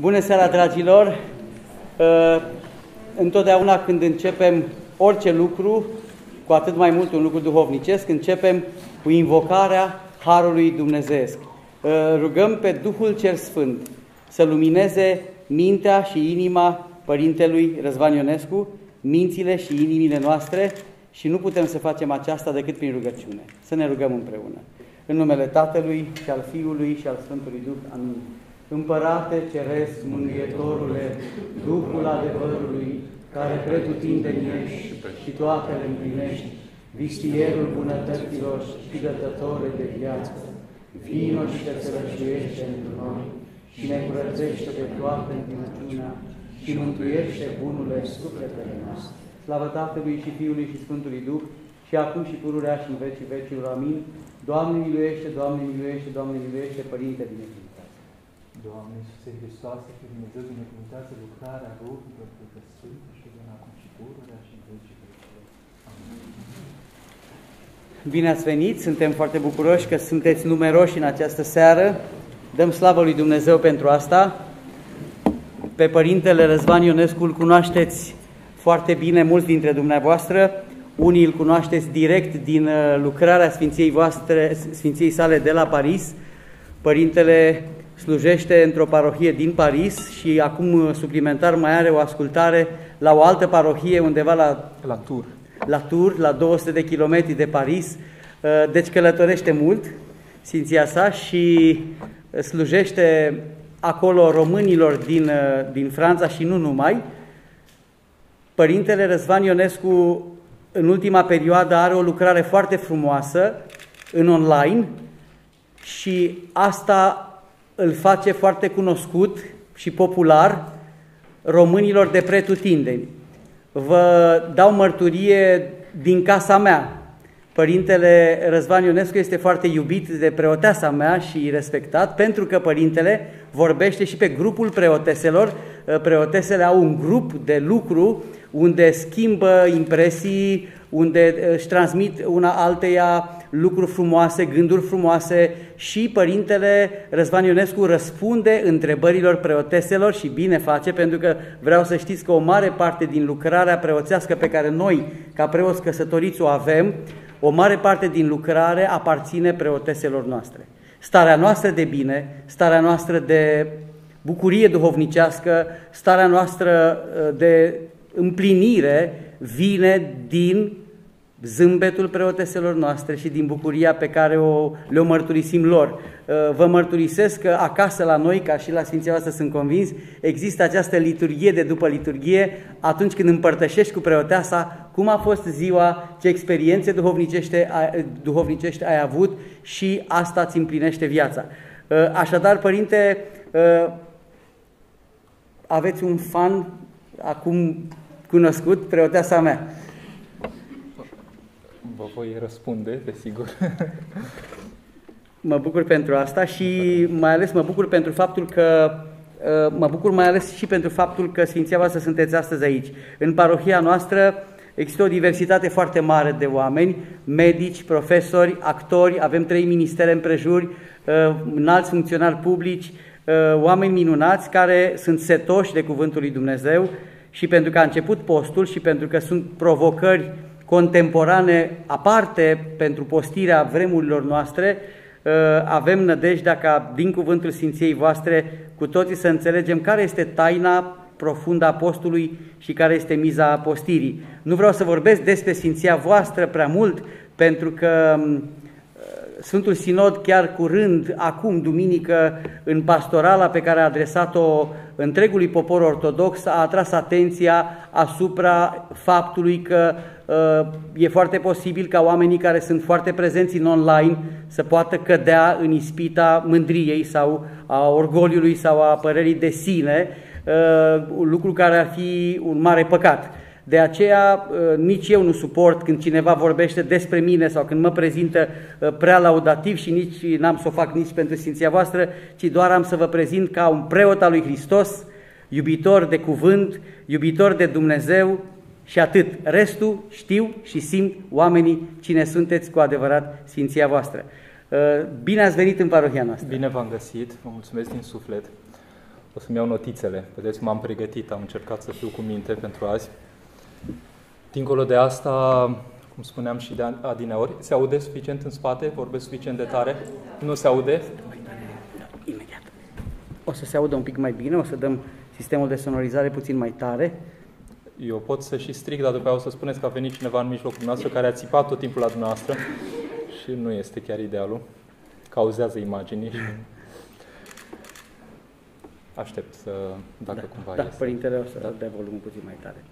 Bună seara, dragilor! Uh, întotdeauna când începem orice lucru, cu atât mai mult un lucru duhovnicesc, începem cu invocarea Harului Dumnezeesc. Uh, rugăm pe Duhul Cel Sfânt să lumineze mintea și inima Părintelui Răzvan Ionescu, mințile și inimile noastre și nu putem să facem aceasta decât prin rugăciune. Să ne rugăm împreună. În numele Tatălui și al Fiului și al Sfântului Duh. Amin. Împărate Ceresc, Mângâietorule, Duhul adevărului, care pretutindeni ești și toate le împlinești, vistierul bunătăților și dătătore de viață, vino și te sărășuiește pentru noi și ne curățește de toată întinăciunea și mântuiește bunule sufletele noastre. Slavă Tatălui și Fiului și Sfântului Duh, și acum și pururea și în vecii vecilor. Amin. Doamne miluiește, Doamne miluiește, Doamne miluiește, Părinte binecuvântează. Doamne Iisuse Hristoase, că Dumnezeu binecuvântează lucrarea rurilor pe Sfântă și de acum și pururea și în vecii vecilor. Amin. Bine ați venit, suntem foarte bucuroși că sunteți numeroși în această seară. Dăm slavă lui Dumnezeu pentru asta. Pe Părintele Răzvan Ionescu îl cunoașteți foarte bine mulți dintre dumneavoastră. Unii îl cunoașteți direct din uh, lucrarea Sfinției, voastre, Sfinției sale de la Paris. Părintele slujește într-o parohie din Paris și acum uh, suplimentar mai are o ascultare la o altă parohie undeva la, La tur. la Tours, la 200 de kilometri de Paris. Uh, Deci călătorește mult Sfinția sa și slujește acolo românilor din, din Franța și nu numai. Părintele Răzvan Ionescu în ultima perioadă are o lucrare foarte frumoasă în online și asta îl face foarte cunoscut și popular românilor de pretutindeni. Vă dau mărturie din casa mea. Părintele Răzvan Ionescu este foarte iubit de preoteasa mea și respectat pentru că părintele vorbește și pe grupul preoteselor. Preotesele au un grup de lucru unde schimbă impresii, unde își transmit una alteia lucruri frumoase, gânduri frumoase și Părintele Răzvan Ionescu răspunde întrebărilor preoteselor și bine face pentru că vreau să știți că o mare parte din lucrarea preoțească pe care noi ca preoți căsătoriți o avem, o mare parte din lucrare aparține preoteselor noastre. Starea noastră de bine, starea noastră de bucurie duhovnicească, starea noastră de împlinire vine din zâmbetul preoteselor noastre și din bucuria pe care o, le-o mărturisim lor. Vă mărturisesc că acasă la noi, ca și la Sfinția voastră sunt convins, există această liturghie de după liturghie atunci când împărtășești cu preoteasa cum a fost ziua, ce experiențe duhovnicește, duhovnicește ai avut și asta îți împlinește viața. Așadar, Părinte, aveți un fan acum cunoscut, preoteasa mea. Vă voi răspunde, desigur. Mă bucur pentru asta și mai ales mă bucur pentru faptul că mă bucur mai ales și pentru faptul că Sfinția voastră sunteți astăzi aici. În parohia noastră există o diversitate foarte mare de oameni, medici, profesori, actori, avem trei ministere împrejuri, înalți funcționari publici, oameni minunați care sunt setoși de Cuvântul lui Dumnezeu și pentru că a început postul și pentru că sunt provocări contemporane aparte pentru postirea vremurilor noastre, avem nădejdea ca din cuvântul Sfinției voastre cu toții să înțelegem care este taina profundă a postului și care este miza postirii. Nu vreau să vorbesc despre Sfinția voastră prea mult, pentru că Sfântul Sinod chiar curând, acum, duminică, în pastorala pe care a adresat-o întregului popor ortodox, a atras atenția asupra faptului că uh, e foarte posibil ca oamenii care sunt foarte prezenți în online să poată cădea în ispita mândriei sau a orgoliului sau a părerii de sine, uh, lucru care ar fi un mare păcat. De aceea nici eu nu suport când cineva vorbește despre mine sau când mă prezintă prea laudativ și nici n-am să o fac nici pentru Sfinția voastră, ci doar am să vă prezint ca un preot al lui Hristos, iubitor de cuvânt, iubitor de Dumnezeu și atât. Restul știu și simt oamenii cine sunteți cu adevărat Sfinția voastră. Bine ați venit în parohia noastră! Bine v-am găsit, vă mulțumesc din suflet. O să-mi iau notițele. Vedeți, m-am pregătit, am încercat să fiu cu minte pentru azi. Dincolo de asta, cum spuneam și de adineori, se aude suficient în spate? Vorbesc suficient de tare? Nu se aude? Imediat. O să se audă un pic mai bine, o să dăm sistemul de sonorizare puțin mai tare. Eu pot să și stric, dar după aia o să spuneți că a venit cineva în mijlocul noastră care a țipat tot timpul la dumneavoastră și nu este chiar idealul. Cauzează imaginii și aștept să, dacă da, cumva da, este. părintele o să da. dea volumul puțin mai tare.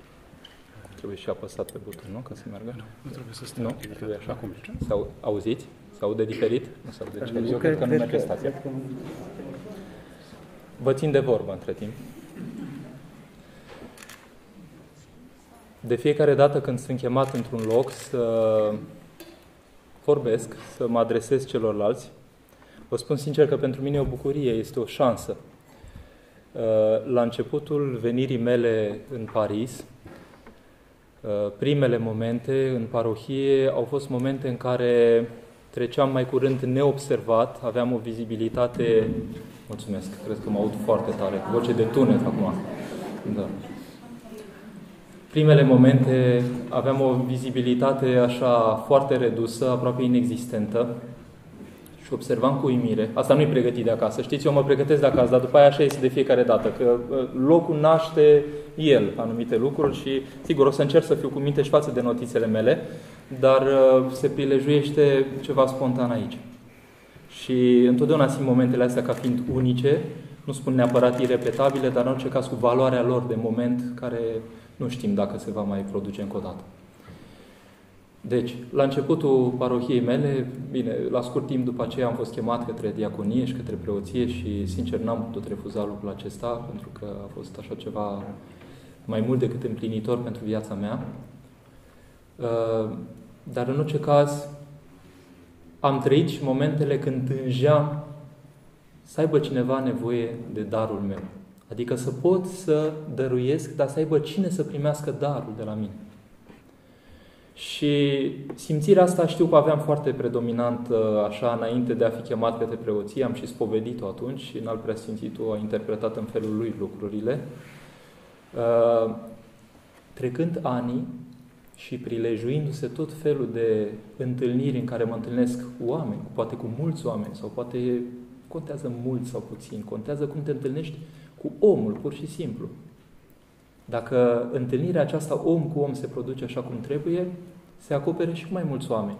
Trebuie și apăsat pe buton, nu? Ca să meargă? Nu trebuie să stea. Nu? Trebuie așa? Acum. Sau auziți? Se aude diferit? Nu se aude Nu, diferit. Eu cred că nu merge stația. cred că nu. Vă țin de vorbă între timp. De fiecare dată când sunt chemat într-un loc să vorbesc, să mă adresez celorlalți, vă spun sincer că pentru mine e o bucurie, este o șansă. Uh, La începutul venirii mele în Paris, uh, primele momente în parohie au fost momente în care treceam mai curând neobservat, aveam o vizibilitate, mulțumesc, cred că mă aud foarte tare, cu voce de tunet acum. Da. Primele momente aveam o vizibilitate așa foarte redusă, aproape inexistentă și observam cu uimire. Asta nu-i pregătit de acasă. Știți, eu mă pregătesc de acasă, dar după aia așa este de fiecare dată, că uh, locul naște el anumite lucruri și, sigur, o să încerc să fiu cu minte și față de notițele mele, dar uh, se prilejuiește ceva spontan aici. Și întotdeauna simt momentele astea ca fiind unice, nu spun neapărat irepetabile, dar în orice caz cu valoarea lor de moment care nu știm dacă se va mai produce încă o dată. Deci, la începutul parohiei mele, bine, la scurt timp după aceea am fost chemat către diaconie și către preoție și, sincer, n-am putut refuza lucrul acesta, pentru că a fost așa ceva mai mult decât împlinitor pentru viața mea. Uh, Dar, în orice caz, am trăit și momentele când tângeam să aibă cineva nevoie de darul meu. Adică să pot să dăruiesc, dar să aibă cine să primească darul de la mine. Și simțirea asta știu că aveam foarte predominant așa înainte de a fi chemat către preoție, am și spovedit-o atunci și în alt preasfințitul a interpretat în felul lui lucrurile. Uh, Trecând anii și prilejuindu-se tot felul de întâlniri în care mă întâlnesc cu oameni, poate cu mulți oameni sau poate contează mult sau puțin, contează cum te întâlnești cu omul, pur și simplu. Dacă întâlnirea aceasta om cu om se produce așa cum trebuie, se acopere și cu mai mulți oameni.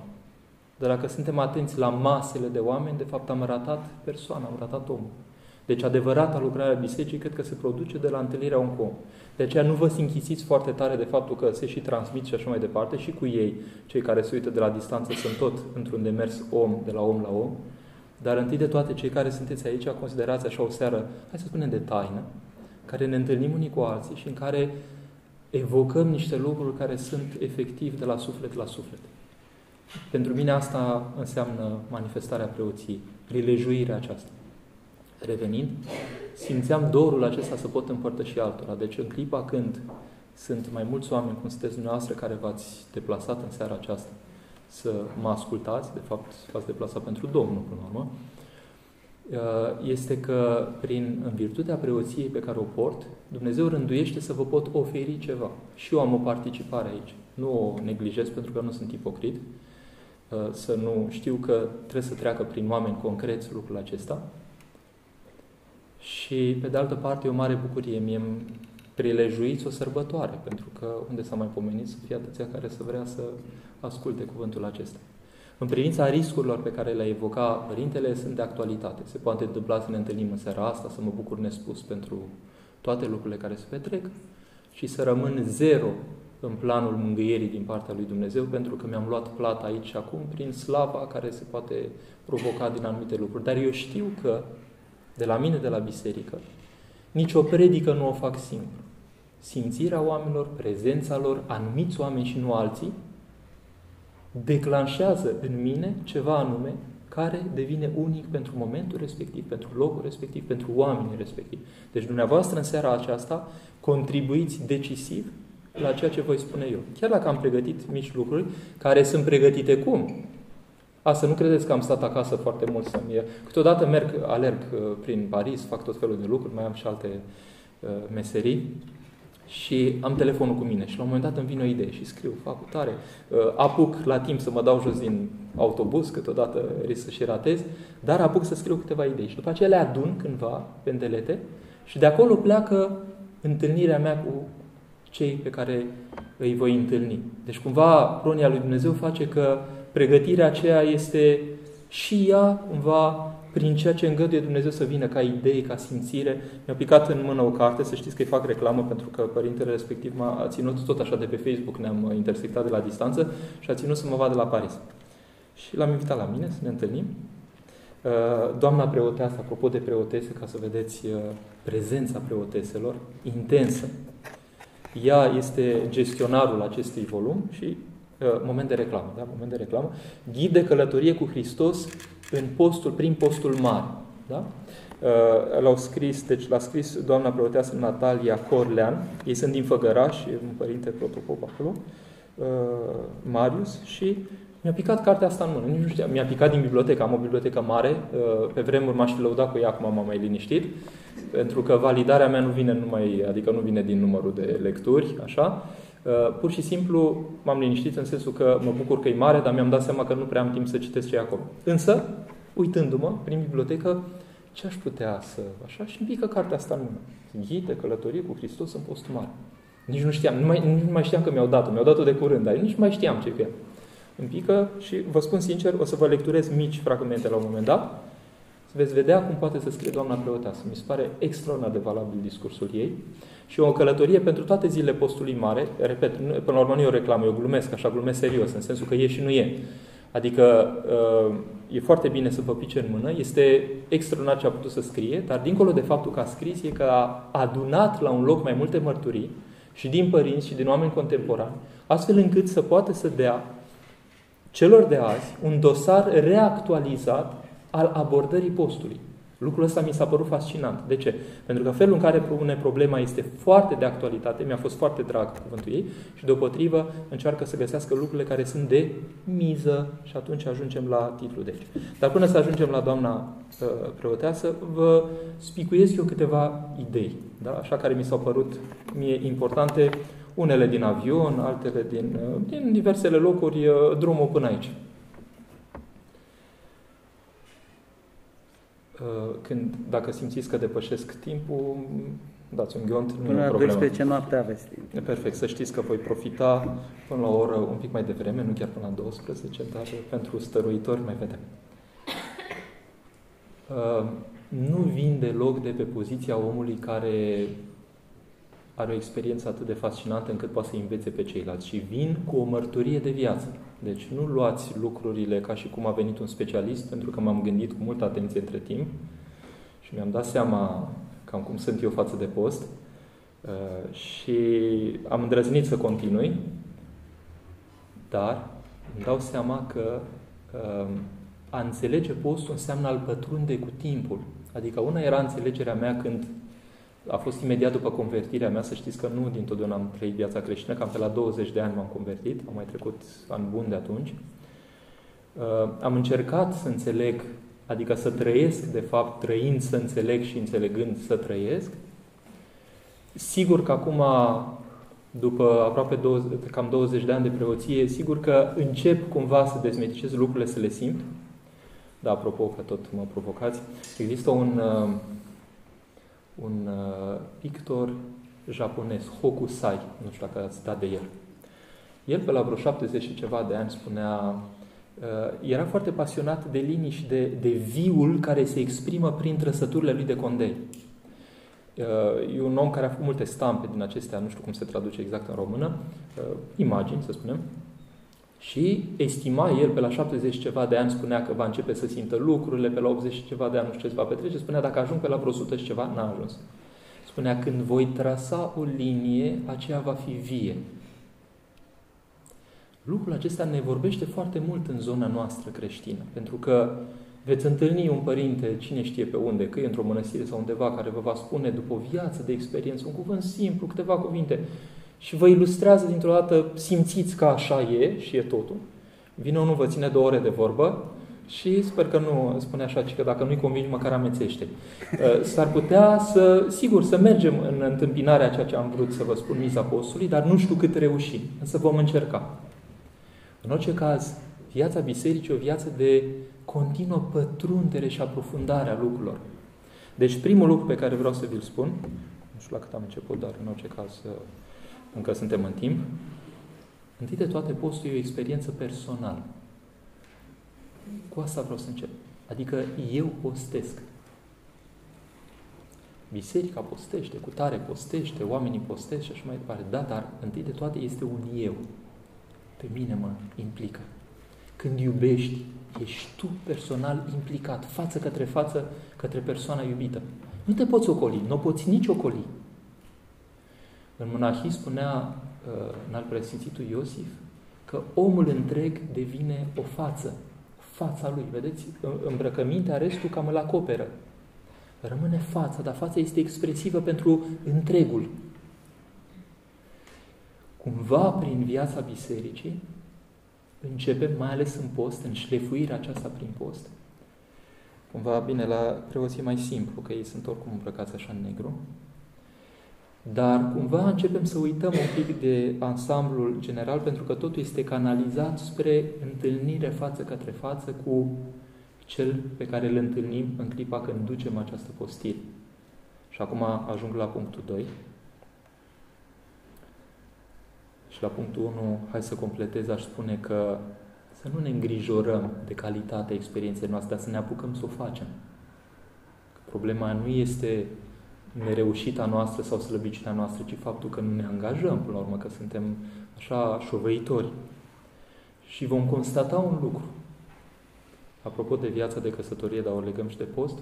Dar dacă suntem atenți la masele de oameni, de fapt am ratat persoana, am ratat omul. Deci adevărata lucrare a bisericii cred că se produce de la întâlnirea om cu om. De aceea nu vă închisiți foarte tare de faptul că se și transmit și așa mai departe și cu ei, cei care se uită de la distanță, sunt tot într-un demers om, de la om la om. Dar întâi de toate, cei care sunteți aici, considerați așa o seară, hai să spunem de taină, care ne întâlnim unii cu alții și în care evocăm niște lucruri care sunt efectiv de la suflet la suflet. Pentru mine asta înseamnă manifestarea preoției, prilejuirea aceasta. Revenind, simțeam dorul acesta să pot împărtăși altora. Deci în clipa când sunt mai mulți oameni, cum sunteți dumneavoastră, care v-ați deplasat în seara aceasta să mă ascultați, de fapt v-ați deplasat pentru Domnul până la urmă, este că prin, în virtutea preoției pe care o port, Dumnezeu rânduiește să vă pot oferi ceva. Și eu am o participare aici. Nu o neglijez pentru că nu sunt ipocrit, să nu știu că trebuie să treacă prin oameni concreți lucrul acesta. Și, pe de altă parte, e o mare bucurie. Mie îmi prilejuiți o sărbătoare, pentru că unde s-a mai pomenit să fie atâția care să vrea să asculte cuvântul acesta. În privința riscurilor pe care le-a evocat Părintele, sunt de actualitate. Se poate întâmpla să ne întâlnim în seara asta, să mă bucur nespus pentru toate lucrurile care se petrec și să rămân zero în planul mângâierii din partea lui Dumnezeu, pentru că mi-am luat plata aici și acum prin slava care se poate provoca din anumite lucruri. Dar eu știu că, de la mine, de la biserică, nicio predică nu o fac singur. Simțirea oamenilor, prezența lor, anumiți oameni și nu alții, declanșează în mine ceva anume care devine unic pentru momentul respectiv, pentru locul respectiv, pentru oamenii respectiv. Deci dumneavoastră în seara aceasta contribuiți decisiv la ceea ce voi spune eu. Chiar dacă am pregătit mici lucruri care sunt pregătite cum? Asta nu credeți că am stat acasă foarte mult să-mi... Câteodată merg, alerg uh, prin Paris, fac tot felul de lucruri, mai am și alte uh, meserii și am telefonul cu mine și la un moment dat îmi vine o idee și scriu, fac cu tare, uh, apuc la timp să mă dau jos din autobuz, câteodată risc să și ratez, dar apuc să scriu câteva idei și după aceea le adun cândva pe îndelete și de acolo pleacă întâlnirea mea cu cei pe care îi voi întâlni. Deci cumva pronia lui Dumnezeu face că pregătirea aceea este și ea cumva prin ceea ce îngăduie Dumnezeu să vină ca idei, ca simțire. Mi-a picat în mână o carte, să știți că îi fac reclamă pentru că părintele respectiv m-a ținut tot așa de pe Facebook, ne-am intersectat de la distanță și a ținut să mă vadă la Paris. Și l-am invitat la mine să ne întâlnim. Uh, doamna preoteasă, apropo de preotese, ca să vedeți uh, prezența preoteselor, intensă. Ea este gestionarul acestui volum și uh, moment de reclamă, da? moment de reclamă, ghid de călătorie cu Hristos în postul, prin postul mare. Da? Uh, l-au scris, deci l-a scris doamna preoteasă Natalia Corlean, ei sunt din Făgăraș, e un părinte protopop acolo, uh, Marius, și mi-a picat cartea asta în mână. Nici nu știam. Mi-a picat din bibliotecă. Am o bibliotecă mare. Uh, pe vremuri m-aș fi lăudat cu ea, acum m-am mai liniștit. Pentru că validarea mea nu vine numai, adică nu vine din numărul de lecturi, așa. Uh, pur și simplu m-am liniștit în sensul că mă bucur că e mare, dar mi-am dat seama că nu prea am timp să citesc ce e acolo. Însă, uitându-mă prin bibliotecă, ce aș putea să... Așa și îmi pică cartea asta în mână. Ghide călătorie cu Hristos în postul mare. Nici nu știam, nu mai, nici nu mai știam că mi-au dat-o, mi-au dat-o de curând, dar nici nu mai știam ce e Îmi pică și vă spun sincer, o să vă lecturez mici fragmente la un moment dat, să veți vedea cum poate să scrie doamna preoteasă. Mi se pare extraordinar de valabil discursul ei și o călătorie pentru toate zilele postului mare. Repet, până la urmă nu e o reclamă, eu glumesc, așa glumesc serios, în sensul că e și nu e. Adică uh, e foarte bine să vă pice în mână, este extraordinar ce a putut să scrie, dar dincolo de faptul că a scris, e că a adunat la un loc mai multe mărturii și din părinți și din oameni contemporani, astfel încât să poată să dea celor de azi un dosar reactualizat al abordării postului. Lucrul ăsta mi s-a părut fascinant. De ce? Pentru că felul în care pune problema este foarte de actualitate, mi-a fost foarte drag cuvântul ei și deopotrivă încearcă să găsească lucrurile care sunt de miză și atunci ajungem la titlul de aici. Dar până să ajungem la doamna uh, preoteasă, vă spicuiesc eu câteva idei, da? așa care mi s-au părut mie importante, unele din avion, altele din, uh, din diversele locuri, uh, drumul până aici. Când, dacă simțiți că depășesc timpul, dați un ghiont, nu până e o problemă. 12 noapte aveți timp. E perfect, să știți că voi profita până la o oră un pic mai devreme, nu chiar până la 12, dar pentru stăruitori mai vedem. Uh, nu vin deloc de pe poziția omului care are o experiență atât de fascinantă încât poate să învețe pe ceilalți și vin cu o mărturie de viață. Deci nu luați lucrurile ca și cum a venit un specialist, pentru că m-am gândit cu multă atenție între timp și mi-am dat seama cam cum sunt eu față de post uh, și am îndrăznit să continui, dar îmi dau seama că uh, a înțelege postul înseamnă a-l pătrunde cu timpul. Adică una era înțelegerea mea când a fost imediat după convertirea mea, să știți că nu dintotdeauna am trăit viața creștină, cam pe la 20 de ani m-am convertit, am mai trecut ani buni de atunci. Uh, am încercat să înțeleg, adică să trăiesc, de fapt, trăind să înțeleg și înțelegând să trăiesc. Sigur că acum, după aproape 20, cam 20 de ani de preoție, sigur că încep cumva să dezmeticez lucrurile, să le simt. Da, apropo, că tot mă provocați, există un uh, un uh, pictor japonez, Hokusai, nu știu dacă ați dat de el. El, pe la vreo 70 și ceva de ani, spunea, uh, era foarte pasionat de linii și de, de viul care se exprimă prin trăsăturile lui de condei. Uh, e un om care a făcut multe stampe din acestea, nu știu cum se traduce exact în română, imagini, să spunem, și estima el pe la 70 ceva de ani, spunea că va începe să simtă lucrurile, pe la 80 ceva de ani nu știu ce se va petrece, spunea dacă ajung pe la vreo 100 și ceva, n-a ajuns. Spunea, când voi trasa o linie, aceea va fi vie. Lucrul acesta ne vorbește foarte mult în zona noastră creștină, pentru că veți întâlni un părinte, cine știe pe unde, că e într-o mănăstire sau undeva, care vă va spune după o viață de experiență, un cuvânt simplu, câteva cuvinte, și vă ilustrează dintr-o dată, simțiți că așa e și e totul. Vine unul, vă ține două ore de vorbă și sper că nu spune așa, ci că dacă nu-i convingi, măcar amețește. Uh, s-ar putea să, sigur, să mergem în întâmpinarea ceea ce am vrut să vă spun miza postului, dar nu știu cât reușim, însă vom încerca. În orice caz, viața bisericii e o viață de continuă pătrundere și aprofundare a lucrurilor. Deci primul lucru pe care vreau să vi-l spun, nu știu la cât am început, dar în orice caz uh, încă suntem în timp, întâi de toate postul e o experiență personală. Cu asta vreau să încep. Adică eu postesc. Biserica postește, cu tare postește, oamenii postește și așa mai departe. Da, dar întâi de toate este un eu. Pe mine mă implică. Când iubești, ești tu personal implicat, față către față, către persoana iubită. Nu te poți ocoli, nu poți nici ocoli. În monarhie spunea uh, în al preasfințitul Iosif că omul întreg devine o față, fața lui. Vedeți, îmbrăcămintea, restul cam îl acoperă. Rămâne fața, dar fața este expresivă pentru întregul. Cumva, prin viața bisericii, începem, mai ales în post, în șlefuirea aceasta prin post. Cumva, bine, la preoții mai simplu, că ei sunt oricum îmbrăcați așa în negru, dar cumva începem să uităm un pic de ansamblul general, pentru că totul este canalizat spre întâlnire față către față cu cel pe care îl întâlnim în clipa când ducem această postire. Și acum ajung la punctul 2. Și la punctul 1, hai să completez, aș spune că să nu ne îngrijorăm de calitatea experienței noastre, dar să ne apucăm să o facem. Problema nu este nereușita noastră sau slăbiciunea noastră, ci faptul că nu ne angajăm, până la urmă, că suntem așa șovăitori. Și vom constata un lucru. Apropo de viața de căsătorie, dar o legăm și de post,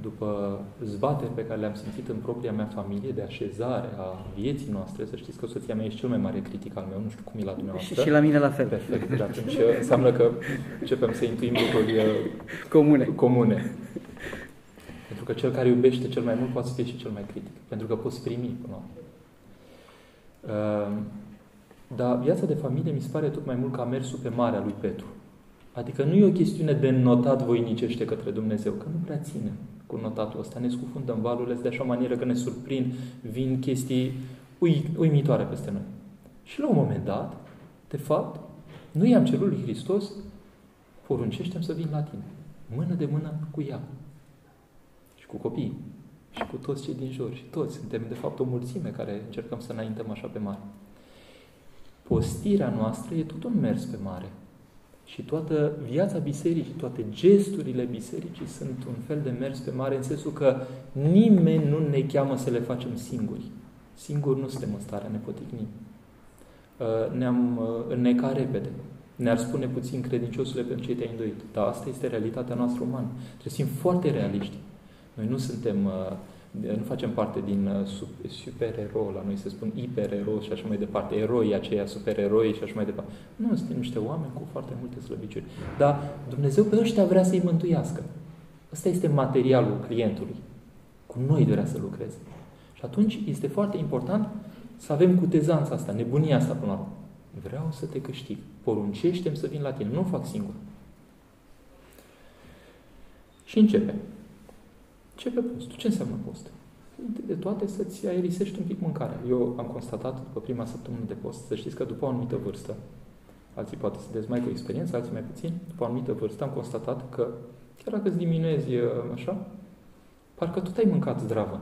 după zbateri pe care le-am simțit în propria mea familie, de așezare a vieții noastre, să știți că soția mea este cel mai mare critic al meu, nu știu cum e la dumneavoastră. Și, și la mine la fel. Perfect, de atunci înseamnă că începem să intuim lucruri uh, comune. comune. Pentru că cel care iubește cel mai mult poate să fie și cel mai critic. Pentru că poți primi până la uh, Dar viața de familie mi se pare tot mai mult ca mersul pe marea lui Petru. Adică nu e o chestiune de notat voinicește către Dumnezeu, că nu prea ține cu notatul ăsta. Ne scufundăm valurile de așa manieră că ne surprind, vin chestii ui, uimitoare peste noi. Și la un moment dat, de fapt, nu i-am cerut lui Hristos, poruncește să vin la tine. Mână de mână cu ea. Și cu copiii. Și cu toți cei din jur. Și toți suntem, de fapt, o mulțime care încercăm să înaintăm așa pe mare. Postirea noastră e tot un mers pe mare. Și toată viața bisericii, toate gesturile bisericii sunt un fel de mers pe mare, în sensul că nimeni nu ne cheamă să le facem singuri. Singuri nu suntem în stare, ne poticnim. Uh, ne-am uh, înnecat repede. Ne-ar spune puțin credinciosule pentru ce te-ai îndoit. Dar asta este realitatea noastră umană. Trebuie să fim foarte realiști. Noi nu suntem uh, nu facem parte din uh, supererou, la noi se spun hipererou și așa mai departe, eroi aceia, supereroi și așa mai departe. Nu, suntem niște oameni cu foarte multe slăbiciuni. Dar Dumnezeu pe ăștia vrea să-i mântuiască. Ăsta este materialul clientului. Cu noi vrea să lucreze. Și atunci este foarte important să avem cutezanța asta, nebunia asta până la urmă. Vreau să te câștig. Poruncește-mi să vin la tine. Nu o fac singur. Și începem. Ce pe postul? Ce înseamnă post? De toate să-ți aerisești un pic mâncarea. Eu am constatat după prima săptămână de post, să știți că după o anumită vârstă, alții poate să mai cu experiență, alții mai puțin, după o anumită vârstă am constatat că chiar dacă îți diminuezi așa, parcă tot ai mâncat zdravă.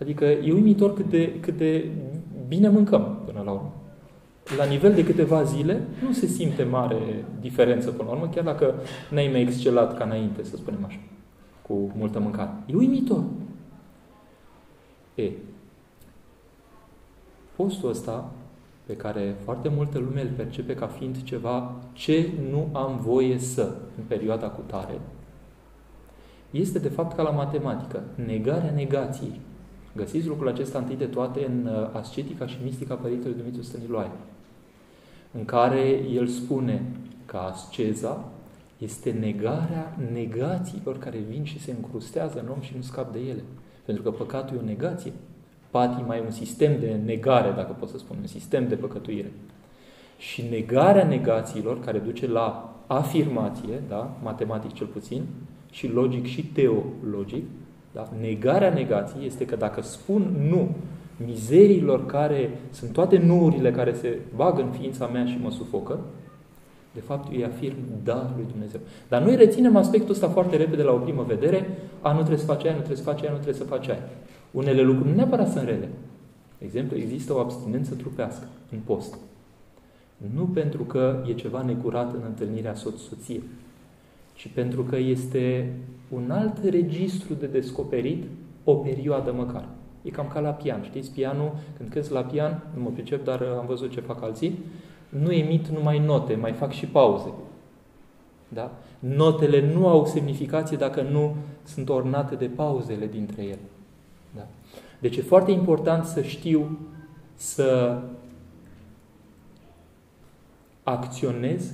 Adică e uimitor cât de, cât de bine mâncăm până la urmă. La nivel de câteva zile nu se simte mare diferență până la urmă, chiar dacă n-ai mai excelat ca înainte, să spunem așa cu multă mâncare. E uimitor. E, postul ăsta, pe care foarte multă lume îl percepe ca fiind ceva ce nu am voie să în perioada cu tare, este de fapt ca la matematică, negarea negației. Găsiți lucrul acesta întâi de toate în uh, ascetica și mistica Părintelui Dumitru Stăniloae, în care el spune că asceza este negarea negațiilor care vin și se încrustează în om și nu scap de ele. Pentru că păcatul e o negație. Patima e un sistem de negare, dacă pot să spun, un sistem de păcătuire. Și negarea negațiilor, care duce la afirmație, da? matematic cel puțin, și logic și teologic, da? negarea negației este că dacă spun nu mizerilor care sunt toate nuurile care se bagă în ființa mea și mă sufocă, de fapt îi afirm da lui Dumnezeu. Dar noi reținem aspectul ăsta foarte repede la o primă vedere, a, nu trebuie să faci aia, nu trebuie să faci aia, nu trebuie să faci aia. Unele lucruri nu neapărat sunt rele. De exemplu, există o abstinență trupească în post. Nu pentru că e ceva necurat în întâlnirea soț-soție, ci pentru că este un alt registru de descoperit o perioadă măcar. E cam ca la pian. Știți, pianul, când cânti la pian, nu mă pricep, dar am văzut ce fac alții, nu emit numai note, mai fac și pauze. Da? Notele nu au semnificație dacă nu sunt ornate de pauzele dintre ele. Da? Deci e foarte important să știu să acționez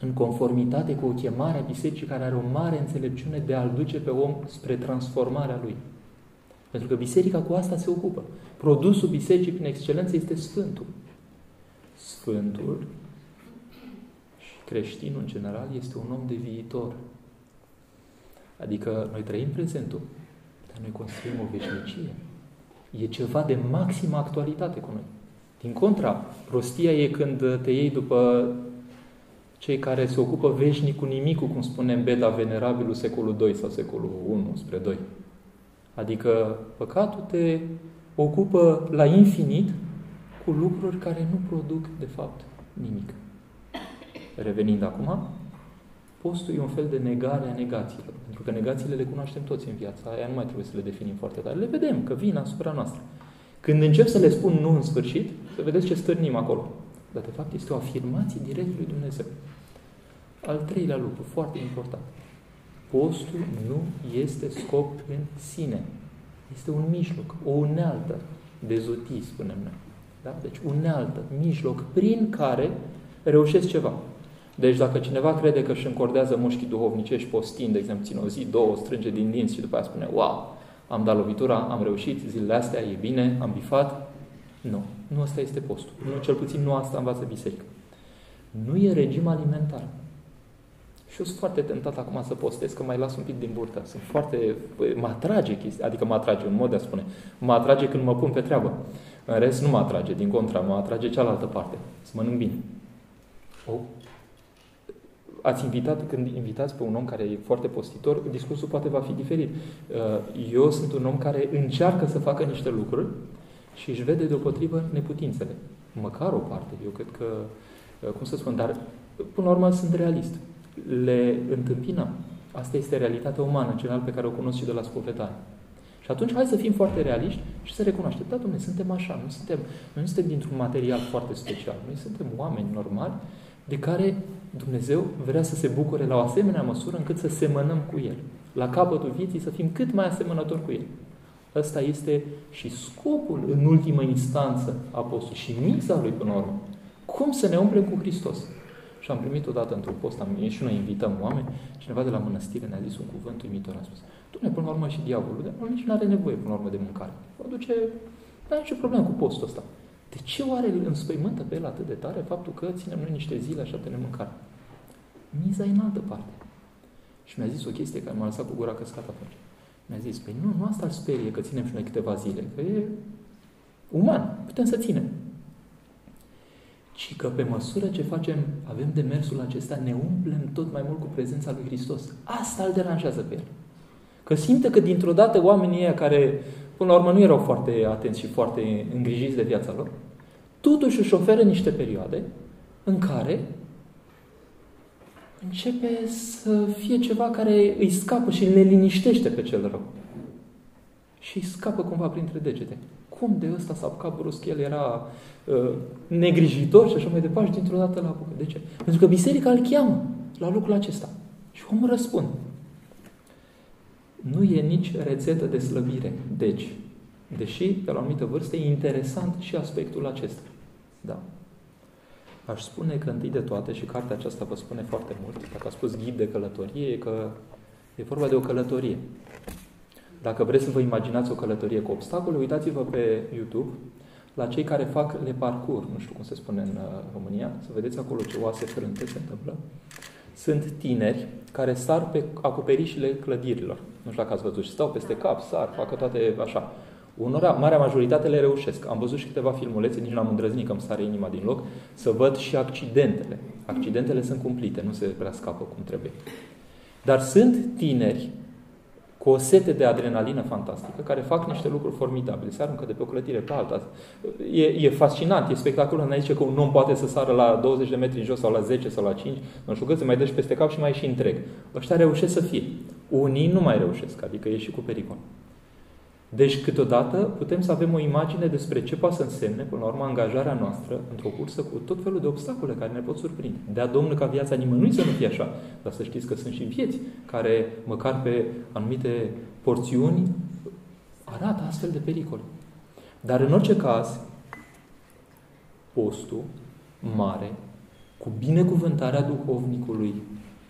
în conformitate cu o chemare a bisericii care are o mare înțelepciune de a-l duce pe om spre transformarea lui. Pentru că biserica cu asta se ocupă. Produsul bisericii prin excelență este Sfântul. Sfântul și creștinul în general este un om de viitor. Adică noi trăim prezentul, dar noi construim o veșnicie. E ceva de maximă actualitate cu noi. Din contra, prostia e când te iei după cei care se ocupă veșnic cu nimicul, cum spunem Beda Venerabilul secolul 2 sau secolul 1 spre 2. Adică păcatul te ocupă la infinit cu lucruri care nu produc, de fapt, nimic. Revenind acum, postul e un fel de negare a negațiilor. Pentru că negațiile le cunoaștem toți în viața aia, nu mai trebuie să le definim foarte tare. Le vedem că vin asupra noastră. Când încep să le spun nu în sfârșit, să vedeți ce stârnim acolo. Dar de fapt este o afirmație direct lui Dumnezeu. Al treilea lucru, foarte important. Postul nu este scop în sine. Este un mijloc, o unealtă de zutii, spunem noi. Da? Deci unealtă, mijloc, prin care reușesc ceva. Deci dacă cineva crede că își încordează mușchii duhovnicești postind, de exemplu, ține o zi, două, strânge din dinți și după aia spune, wow, am dat lovitura, am reușit, zilele astea, e bine, am bifat. Nu, nu asta este postul. Nu, cel puțin nu asta învață biserica. Nu e regim alimentar. Și eu sunt foarte tentat acum să postez, că mai las un pic din burtă. Sunt foarte... Mă atrage chestia, adică mă atrage, un mod de a spune. Mă atrage când mă pun pe treabă. În rest nu mă atrage, din contra, mă atrage cealaltă parte. Să mănânc bine. O, ați invitat, când invitați pe un om care e foarte postitor, discursul poate va fi diferit. Uh, eu sunt un om care încearcă să facă niște lucruri și își vede deopotrivă neputințele. Măcar o parte, eu cred că, uh, cum să spun, dar până la urmă sunt realist. Le întâmpinăm. Asta este realitatea umană, general pe care o cunosc și de la spovedanie. Și atunci hai să fim foarte realiști și să recunoaștem. Da, domnule, suntem așa, nu suntem, noi nu suntem dintr-un material foarte special. Noi suntem oameni normali de care Dumnezeu vrea să se bucure la o asemenea măsură încât să semănăm cu El. La capătul vieții să fim cât mai asemănători cu El. Ăsta este și scopul în ultimă instanță a postului și miza lui până la urmă. Cum să ne umplem cu Hristos? Și am primit odată într-un post, am, și noi invităm oameni, cineva de la mănăstire ne-a zis un cuvânt uimitor, a spus, Dumne, până la urmă și diavolul, dar nici nu are nevoie până la urmă de mâncare. O duce, nu are nicio problemă cu postul ăsta. De ce oare îl înspăimântă pe el atât de tare faptul că ținem noi niște zile așa de nemâncare? Miza e în altă parte. Și mi-a zis o chestie care m-a lăsat cu gura căscată atunci. Mi-a zis, păi nu, nu asta îl sperie că ținem și noi câteva zile, că e uman, putem să ținem. Ci că pe măsură ce facem, avem de mersul acesta, ne umplem tot mai mult cu prezența lui Hristos. Asta îl deranjează pe el. Că simte că dintr-o dată oamenii ăia care până la urmă nu erau foarte atenți și foarte îngrijiți de viața lor, totuși își oferă niște perioade în care începe să fie ceva care îi scapă și le liniștește pe cel rău. Și îi scapă cumva printre degete. Cum de ăsta s-a apucat brusc? El era uh, negrijitor și așa mai departe și dintr-o dată la apucă. De ce? Pentru că biserica îl cheamă la lucrul acesta. Și omul răspunde nu e nici rețetă de slăbire. Deci, deși pe la o anumită vârstă e interesant și aspectul acesta. Da. Aș spune că întâi de toate, și cartea aceasta vă spune foarte mult, dacă a spus ghid de călătorie, e că e vorba de o călătorie. Dacă vreți să vă imaginați o călătorie cu obstacole, uitați-vă pe YouTube la cei care fac le parcurs, nu știu cum se spune în uh, România, să vedeți acolo ce oase frânte se întâmplă. Sunt tineri care sar pe acoperișile clădirilor. Nu știu dacă ați văzut, și stau peste cap, sar, facă toate așa. Unora, marea majoritate le reușesc. Am văzut și câteva filmulețe, nici n-am îndrăznit că îmi sare inima din loc, să văd și accidentele. Accidentele sunt cumplite, nu se prea scapă cum trebuie. Dar sunt tineri cu o sete de adrenalină fantastică, care fac niște lucruri formidabile. Se aruncă de pe o clădire pe alta. E, e fascinant, e spectaculos. Ne zice că un om poate să sară la 20 de metri în jos sau la 10 sau la 5, nu știu cât, se mai dă și peste cap și mai și întreg. Ăștia reușesc să fie. Unii nu mai reușesc, adică e și cu pericol. Deci, câteodată, putem să avem o imagine despre ce poate să însemne, până la urmă, angajarea noastră într-o cursă cu tot felul de obstacole care ne pot surprinde. Dea Domnul ca viața nimănui să nu fie așa. Dar să știți că sunt și vieți care, măcar pe anumite porțiuni, arată astfel de pericole. Dar, în orice caz, postul mare, cu binecuvântarea duhovnicului,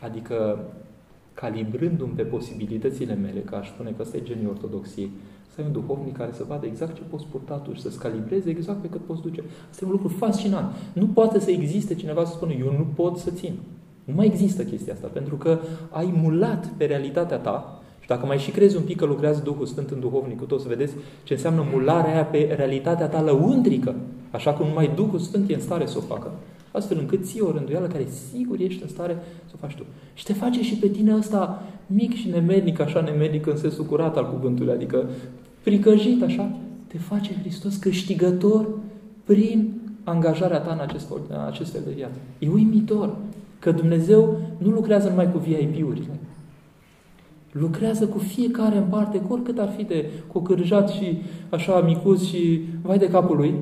adică calibrându-mi pe posibilitățile mele, că aș spune că ăsta e genii ortodoxiei, să ai un duhovnic care să vadă exact ce poți purta tu și să-ți calibreze exact pe cât poți duce. Asta e un lucru fascinant. Nu poate să existe cineva să spună, eu nu pot să țin. Nu mai există chestia asta, pentru că ai mulat pe realitatea ta și dacă mai și crezi un pic că lucrează Duhul Sfânt în duhovnicul tău, să vedeți ce înseamnă mularea aia pe realitatea ta lăuntrică, așa cum numai Duhul Sfânt e în stare să o facă, astfel încât ții o rânduială care sigur ești în stare să o faci tu. Și te face și pe tine ăsta mic și nemednic, așa nemednic în sensul curat al cuvântului, adică pricăjit așa, te face Hristos câștigător prin angajarea ta în acest, în acest fel de viață. E uimitor că Dumnezeu nu lucrează numai cu VIP-urile. Lucrează cu fiecare în parte, cu oricât ar fi de cocârjat și așa micuț și vai de capul lui,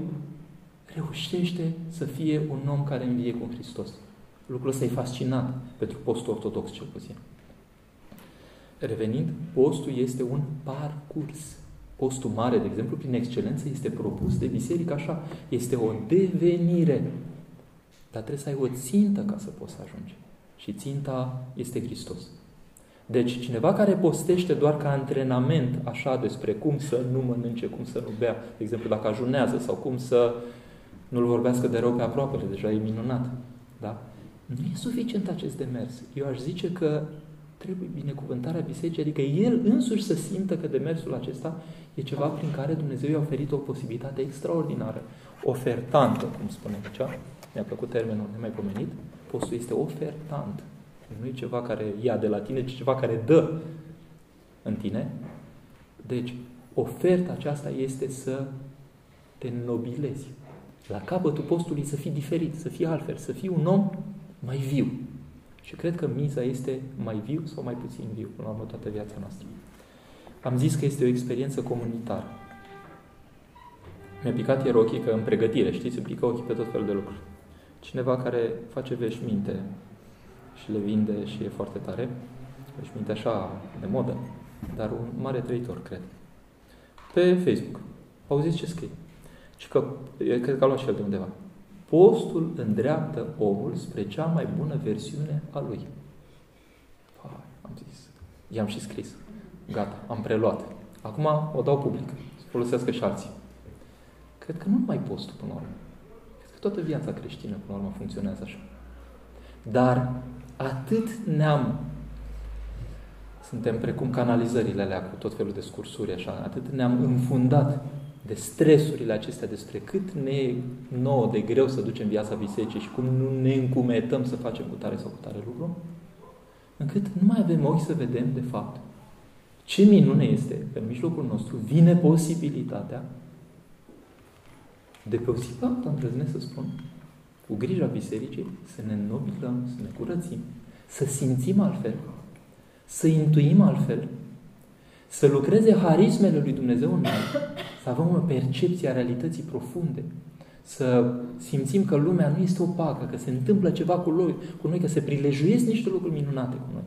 reușește să fie un om care învie cu Hristos. Lucrul ăsta e fascinant pentru postul ortodox, cel puțin. Revenind, postul este un parcurs. Postul mare, de exemplu, prin excelență, este propus de biserică așa. Este o devenire. Dar trebuie să ai o țintă ca să poți să ajungi. Și ținta este Hristos. Deci cineva care postește doar ca antrenament așa despre cum să nu mănânce, cum să nu bea, de exemplu dacă ajunează sau cum să nu-l vorbească de rău pe aproapele, deja e minunat. Da? Nu e suficient acest demers. Eu aș zice că trebuie binecuvântarea bisericii, adică el însuși să simtă că demersul acesta e ceva prin care Dumnezeu i-a oferit o posibilitate extraordinară, ofertantă, cum spune aici, mi-a plăcut termenul nemaipomenit, postul este ofertant. Nu e ceva care ia de la tine, ci ceva care dă în tine. Deci, oferta aceasta este să te nobilezi. La capătul postului să fii diferit, să fii altfel, să fii un om mai viu. Și cred că miza este mai viu sau mai puțin viu, până la urmă, toată viața noastră. Am zis că este o experiență comunitară. Mi-a picat ieri ochii că în pregătire, știți, îmi pică ochii pe tot felul de lucruri. Cineva care face veșminte și le vinde și e foarte tare, veșminte așa de modă, dar un mare trăitor, cred. Pe Facebook. Auziți ce scrie? Și că, cred că a luat și el de undeva. Postul îndreaptă omul spre cea mai bună versiune a lui. Pa, am zis. I-am și scris. Gata, am preluat. Acum o dau public. Să folosească și alții. Cred că nu numai postul până la urmă. Cred că toată viața creștină până la urmă funcționează așa. Dar atât ne-am suntem precum canalizările alea cu tot felul de scursuri așa, atât ne-am înfundat de stresurile acestea, despre cât ne e nouă de greu să ducem viața bisericii și cum nu ne încumetăm să facem cu tare sau cu tare lucru, încât nu mai avem ochi să vedem, de fapt, ce minune este că în mijlocul nostru vine posibilitatea de pe o zi pe alta, îndrăznesc să spun, cu grija bisericii, să ne înnobilăm, să ne curățim, să simțim altfel, să intuim altfel, să lucreze harismele lui Dumnezeu în noi, să avem o percepție a realității profunde, să simțim că lumea nu este opacă, că se întâmplă ceva cu noi, cu noi că se prilejuiesc niște lucruri minunate cu noi.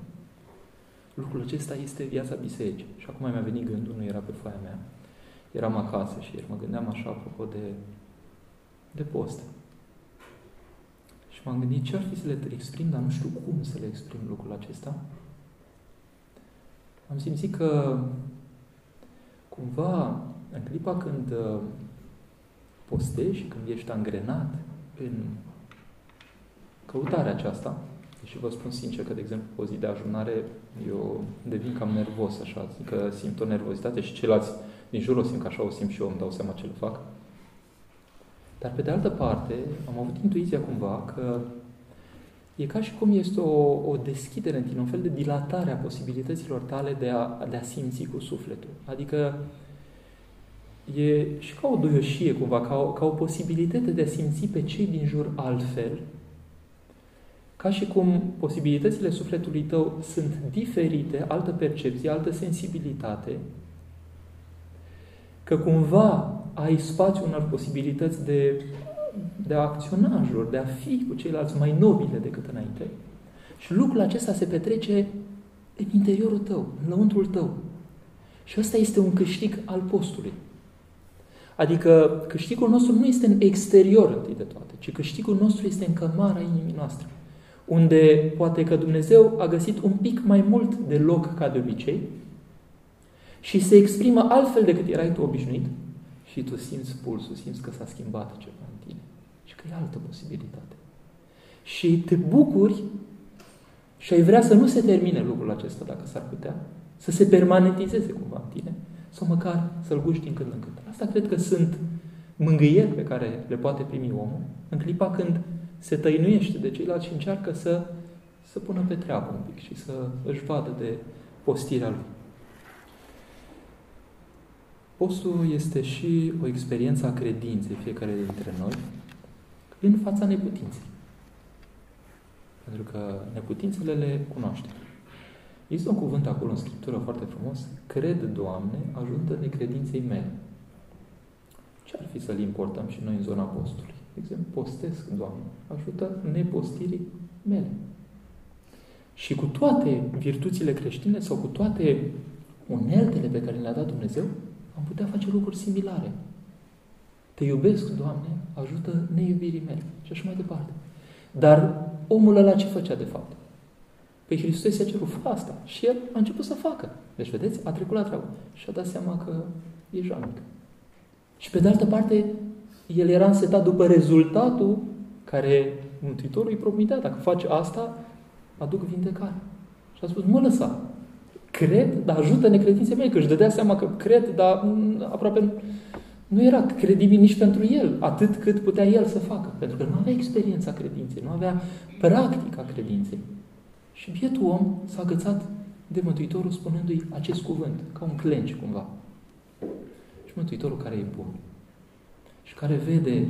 Lucrul acesta este viața bisericii. Și acum mi-a venit gândul, nu era pe foaia mea. Eram acasă și mă gândeam așa, apropo de, de post. Și m-am gândit ce ar fi să le exprim, dar nu știu cum să le exprim lucrul acesta. Am simțit că cumva în clipa când uh, postești și când ești angrenat în căutarea aceasta, și vă spun sincer că, de exemplu, o zi de ajunare, eu devin cam nervos, așa, că simt o nervozitate și ceilalți din jur o simt că așa o simt și eu, îmi dau seama ce le fac. Dar, pe de altă parte, am avut intuiția cumva că e ca și cum este o, o deschidere în tine, un fel de dilatare a posibilităților tale de a, de a simți cu sufletul. Adică e și ca o duioșie cumva, ca o, ca o posibilitate de a simți pe cei din jur altfel, ca și cum posibilitățile sufletului tău sunt diferite, altă percepție, altă sensibilitate, că cumva ai spațiu unor posibilități de, de a acționa în jur, de a fi cu ceilalți mai nobile decât înainte. Și lucrul acesta se petrece în interiorul tău, în lăuntrul tău. Și ăsta este un câștig al postului. Adică câștigul nostru nu este în exterior întâi de toate, ci câștigul nostru este în cămara inimii noastre unde poate că Dumnezeu a găsit un pic mai mult de loc ca de obicei și se exprimă altfel decât erai tu obișnuit și tu simți pulsul, simți că s-a schimbat ceva în tine și că e altă posibilitate. Și te bucuri și ai vrea să nu se termine lucrul acesta, dacă s-ar putea, să se permanentizeze cumva în tine, sau măcar să-l guști din când în când. Asta cred că sunt mângâieri pe care le poate primi omul în clipa când se tăinuiește de ceilalți și încearcă să, să pună pe treabă un pic și să își vadă de postirea lui. Postul este și o experiență a credinței fiecare dintre noi în fața neputinței. Pentru că neputințele le cunoaștem. Este un cuvânt acolo în Scriptură foarte frumos. Cred, Doamne, ajută necredinței mele. Ce ar fi să-l importăm și noi în zona postului? De exemplu, postesc, Doamne, ajută nepostirii mele. Și cu toate virtuțile creștine sau cu toate uneltele pe care le-a dat Dumnezeu, am putea face lucruri similare. Te iubesc, Doamne, ajută neiubirii mele. Și așa mai departe. Dar omul ăla ce făcea de fapt? Păi Hristos i-a cerut, fă asta. Și el a început să facă. Deci, vedeți, a trecut la treabă. Și a dat seama că e jalnic. Și pe de altă parte, el era însetat după rezultatul care Mântuitorul îi promitea. Dacă faci asta, aduc vindecare. Și a spus, mă lăsa. Cred, dar ajută necredințe mele, că își dădea seama că cred, dar aproape nu era credibil nici pentru el, atât cât putea el să facă. Pentru că nu avea experiența credinței, nu avea practica credinței. Și bietul om s-a agățat de Mântuitorul spunându-i acest cuvânt, ca un clenci cumva. Și Mântuitorul care e bun, și care vede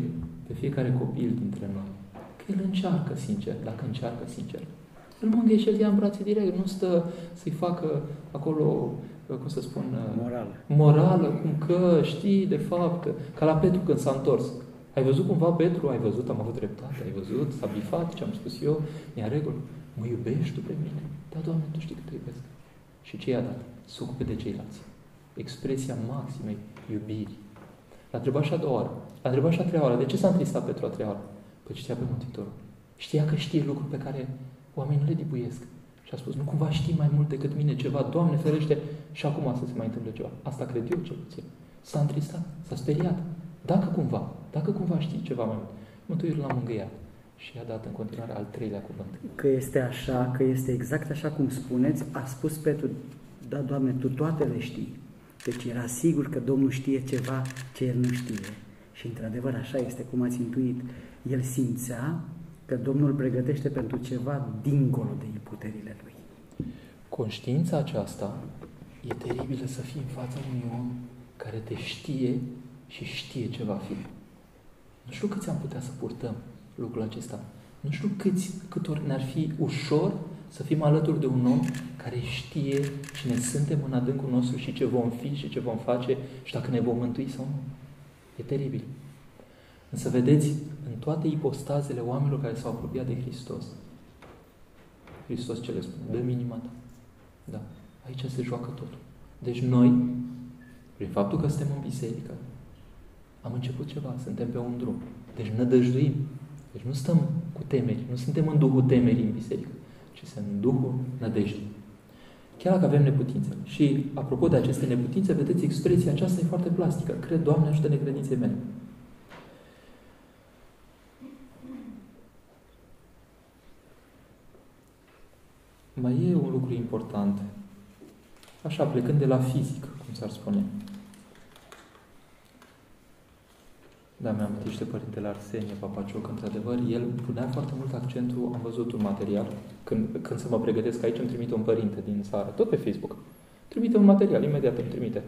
pe fiecare copil dintre noi că el încearcă sincer, dacă încearcă sincer. Îl mângâie și el ia în brațe direct, nu stă să-i facă acolo, cum să spun, morală. morală, cum că știi, de fapt, ca la Petru când s-a întors. Ai văzut cumva Petru? Ai văzut? Am avut dreptate. Ai văzut? S-a bifat ce am spus eu? E în regulă. Mă iubești tu pe mine? Da, Doamne, Tu știi că te iubesc. Și ce i-a dat? Să ocupe de ceilalți. Expresia maximei iubirii. L-a întrebat și a doua oară. L-a întrebat și a treia oară. De ce s-a întristat Petru a treia oară? Păi știa pe Mântuitorul. Știa că știe lucruri pe care oamenii nu le dibuiesc. Și a spus, nu cumva știi mai mult decât mine ceva, Doamne ferește, și acum să se mai întâmple ceva. Asta cred eu cel puțin. S-a întristat, s-a speriat. Dacă cumva, dacă cumva știi ceva mai mult, Mântuitorul l-a mângâiat și i-a dat în continuare al treilea cuvânt. Că este așa, că este exact așa cum spuneți, a spus Petru, da, Doamne, Tu toate le știi. Deci era sigur că Domnul știe ceva ce el nu știe. Și într-adevăr așa este cum ați intuit. El simțea că Domnul pregătește pentru ceva dincolo de puterile lui. Conștiința aceasta e teribilă să fii în fața unui om care te știe și știe ce va fi. Nu știu câți am putea să purtăm lucrul acesta. Nu știu câți, cât ori ne-ar fi ușor să fim alături de un om care știe cine suntem în adâncul nostru și ce vom fi și ce vom face și dacă ne vom mântui sau nu. E teribil. Însă vedeți, în toate ipostazele oamenilor care s-au apropiat de Hristos, Hristos ce le spune? dă inima ta. Da. Aici se joacă totul. Deci noi, prin faptul că suntem în biserică, am început ceva, suntem pe un drum. Deci nădăjduim. Deci nu stăm cu temeri, nu suntem în Duhul temerii în biserică, ci suntem în Duhul nădejdii. Chiar dacă avem neputințe. Și apropo de aceste neputințe, vedeți, expresia aceasta e foarte plastică. Cred, Doamne, ajută-ne credinței mele. Mai e un lucru important Așa, plecând de la fizic, cum s-ar spune. Da, mi-am amintit de Părintele Arsenie Papacioc, într-adevăr, el punea foarte mult accentul, am văzut un material, când, când să mă pregătesc aici, îmi trimite un părinte din țară, tot pe Facebook. Trimite un material, imediat îmi trimite.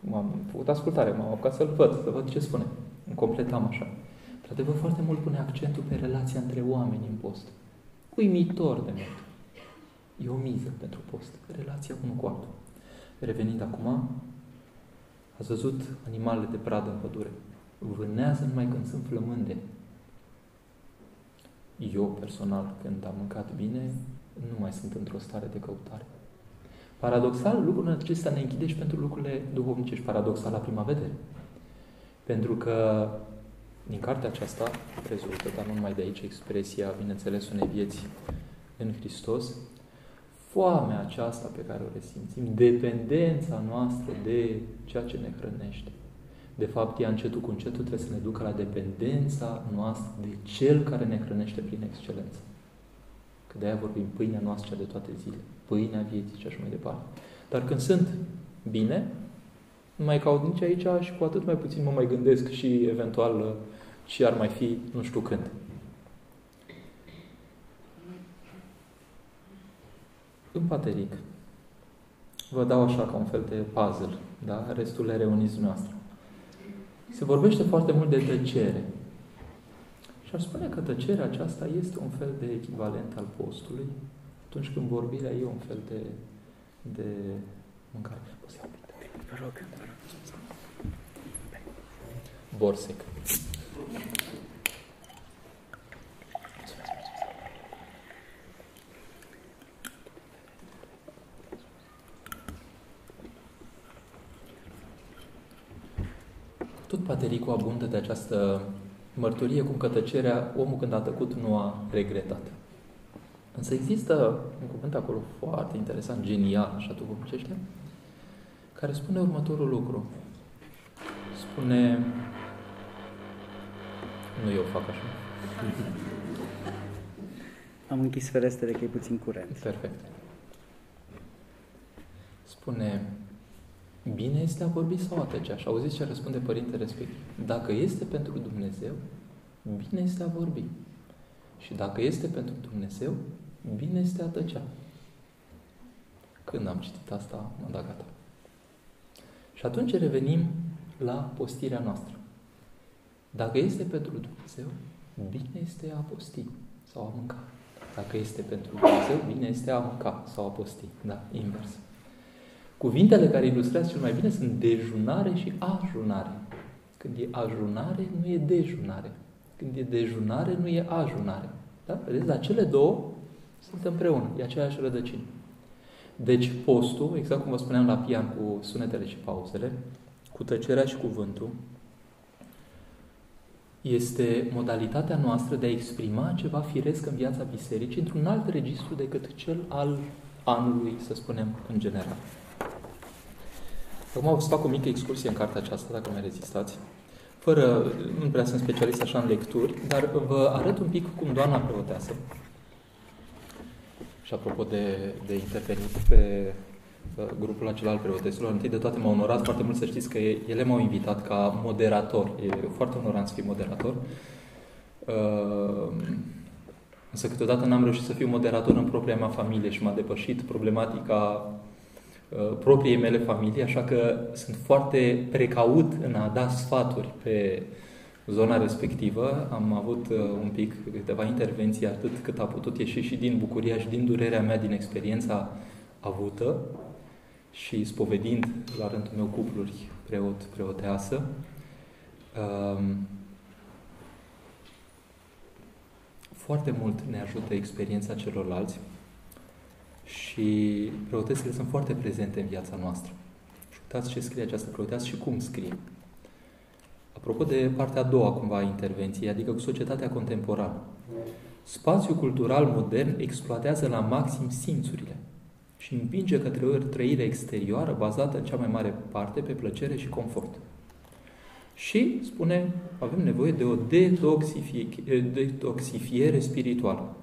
M-am făcut ascultare, m-am apucat să-l văd, să văd ce spune. Îmi completam așa. Într-adevăr, foarte mult pune accentul pe relația între oameni în post. Uimitor de mult. E o miză pentru post. Relația unul cu altul. Revenind acum, ați văzut animalele de pradă în pădure. Vânează numai când sunt flămânde. Eu, personal, când am mâncat bine, nu mai sunt într-o stare de căutare. Paradoxal, lucrul acesta ne închide și pentru lucrurile duhovnicești. Paradoxal la prima vedere. Pentru că din cartea aceasta rezultă, dar nu numai de aici, expresia, bineînțeles, unei vieți în Hristos, foamea aceasta pe care o resimțim, dependența noastră de ceea ce ne hrănește. De fapt, ea încetul cu încetul trebuie să ne ducă la dependența noastră de Cel care ne hrănește prin excelență. Că de aia vorbim pâinea noastră de toate zile, pâinea vieții și așa mai departe. Dar când sunt bine, nu mai caut nici aici și cu atât mai puțin mă mai gândesc și eventual și ar mai fi nu știu când. În pateric, vă dau așa ca un fel de puzzle, da? restul le reuniți noastră. Se vorbește foarte mult de tăcere. Și aș spune că tăcerea aceasta este un fel de echivalent al postului, atunci când vorbirea e un fel de, de mâncare. Poți Vă rog, vă rog. Borsec. Tot patericul abundă de această mărturie cum că tăcerea, omul când a tăcut nu a regretat. Însă există un cuvânt acolo foarte interesant, genial, așa tu cum care spune următorul lucru. Spune, nu eu fac așa. Am închis ferestrele că e puțin curent. Perfect. Spune, bine este a vorbi sau a tăcea? Și auziți ce răspunde părinte respectiv. Dacă este pentru Dumnezeu, bine este a vorbi. Și dacă este pentru Dumnezeu, bine este a tăcea. Când am citit asta, m-am dat gata. Și atunci revenim la postirea noastră. Dacă este pentru Dumnezeu, bine este a posti sau a mânca. Dacă este pentru Dumnezeu, bine este a mânca sau a posti. Da, invers. Cuvintele care ilustrează cel mai bine sunt dejunare și ajunare. Când e ajunare, nu e dejunare. Când e dejunare, nu e ajunare. Da? Vedeți? Dar cele două sunt împreună. E aceeași rădăcină. Deci postul, exact cum vă spuneam la pian cu sunetele și pauzele, cu tăcerea și cuvântul, este modalitatea noastră de a exprima ceva firesc în viața bisericii într-un alt registru decât cel al anului, să spunem, în general. Acum o să fac o mică excursie în cartea aceasta, dacă mai rezistați. Fără, nu prea sunt specialist așa în lecturi, dar vă arăt un pic cum doamna preoteasă. Și apropo de, de intervenit pe grupul acela al preotesilor, întâi de toate m-au onorat foarte mult să știți că ele m-au invitat ca moderator. E foarte onorant să fii moderator. Uh, însă câteodată n-am reușit să fiu moderator în propria mea familie și m-a depășit problematica uh, propriei mele familii, așa că sunt foarte precaut în a da sfaturi pe zona respectivă. Am avut uh, un pic câteva intervenții, atât cât a putut ieși și din bucuria și din durerea mea, din experiența avută și spovedind la rândul meu cupluri preot, preoteasă. Um, foarte mult ne ajută experiența celorlalți și preotesele sunt foarte prezente în viața noastră. Și uitați ce scrie această preoteasă și cum scrie. Apropo de partea a doua cumva a intervenției, adică cu societatea contemporană. Spațiul cultural modern exploatează la maxim simțurile și împinge către o trăire exterioară bazată în cea mai mare parte pe plăcere și confort. Și spune, avem nevoie de o detoxifiere spirituală.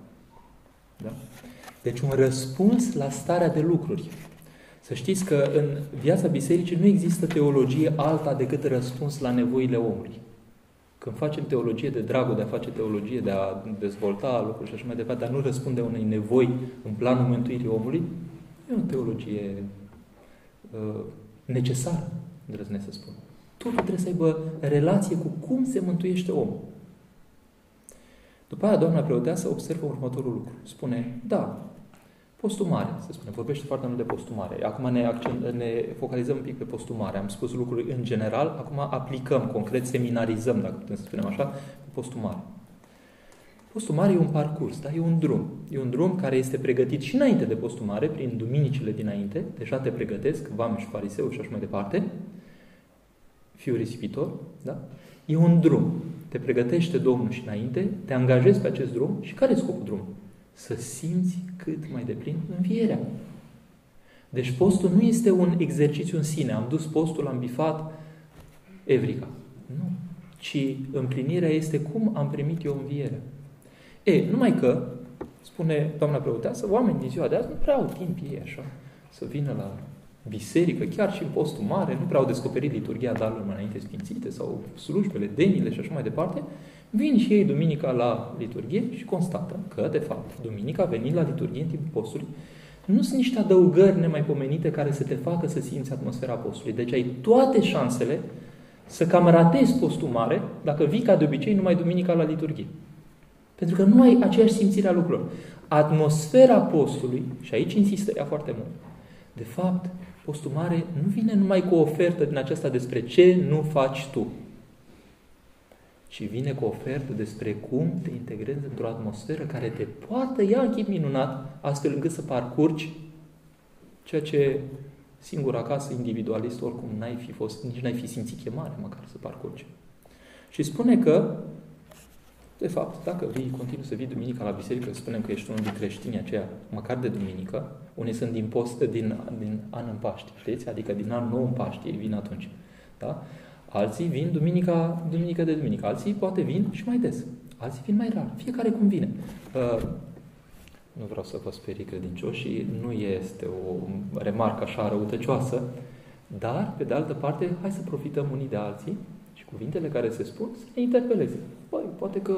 Da? Deci un răspuns la starea de lucruri. Să știți că în viața bisericii nu există teologie alta decât răspuns la nevoile omului. Când facem teologie de dragul de a face teologie, de a dezvolta lucruri și așa mai departe, dar nu răspunde unei nevoi în planul mântuirii omului, e o teologie uh, necesară, îndrăznesc să spun. Totul trebuie să aibă relație cu cum se mântuiește omul. După aia, doamna preoteasă observă următorul lucru. Spune, da, Postumare, se spune. Vorbește foarte mult de postumare. Acum ne, accent, ne focalizăm un pic pe postumare. Am spus lucruri în general, acum aplicăm concret, seminarizăm, dacă putem să spunem așa, cu postumare. Postumare e un parcurs, da? e un drum. E un drum care este pregătit și înainte de postumare, prin duminicile dinainte, deja te pregătesc, vame și fariseu și așa mai departe, fiul risipitor, da? E un drum. Te pregătește Domnul și înainte, te angajezi pe acest drum și care e scopul drumului? Să simți cât mai deplin învierea. Deci postul nu este un exercițiu în sine. Am dus postul, am bifat evrica. Nu. Ci împlinirea este cum am primit eu învierea. E, numai că, spune doamna preoteasă, oamenii din ziua de azi nu prea au timp ei așa să vină la biserică, chiar și în postul mare, nu prea au descoperit liturgia darurilor înainte sfințite sau slujbele, denile și așa mai departe, Vin și ei duminica la liturghie și constată că, de fapt, duminica venind la liturghie în timpul postului, nu sunt niște adăugări nemaipomenite care să te facă să simți atmosfera postului. Deci ai toate șansele să cam ratezi postul mare dacă vii ca de obicei numai duminica la liturghie. Pentru că nu ai aceeași simțire a lucrurilor. Atmosfera postului, și aici insistă ea foarte mult, de fapt, postul mare nu vine numai cu o ofertă din aceasta despre ce nu faci tu ci vine cu o ofertă despre cum te integrezi într-o atmosferă care te poate ia în chip minunat, astfel încât să parcurgi ceea ce singur acasă, individualist, oricum n-ai fi fost, nici n-ai fi simțit chemare măcar să parcurgi. Și spune că, de fapt, dacă vii, continui să vii duminica la biserică, spunem că ești unul din creștini aceia, măcar de duminică, unii sunt din, post, din, din an în Paști, știți? Adică din an nou în Paști, ei vin atunci. Da? Alții vin duminica, duminică de duminică. Alții poate vin și mai des. Alții vin mai rar. Fiecare cum vine. Uh, nu vreau să vă sperii credincioși și nu este o remarcă așa răutăcioasă, dar, pe de altă parte, hai să profităm unii de alții și cuvintele care se spun să ne interpeleze. Băi, poate că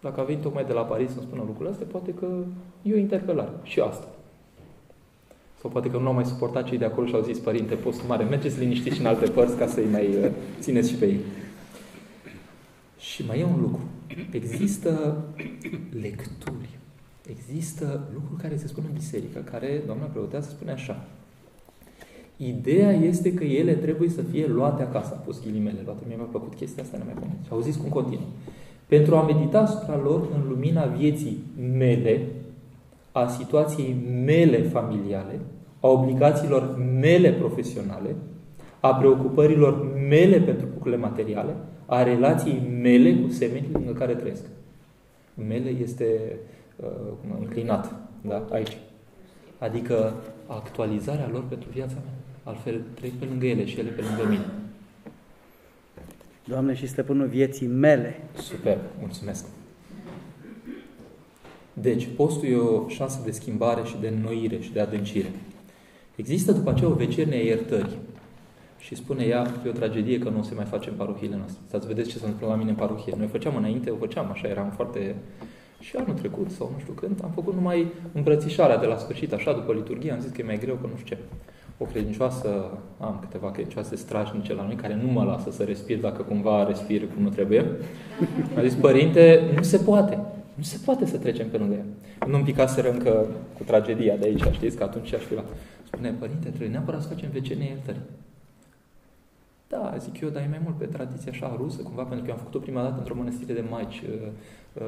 dacă a venit tocmai de la Paris să spună lucrurile astea, poate că e o interpelare. Și asta. Sau poate că nu au mai suportat cei de acolo și au zis, Părinte, postul mare, mergeți liniștiți și în alte părți ca să-i mai uh, țineți și pe ei. Și mai e un lucru. Există lecturi. Există lucruri care se spun în biserică, care doamna preoteasă spune așa. Ideea este că ele trebuie să fie luate acasă. A pus ghilimele, luate. Mie mi-a plăcut chestia asta, nu mai pune. Și au zis cum continuă. Pentru a medita asupra lor în lumina vieții mele, a situației mele familiale, a obligațiilor mele profesionale, a preocupărilor mele pentru lucrurile materiale, a relației mele cu semenii lângă care trăiesc. Mele este uh, înclinat, da? aici. Adică actualizarea lor pentru viața mea. Altfel trec pe lângă ele și ele pe lângă mine. Doamne și stăpânul vieții mele. Super, mulțumesc. Deci, postul e o șansă de schimbare și de înnoire și de adâncire. Există după aceea o vecerne a iertării. Și spune ea, e o tragedie că nu se mai face în parohiile noastre. Să vedeți ce s-a întâmplat la mine în parohie. Noi făceam înainte, o făceam așa, eram foarte... Și anul trecut, sau nu știu când, am făcut numai îmbrățișarea de la sfârșit, așa, după liturghie, am zis că e mai greu, că nu știu ce. O credincioasă, am câteva credincioase strașnice la noi, care nu mă lasă să respir dacă cumva respir cum nu trebuie. A zis, părinte, nu se poate. Nu se poate să trecem pe lângă ea. Nu-mi picaseră încă cu tragedia de aici, știți, că atunci aș fi luat. Spune, părinte, trebuie neapărat să facem vecene iertări. Da, zic eu, dar e mai mult pe tradiția așa rusă, cumva, pentru că eu am făcut-o prima dată într-o mănăstire de maici uh, uh,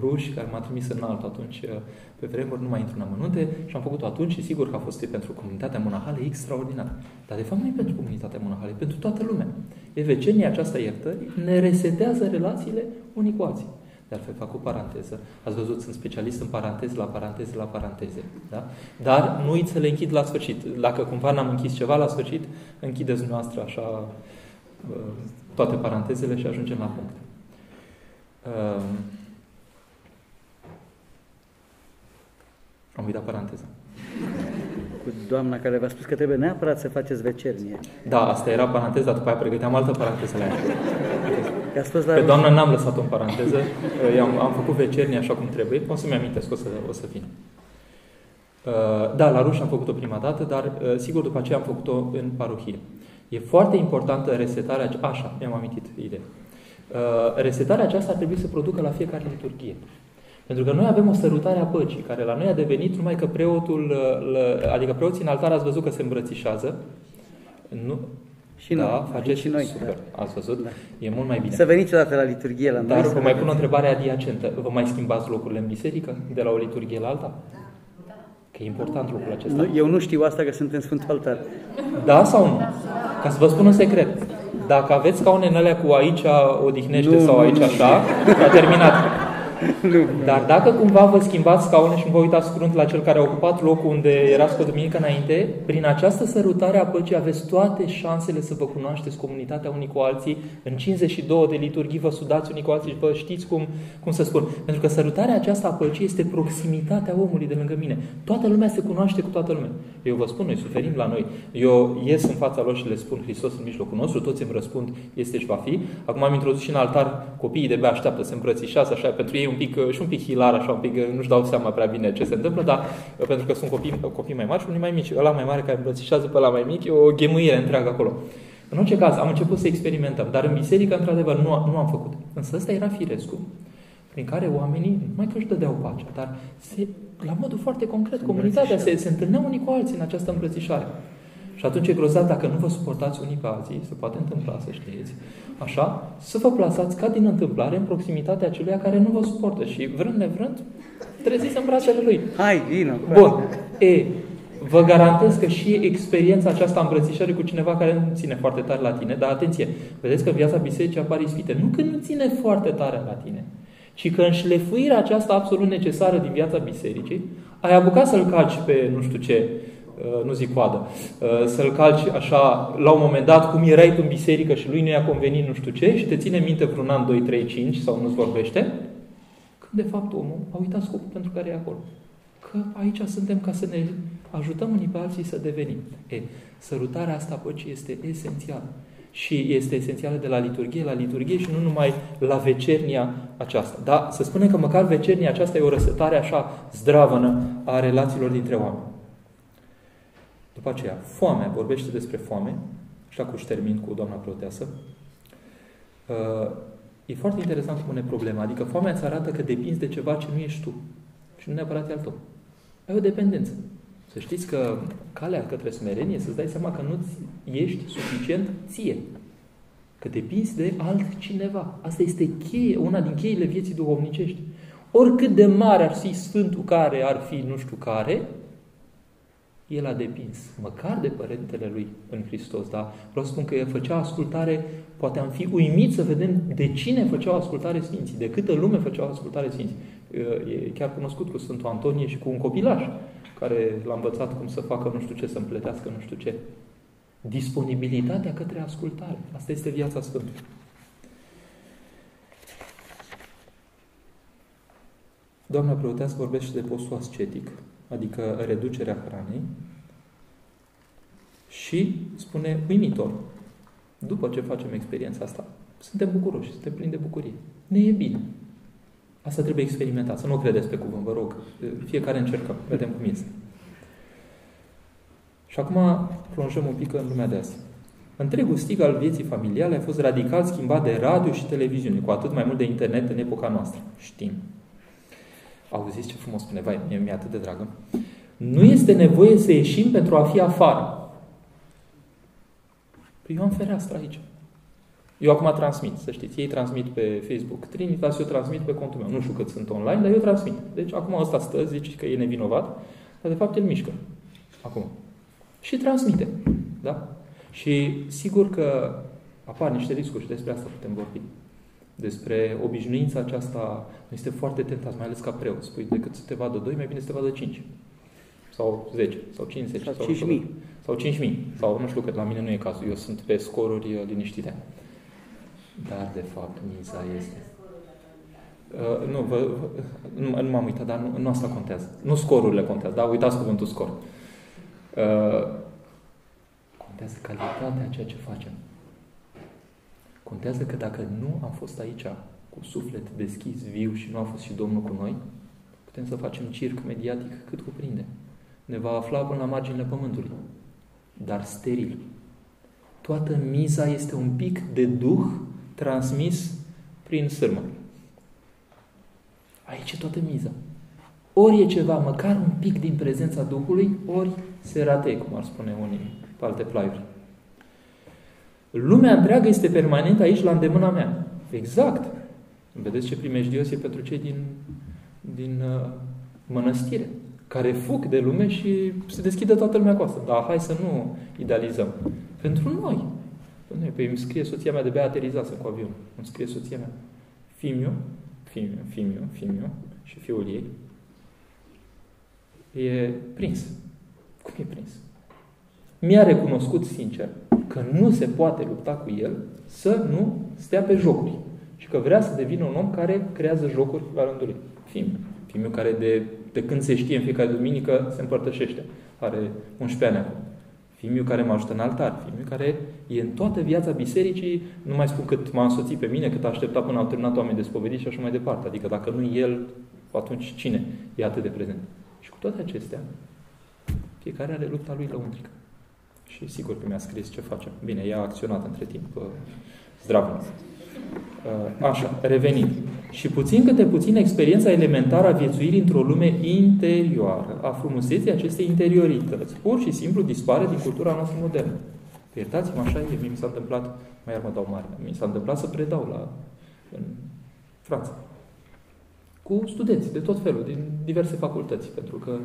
ruși, care m-a trimis în alt atunci, uh, pe vremuri, nu mai intru în amănunte, și am făcut-o atunci și sigur că a fost pentru comunitatea monahală extraordinar. Dar de fapt nu e pentru comunitatea monahală, e pentru toată lumea. E vecenia aceasta iertării ne resetează relațiile unii cu alții. De altfel, fac o paranteză. Ați văzut, sunt specialist în paranteze la paranteze la paranteze. Da? Dar nu uiți să le închid la sfârșit. Dacă cumva n-am închis ceva la sfârșit, închideți noastră așa uh, toate parantezele și ajungem la punct. Uh, Am uitat paranteza. Cu doamna care v-a spus că trebuie neapărat să faceți vecernie. Da, asta era paranteza, după aia pregăteam altă paranteză la ea. Că ați fost la Pe doamna n-am lăsat-o în paranteză, am, am făcut vecernie așa cum trebuie, o să-mi amintesc, o să, o să vin. Uh, da, la ruși am făcut-o prima dată, dar uh, sigur după aceea am făcut-o în parohie. E foarte importantă resetarea, așa, mi-am amintit ideea. Uh, resetarea aceasta ar trebui să producă la fiecare liturghie. Pentru că noi avem o sărutare a păcii, care la noi a devenit numai că preotul, adică preoții în altar ați văzut că se îmbrățișează. Nu, și da, noi, faceți și noi. Super, da. ați văzut? Da. E mult mai bine. Să veniți odată la liturghie la Dar vă mai pun o întrebare adiacentă. Vă mai schimbați locurile în biserică de la o liturghie la alta? Că e important lucrul acesta. Nu, eu nu știu asta că sunt în Sfântul Altar. Da sau nu? Ca să vă spun un secret. Dacă aveți scaune în alea cu aici odihnește nu, sau aici nu, așa, a terminat. Nu. Dar dacă cumva vă schimbați scaune și nu vă uitați curând la cel care a ocupat locul unde erați cu o duminică înainte, prin această sărutare a păcii aveți toate șansele să vă cunoașteți comunitatea unii cu alții. În 52 de liturghii vă sudați unii cu alții și vă știți cum, cum să spun. Pentru că sărutarea aceasta a păcii este proximitatea omului de lângă mine. Toată lumea se cunoaște cu toată lumea. Eu vă spun, noi suferim la noi. Eu ies în fața lor și le spun Hristos în mijlocul nostru, toți îmi răspund, este și va fi. Acum am introdus și în altar copiii de bea așteaptă, se îmbrățișează așa, pentru ei un pic, și un pic hilar, așa un pic, nu-și dau seama prea bine ce se întâmplă, dar pentru că sunt copii, copii mai mari și unii mai mici. Ăla mai mare care îmbrățișează pe la mai mic, e o ghemuire întreagă acolo. În orice caz, am început să experimentăm, dar în biserică, într-adevăr, nu, nu am făcut. Însă ăsta era firescu, prin care oamenii, nu mai că își dădeau pacea, dar se, la modul foarte concret, comunitatea se, se întâlneau unii cu alții în această îmbrățișare. Și atunci e grozav dacă nu vă suportați unii pe alții, se poate întâmpla, să știți, așa, să vă plasați ca din întâmplare în proximitatea celui care nu vă suportă și vrând nevrând, treziți în brațele lui. Hai, vină! Bun. E, vă garantez că și experiența aceasta îmbrățișării cu cineva care nu ține foarte tare la tine, dar atenție, vedeți că în viața bisericii apar ispite. Nu că nu ține foarte tare la tine, ci că în șlefuirea aceasta absolut necesară din viața bisericii, ai apucat să-l calci pe nu știu ce, Uh, nu zic coadă, uh, să-l calci așa la un moment dat, cum erai tu în biserică și lui nu i-a convenit nu știu ce și te ține minte vreun an, 2, 3, 5 sau nu-ți vorbește, când de fapt omul a uitat scopul pentru care e acolo. Că aici suntem ca să ne ajutăm unii pe alții să devenim. E, sărutarea asta păcii este esențială. Și este esențială de la liturghie la liturghie și nu numai la vecernia aceasta. Da, să spunem că măcar vecernia aceasta e o răsătare așa zdravănă a relațiilor dintre oameni. După aceea, foamea, vorbește despre foame, așa cu termin cu doamna preoteasă. Uh, e foarte interesant cum pune problema, adică foamea îți arată că depinzi de ceva ce nu ești tu și nu neapărat al tău. Ai o dependență. Să știți că calea către smerenie, să-ți dai seama că nu ești suficient ție. Că depinzi de altcineva. Asta este cheie, una din cheile vieții duhovnicești. Oricât de mare ar fi Sfântul care ar fi nu știu care, el a depins, măcar de Părintele Lui în Hristos, da? Vreau să spun că el făcea ascultare, poate am fi uimit să vedem de cine făceau ascultare Sfinții, de câtă lume făceau ascultare Sfinții. E chiar cunoscut cu Sfântul Antonie și cu un copilaș care l-a învățat cum să facă nu știu ce, să împletească nu știu ce. Disponibilitatea către ascultare. Asta este viața Sfântului. Doamna preoteasă vorbește de postul ascetic adică reducerea hranei, și spune uimitor, după ce facem experiența asta, suntem bucuroși, suntem plini de bucurie. Ne e bine. Asta trebuie experimentat. Să nu o credeți pe cuvânt, vă rog. Fiecare încercăm, vedem cum este. Și acum plonjăm un pic în lumea de azi. Întregul stig al vieții familiale a fost radical schimbat de radio și televiziune, cu atât mai mult de internet în epoca noastră. Știm. Auziți ce frumos spune, vai, mie mi-e atât de dragă. Nu este nevoie să ieșim pentru a fi afară. Păi eu am fereastră aici. Eu acum transmit, să știți. Ei transmit pe Facebook Trinitas, eu transmit pe contul meu. Nu știu cât sunt online, dar eu transmit. Deci acum ăsta stă, zice că e nevinovat, dar de fapt el mișcă. Acum. Și transmite. Da? Și sigur că apar niște riscuri și despre asta putem vorbi despre obișnuința aceasta, este foarte tentat, mai ales ca preot. Spui, decât să te vadă doi, mai bine să te vadă cinci. Sau 10, sau 50, sau, sau 5.000. Sau 5.000. Sau nu știu cât, la mine nu e cazul. Eu sunt pe scoruri uh, liniștite. Dar, de fapt, miza este... Uh, nu, vă, nu, nu m-am uitat, dar nu, nu asta contează. Nu scorurile contează, dar uitați cuvântul scor. Uh, contează calitatea a ceea ce facem. Contează că dacă nu am fost aici cu suflet deschis, viu și nu a fost și Domnul cu noi, putem să facem circ mediatic cât cuprinde. Ne va afla până la marginile pământului, dar steril. Toată miza este un pic de duh transmis prin sârmă. Aici e toată miza. Ori e ceva, măcar un pic din prezența Duhului, ori se rate, cum ar spune unii pe alte plaiuri. Lumea întreagă este permanent aici la îndemâna mea. Exact. Vedeți ce primejdios e pentru cei din, din uh, mănăstire, care fug de lume și se deschide toată lumea cu asta. Dar hai să nu idealizăm. Pentru noi. Pentru Păi îmi scrie soția mea de bea aterizasă cu avion. Îmi scrie soția mea. Fimiu, Fimiu, Fimiu, Fimiu și fiul ei e prins. Cum e prins? Mi-a recunoscut sincer că nu se poate lupta cu el să nu stea pe jocuri. Și că vrea să devină un om care creează jocuri la rândul lui. Fimiu. Fimiu care de, de când se știe în fiecare duminică se împărtășește. Are 11 ani acum. Fimiu care mă ajută în altar, Fimiu care e în toată viața bisericii, nu mai spun cât m-a însoțit pe mine, cât a așteptat până au terminat oameni de spovedit și așa mai departe. Adică dacă nu el, atunci cine e atât de prezent? Și cu toate acestea, fiecare are lupta lui lăuntrică. Și sigur că mi-a scris ce facem. Bine, ea a acționat între timp. Zdravă. Așa, revenind. Și puțin câte puțin experiența elementară a viețuirii într-o lume interioară, a frumuseții acestei interiorități, pur și simplu dispare din cultura noastră modernă. Iertați-mă, așa e, mi s-a întâmplat, mai iar mă dau mare, mi s-a întâmplat să predau la, în Franța. Cu studenți de tot felul, din diverse facultăți, pentru că,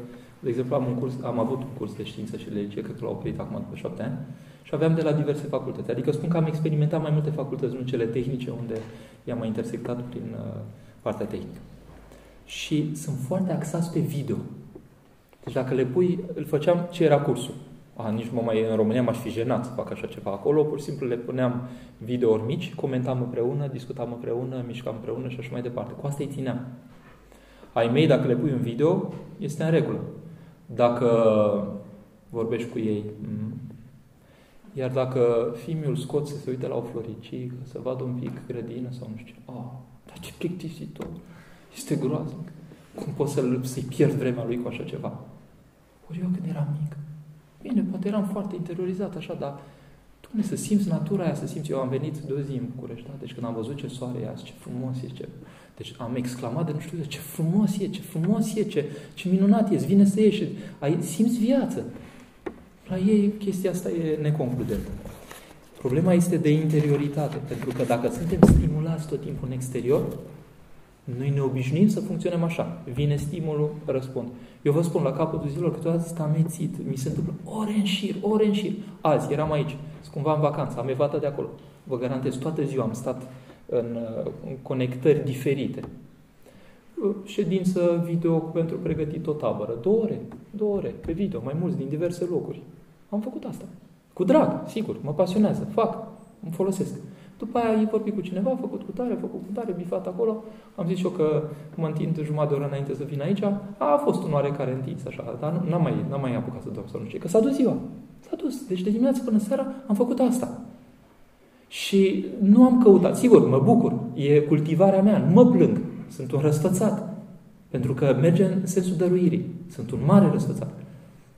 de exemplu, am, un curs, am avut un curs de știință și lege, cred că l-au oprit acum după șapte ani, și aveam de la diverse facultăți. Adică spun că am experimentat mai multe facultăți, nu cele tehnice, unde i-am mai intersectat prin uh, partea tehnică. Și sunt foarte axați pe video. Deci dacă le pui, îl făceam ce era cursul. A, nici mă mai, în România m-aș fi jenat să fac așa ceva acolo, pur și simplu le puneam videouri mici, comentam împreună, discutam împreună, mișcam împreună și așa mai departe. Cu asta îi țineam. Ai mei, dacă le pui în video, este în regulă. Dacă vorbești cu ei, iar dacă fimiul scot să se uite la o floricică, să vadă un pic grădină sau nu știu, oh, dar ce plictisitor, este groaznic. Cum pot să-l, să-i pierd vremea lui cu așa ceva? Ori eu când eram mic, bine, poate eram foarte interiorizat așa, dar Doamne, să simți natura aia, să simți. Eu am venit de o zi în București, da? deci când am văzut ce soare e azi, ce frumos e, ce... Deci am exclamat de nu știu ce frumos e, ce frumos e, ce, ce minunat e, vine să ieși, ai, simți viață. La ei chestia asta e neconcludentă. Problema este de interioritate, pentru că dacă suntem stimulați tot timpul în exterior, noi ne obișnuim să funcționăm așa. Vine stimulul, răspund. Eu vă spun, la capătul zilor, câteodată sunt amețit. Mi se întâmplă ore în șir, ore în șir. Azi, eram aici, sunt cumva în vacanță, am evată de acolo. Vă garantez, toată ziua am stat în, în conectări diferite. Ședință video pentru pregătit o tabără. Două ore, două ore pe video, mai mulți din diverse locuri. Am făcut asta. Cu drag, sigur, mă pasionează, fac, îmi folosesc. După aia e vorbit cu cineva, a făcut cu tare, a făcut cu tare, bifat acolo. Am zis eu că mă întind jumătate de oră înainte să vin aici. A, a fost un oarecare întins așa, dar n-am mai, n-am mai apucat să dorm să nu știu. Că s-a dus ziua. S-a dus. Deci de dimineață până seara am făcut asta. Și nu am căutat. Sigur, mă bucur. E cultivarea mea. Nu mă plâng. Sunt un răsfățat. Pentru că merge în sensul dăruirii. Sunt un mare răsfățat.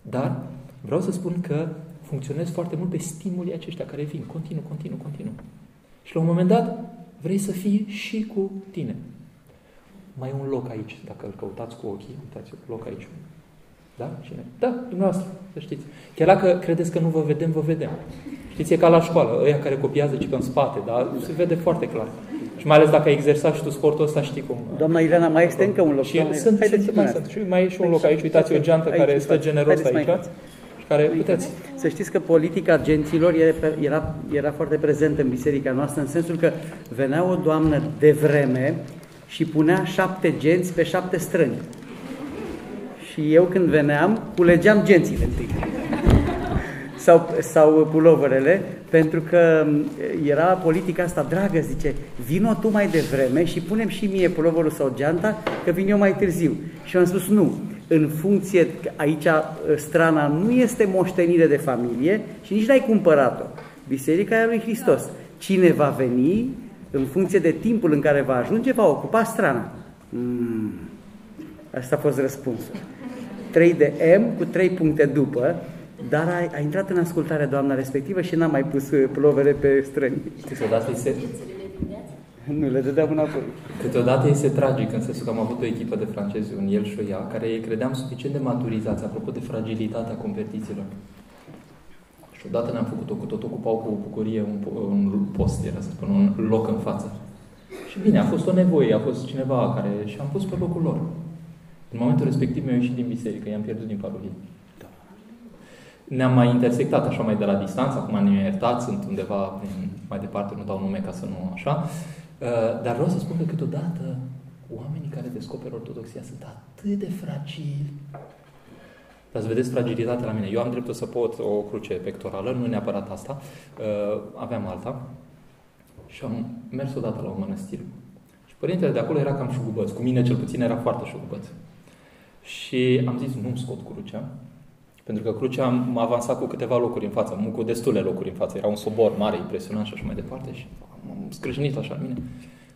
Dar vreau să spun că funcționez foarte mult pe stimulii aceștia care vin. Continuu, continuu, continuu. Și la un moment dat vrei să fii și cu tine. Mai e un loc aici, dacă îl căutați cu ochii, uitați un loc aici. Da? Cine? Da, dumneavoastră, să știți. Chiar dacă credeți că nu vă vedem, vă vedem. Știți, e ca la școală, ăia care copiază ci în spate, dar se vede foarte clar. Și mai ales dacă ai exersat și tu sportul ăsta, știi cum. Doamna Ileana, mai este încă un loc. Și sunt, sunt, mai, sunt. Și mai e și un loc aici, uitați o geantă care stă generos aici care puteți. Să știți că politica genților era, era foarte prezentă în biserica noastră, în sensul că venea o doamnă de vreme și punea șapte genți pe șapte străni. Și eu când veneam, culegeam gențile întâi. Sau, sau puloverele, pentru că era politica asta dragă, zice, vino tu mai devreme și punem și mie puloverul sau geanta, că vin eu mai târziu. Și am spus, nu, în funcție, aici strana nu este moștenire de familie și nici n-ai cumpărat-o. Biserica e lui Hristos. Cine va veni, în funcție de timpul în care va ajunge, va ocupa strana. Mm. Asta a fost răspunsul. 3 de M cu 3 puncte după, dar a, a intrat în ascultare doamna respectivă și n-a mai pus uh, plovere pe străini. Câteodată este... Nu, le dădeam înapoi. Câteodată este tragic, în sensul că am avut o echipă de francezi, un el și o ea, care ei credeam suficient de maturizați, apropo de fragilitatea competițiilor. Și odată ne-am făcut-o cu tot, ocupau cu bucurie un, un post, era să spun, un loc în față. Și bine, a fost o nevoie, a fost cineva care... și am pus pe locul lor. În momentul respectiv mi-au ieșit din biserică, i-am pierdut din parohie. Ne-am mai intersectat așa mai de la distanță, acum ne iertat, sunt undeva prin, mai departe, nu dau nume ca să nu așa. Uh, dar vreau să spun că câteodată oamenii care descoperă ortodoxia sunt atât de fragili. Dar să vedeți fragilitatea la mine. Eu am dreptul să pot o cruce pectorală, nu neapărat asta, uh, aveam alta și am mers odată la o mănăstire. Și părintele de acolo era cam șugubăț. Cu mine cel puțin era foarte șugubăț. Și am zis, nu-mi scot crucea, pentru că crucea am avansat cu câteva locuri în față, cu destule locuri în față. Era un sobor mare, impresionant și așa mai departe. Și am scrâșnit așa mine.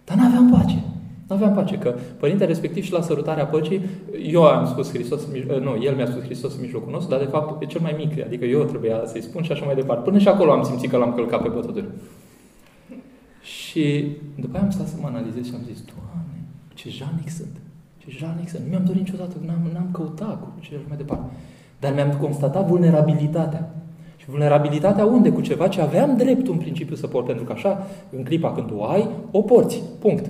Dar n-aveam pace. Nu aveam pace, că părintele respectiv și la sărutarea păcii, eu am spus Hristos, nu, el mi-a spus Hristos în mijlocul nostru, dar de fapt e cel mai mic, adică eu trebuia să-i spun și așa mai departe. Până și acolo am simțit că l-am călcat pe bătături. Și după aia am stat să mă analizez și am zis, Doamne, ce jalnic sunt. Ce jalnic sunt. Nu mi-am dorit niciodată, n-am, n-am căutat cu ce mai departe. Dar mi-am constatat vulnerabilitatea. Și vulnerabilitatea unde? Cu ceva ce aveam dreptul în principiu să port. Pentru că așa, în clipa când o ai, o porți. Punct.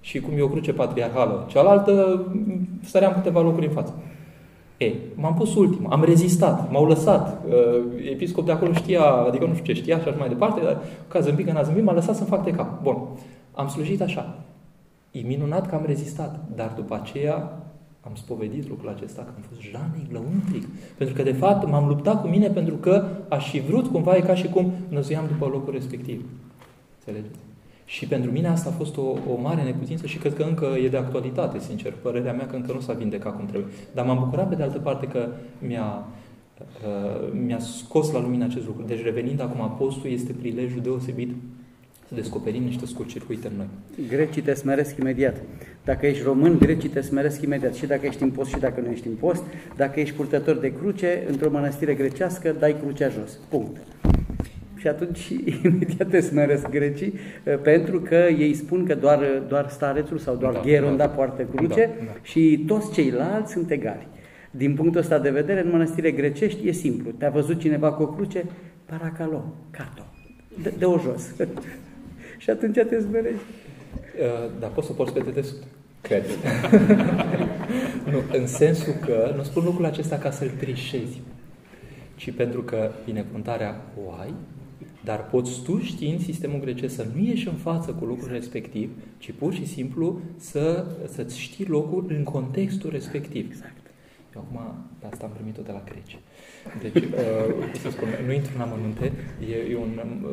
Și cum e o cruce patriarhală, cealaltă stăream câteva locuri în față. E, m-am pus ultim, am rezistat, m-au lăsat. Uh, episcop de acolo știa, adică nu știu ce știa și așa mai departe, dar ca zâmbit, că n-a zâmbit, m-a lăsat să-mi fac de cap. Bun. Am slujit așa. E minunat că am rezistat, dar după aceea am spovedit lucrul acesta, că am fost janic, lăuntric. Pentru că, de fapt, m-am luptat cu mine pentru că aș fi vrut, cumva, e ca și cum năzuiam după locul respectiv. Înțelegeți? Și pentru mine asta a fost o, o mare neputință și cred că încă e de actualitate, sincer. Părerea mea că încă nu s-a vindecat cum trebuie. Dar m-am bucurat pe de altă parte că mi-a, uh, mi-a scos la lumină acest lucru. Deci revenind acum, postul este prilejul deosebit să descoperim niște scurt-circuite în noi. Grecii te smeresc imediat. Dacă ești român, grecii te smeresc imediat. Și dacă ești în post și dacă nu ești în post. Dacă ești purtător de cruce, într-o mănăstire grecească, dai crucea jos. Punct. Și atunci imediat te smeresc grecii, uh, pentru că ei spun că doar, doar starețul sau doar da, Gheronda da, poartă cruce da, da. și toți ceilalți sunt egali. Din punctul ăsta de vedere, în mănăstire grecești e simplu. Te-a văzut cineva cu o cruce? Paracalo, cato. De-o jos. și atunci te smerești. Uh, dar poți să porți pe dedesubt. Cred. nu, în sensul că nu spun lucrul acesta ca să-l trișezi, ci pentru că binecuvântarea o ai, dar poți tu, știind sistemul grecesc, să nu ieși în față cu lucrul respectiv, ci pur și simplu să, să-ți știi locul în contextul respectiv. Exact. Eu acum, pe asta am primit-o de la greci. Deci, uh, să spun, nu intru în amănunte, e, e un uh,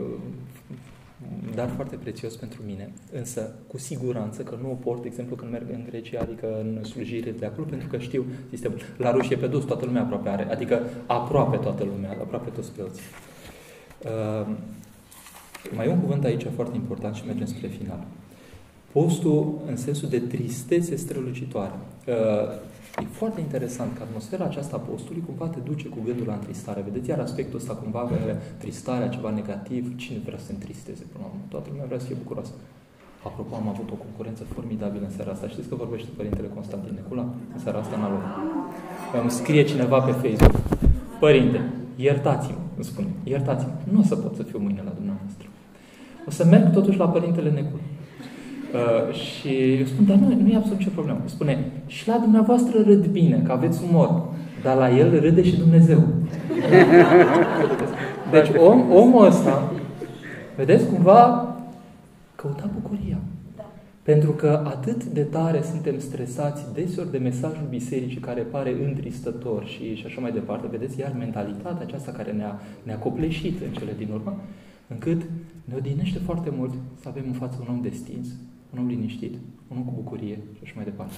dar foarte prețios pentru mine, însă cu siguranță că nu o port, de exemplu, când merg în Grecia, adică în slujire de acolo, pentru că știu sistemul. La rușie pe dus, toată lumea aproape are, adică aproape toată lumea, aproape toți preoții. Uh, mai e un cuvânt aici foarte important și mergem spre final. Postul în sensul de tristețe strălucitoare. Uh, E foarte interesant că atmosfera aceasta a postului cumva te duce cu gândul la întristare. Vedeți iar aspectul ăsta cumva că tristarea, ceva negativ, cine vrea să se întristeze până la urmă? Toată lumea vrea să fie bucuroasă. Apropo, am avut o concurență formidabilă în seara asta. Știți că vorbește Părintele Constantin Necula? În seara asta în aloc. Îmi scrie cineva pe Facebook. Părinte, iertați-mă, îmi spune, iertați-mă, nu o să pot să fiu mâine la dumneavoastră. O să merg totuși la Părintele Necula. Uh, și eu spun, dar nu, nu e absolut nicio problemă. Spune, și la dumneavoastră râd bine, că aveți umor, dar la el râde și Dumnezeu. deci om, omul ăsta, vedeți, cumva căuta bucuria. Pentru că atât de tare suntem stresați deseori de mesajul bisericii care pare întristător și, și așa mai departe, vedeți, iar mentalitatea aceasta care ne-a, ne-a copleșit în cele din urmă, încât ne odinește foarte mult să avem în față un om destins, un om liniștit, un om cu bucurie și așa mai departe.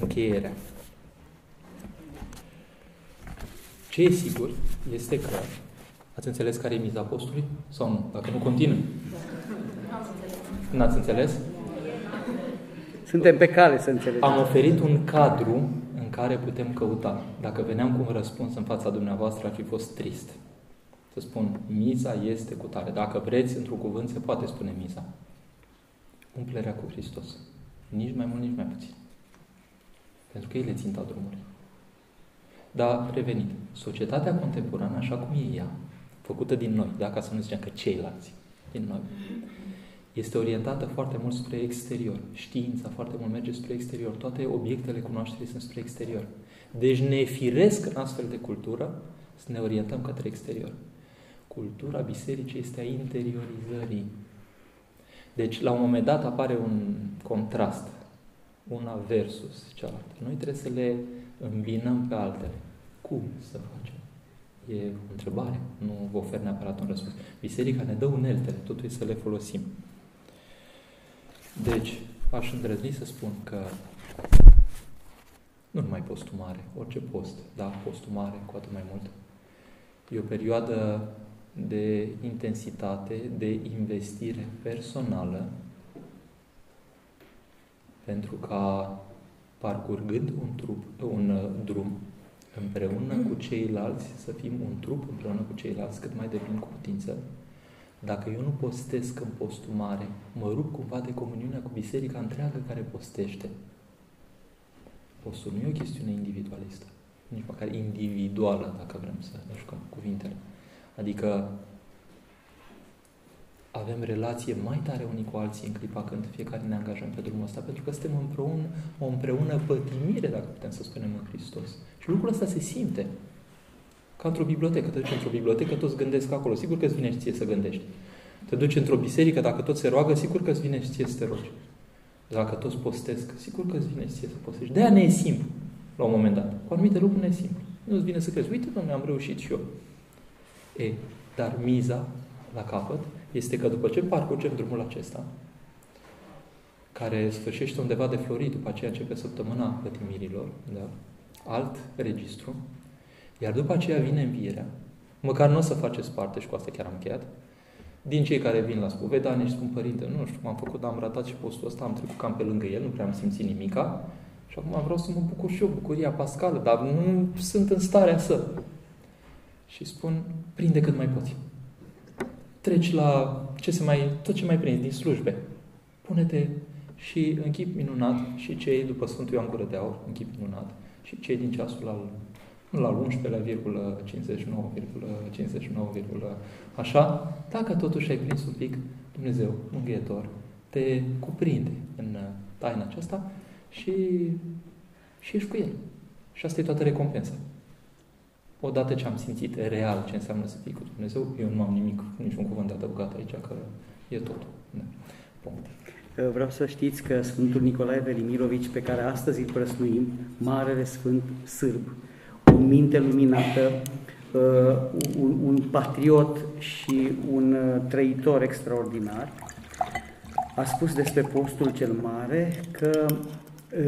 Încheierea. Ce e sigur este că ați înțeles care e miza postului sau nu? Dacă nu, continuă. N-ați înțeles? Suntem pe cale să înțelegem. Am oferit un cadru în care putem căuta. Dacă veneam cu un răspuns în fața dumneavoastră, ar fi fost trist. Să spun, miza este cu tare. Dacă vreți, într-un cuvânt, se poate spune miza. Umplerea cu Hristos. Nici mai mult, nici mai puțin. Pentru că ei le ținta drumului. Dar, revenit, societatea contemporană, așa cum e ea, făcută din noi, dacă să nu zicem că ceilalți, din noi, este orientată foarte mult spre exterior. Știința foarte mult merge spre exterior. Toate obiectele cunoașterii sunt spre exterior. Deci ne firesc în astfel de cultură să ne orientăm către exterior. Cultura bisericii este a interiorizării. Deci, la un moment dat apare un contrast, una versus cealaltă. Noi trebuie să le îmbinăm pe altele. Cum să facem? E o întrebare, nu vă ofer neapărat un răspuns. Biserica ne dă uneltele, totul să le folosim. Deci, aș îndrăzni să spun că nu numai postul mare, orice post, da, postul mare, cu atât mai mult, e o perioadă de intensitate, de investire personală, pentru ca, parcurgând un, trup, un uh, drum, împreună cu ceilalți, să fim un trup împreună cu ceilalți, cât mai de plin cu putință, dacă eu nu postesc în postul mare, mă rup cumva de comuniunea cu biserica întreagă care postește. Postul nu e o chestiune individualistă, nici măcar individuală, dacă vrem să ne jucăm cuvintele. Adică avem relație mai tare unii cu alții în clipa când fiecare ne angajăm pe drumul ăsta, pentru că suntem împreună, o împreună pătimire, dacă putem să spunem, în Hristos. Și lucrul ăsta se simte. Ca într-o bibliotecă. Te duci într-o bibliotecă, toți gândesc acolo. Sigur că îți vine și ție să gândești. Te duci într-o biserică, dacă toți se roagă, sigur că îți vine și ție să te rogi. Dacă toți postesc, sigur că îți vine și ție să postești. De-aia ne e simplu, la un moment dat. Cu anumite lucruri ne e simplu. Nu îți vine să crezi, uite, domnule, am reușit și eu. E, dar miza, la capăt, este că după ce parcurgem drumul acesta, care sfârșește undeva de florit, după aceea începe săptămâna pătimirilor, da? alt registru, iar după aceea vine învierea, măcar nu o să faceți parte, și cu asta chiar am încheiat, din cei care vin la spovedanie și spun, Părinte, nu știu, m-am făcut, am ratat și postul ăsta, am trecut cam pe lângă el, nu prea am simțit nimica și acum vreau să mă bucur și eu, bucuria pascală, dar nu sunt în starea să. Și spun, prinde cât mai poți. Treci la ce se mai, tot ce mai prinzi din slujbe. Pune-te și închip minunat și cei după Sfântul Ioan Gură de Aur, închip minunat, și cei din ceasul al la 11 virgulă 59, 59, așa, dacă totuși ai prins un pic, Dumnezeu, mângâietor, te cuprinde în taina aceasta și, și ești cu El. Și asta e toată recompensa. Odată ce am simțit real ce înseamnă să fii cu Dumnezeu, eu nu am nimic, niciun cuvânt adăugat aici, că e totul. Da. Punct. Vreau să știți că Sfântul Nicolae Velimirovici, pe care astăzi îl prăsnuim, Marele Sfânt Sârb, o minte luminată, uh, un, un patriot și un uh, trăitor extraordinar, a spus despre postul cel mare că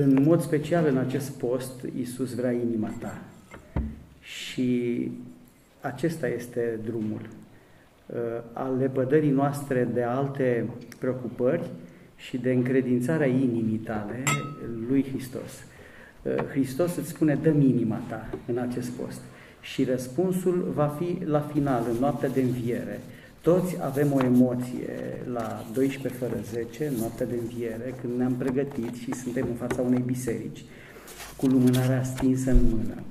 în mod special în acest post Iisus vrea inima ta. Și acesta este drumul uh, al lepădării noastre de alte preocupări și de încredințarea inimii tale lui Hristos. Uh, Hristos îți spune, dă inima ta în acest post. Și răspunsul va fi la final, în noaptea de înviere. Toți avem o emoție la 12 fără 10, noaptea de înviere, când ne-am pregătit și suntem în fața unei biserici, cu lumânarea stinsă în mână.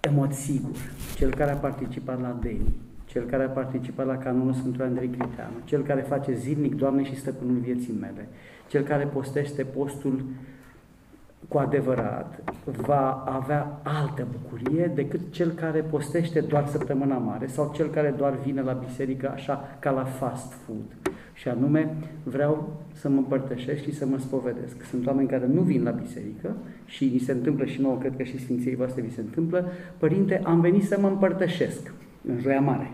În mod sigur, cel care a participat la Deni, cel care a participat la canonul Sfântului Andrei Criteanu, cel care face zilnic, Doamne și Stăpânul vieții mele, cel care postește postul cu adevărat va avea altă bucurie decât cel care postește doar săptămâna mare sau cel care doar vine la biserică așa ca la fast food și anume vreau să mă împărtășesc și să mă spovedesc. Sunt oameni care nu vin la biserică și ni se întâmplă și nouă, cred că și Sfinției voastre vi se întâmplă, Părinte, am venit să mă împărtășesc în Joia Mare.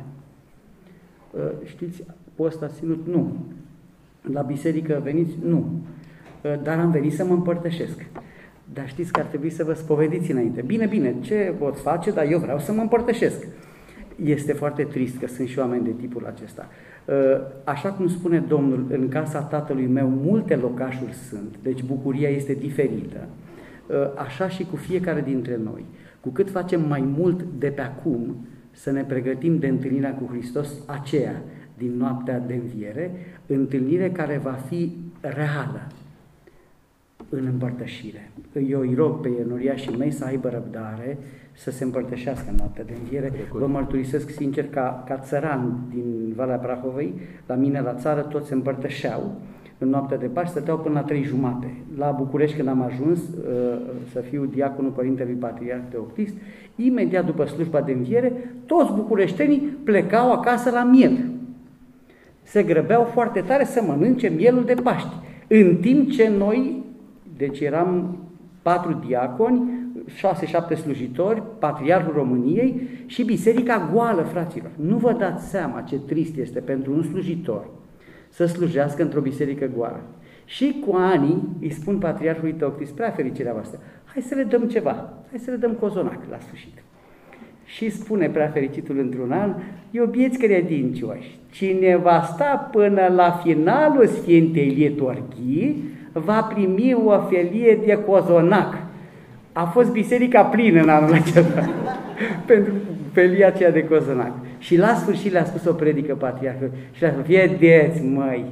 Ă, știți, post a ținut? Nu. La biserică veniți? Nu. Ă, dar am venit să mă împărtășesc. Dar știți că ar trebui să vă spovediți înainte. Bine, bine, ce pot face, dar eu vreau să mă împărtășesc. Este foarte trist că sunt și oameni de tipul acesta. Uh, așa cum spune Domnul, în casa tatălui meu multe locașuri sunt, deci bucuria este diferită. Uh, așa și cu fiecare dintre noi. Cu cât facem mai mult de pe acum să ne pregătim de întâlnirea cu Hristos, aceea din noaptea de înviere, întâlnire care va fi reală, în împărtășire. Eu îi rog pe enoriașii mei să aibă răbdare, să se împărtășească în noaptea de înviere. Vă mărturisesc sincer ca, ca țăran din Valea Prahovei, la mine la țară toți se împărtășeau în noaptea de Paști, stăteau până la trei jumate. La București, când am ajuns uh, să fiu diaconul Părintelui Patriarh Teoctist, imediat după slujba de înviere, toți bucureștenii plecau acasă la miel. Se grăbeau foarte tare să mănânce mielul de Paști, în timp ce noi deci eram patru diaconi, șase-șapte slujitori, Patriarhul României și biserica goală, fraților. Nu vă dați seama ce trist este pentru un slujitor să slujească într-o biserică goală. Și cu ani îi spun Patriarhului Teoctis, prea fericirea voastră, hai să le dăm ceva, hai să le dăm cozonac la sfârșit. Și spune prea fericitul într-un an, iubiți credincioși, cine va sta până la finalul Sfintei Liturghii, va primi o felie de cozonac. A fost biserica plină în anul acesta pentru felia aceea de cozonac. Și la sfârșit le-a spus o predică patriarhă și le-a spus, vedeți măi,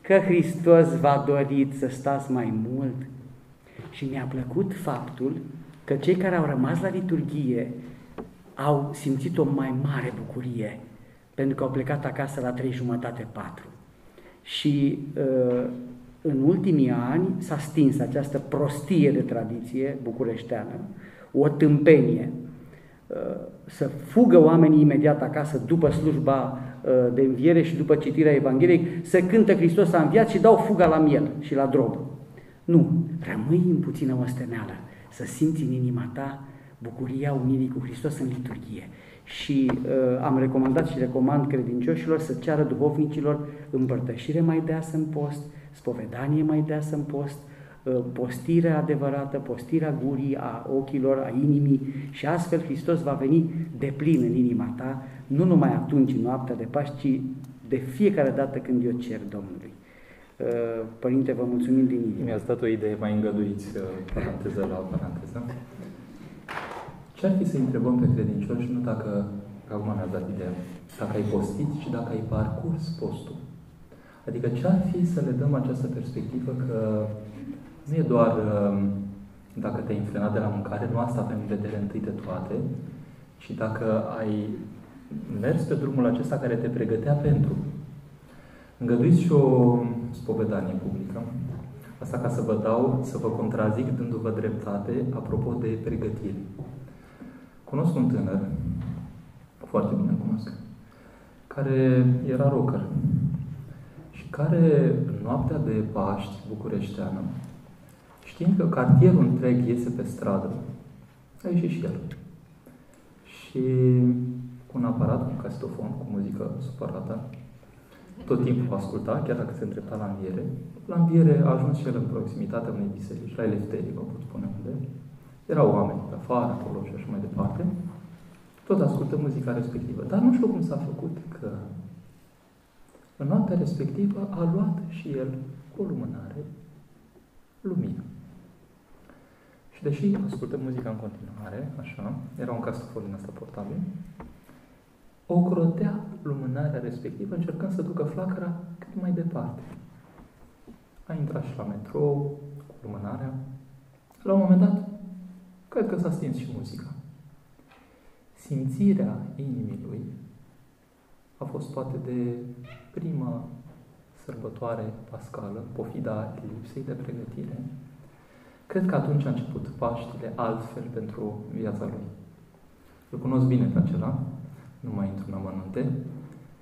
că Hristos v-a dorit să stați mai mult. Și mi-a plăcut faptul că cei care au rămas la liturghie au simțit o mai mare bucurie, pentru că au plecat acasă la trei jumătate, patru. Și uh, în ultimii ani s-a stins această prostie de tradiție bucureșteană, o tâmpenie, uh, să fugă oamenii imediat acasă după slujba uh, de înviere și după citirea Evangheliei, să cântă Hristos a înviat și dau fuga la miel și la drob. Nu, rămâi în puțină osteneală, să simți în inima ta bucuria unirii cu Hristos în liturghie. Și uh, am recomandat și recomand credincioșilor să ceară duhovnicilor împărtășire mai deasă în post, spovedanie mai deasă în post, ă, postire adevărată, postirea gurii, a ochilor, a inimii și astfel Hristos va veni de plin în inima ta, nu numai atunci în noaptea de Paști, ci de fiecare dată când eu cer Domnului. Ă, Părinte, vă mulțumim din inimă. Mi-ați dat o idee, mai îngăduiți ă, paranteză la paranteză. Ce ar fi să întrebăm pe credincioși, nu dacă, acum mi-ați dat ideea, dacă ai postit și dacă ai parcurs postul. Adică ce ar fi să le dăm această perspectivă că nu e doar um, dacă te-ai infrenat de la mâncare, nu asta avem în vedere întâi de toate, ci dacă ai mers pe drumul acesta care te pregătea pentru. Îngăduiți și o spovedanie publică. Asta ca să vă dau, să vă contrazic dându-vă dreptate apropo de pregătire. Cunosc un tânăr, foarte bine cunosc, care era rocker care în noaptea de Paști bucureșteană, știind că cartierul întreg iese pe stradă, a ieșit și el. Și cu un aparat, cu un castofon, cu muzică supărată, tot timpul asculta, chiar dacă se îndrepta la înviere. La înviere a ajuns și el în proximitatea unei biserici, la Elefterii, vă pot spune unde. Erau oameni pe afară, acolo și așa mai departe. Tot ascultă muzica respectivă. Dar nu știu cum s-a făcut că în noaptea respectivă a luat și el cu o lumânare lumină. Și deși ascultă muzica în continuare, așa, era un castofon din asta portabil, o crotea lumânarea respectivă încercând să ducă flacăra cât mai departe. A intrat și la metrou cu lumânarea. La un moment dat, cred că s-a stins și muzica. Simțirea inimii lui a fost poate de prima sărbătoare pascală, pofida lipsei de pregătire, cred că atunci a început Paștile altfel pentru viața lui. Îl cunosc bine pe acela, nu mai intru în amănunte,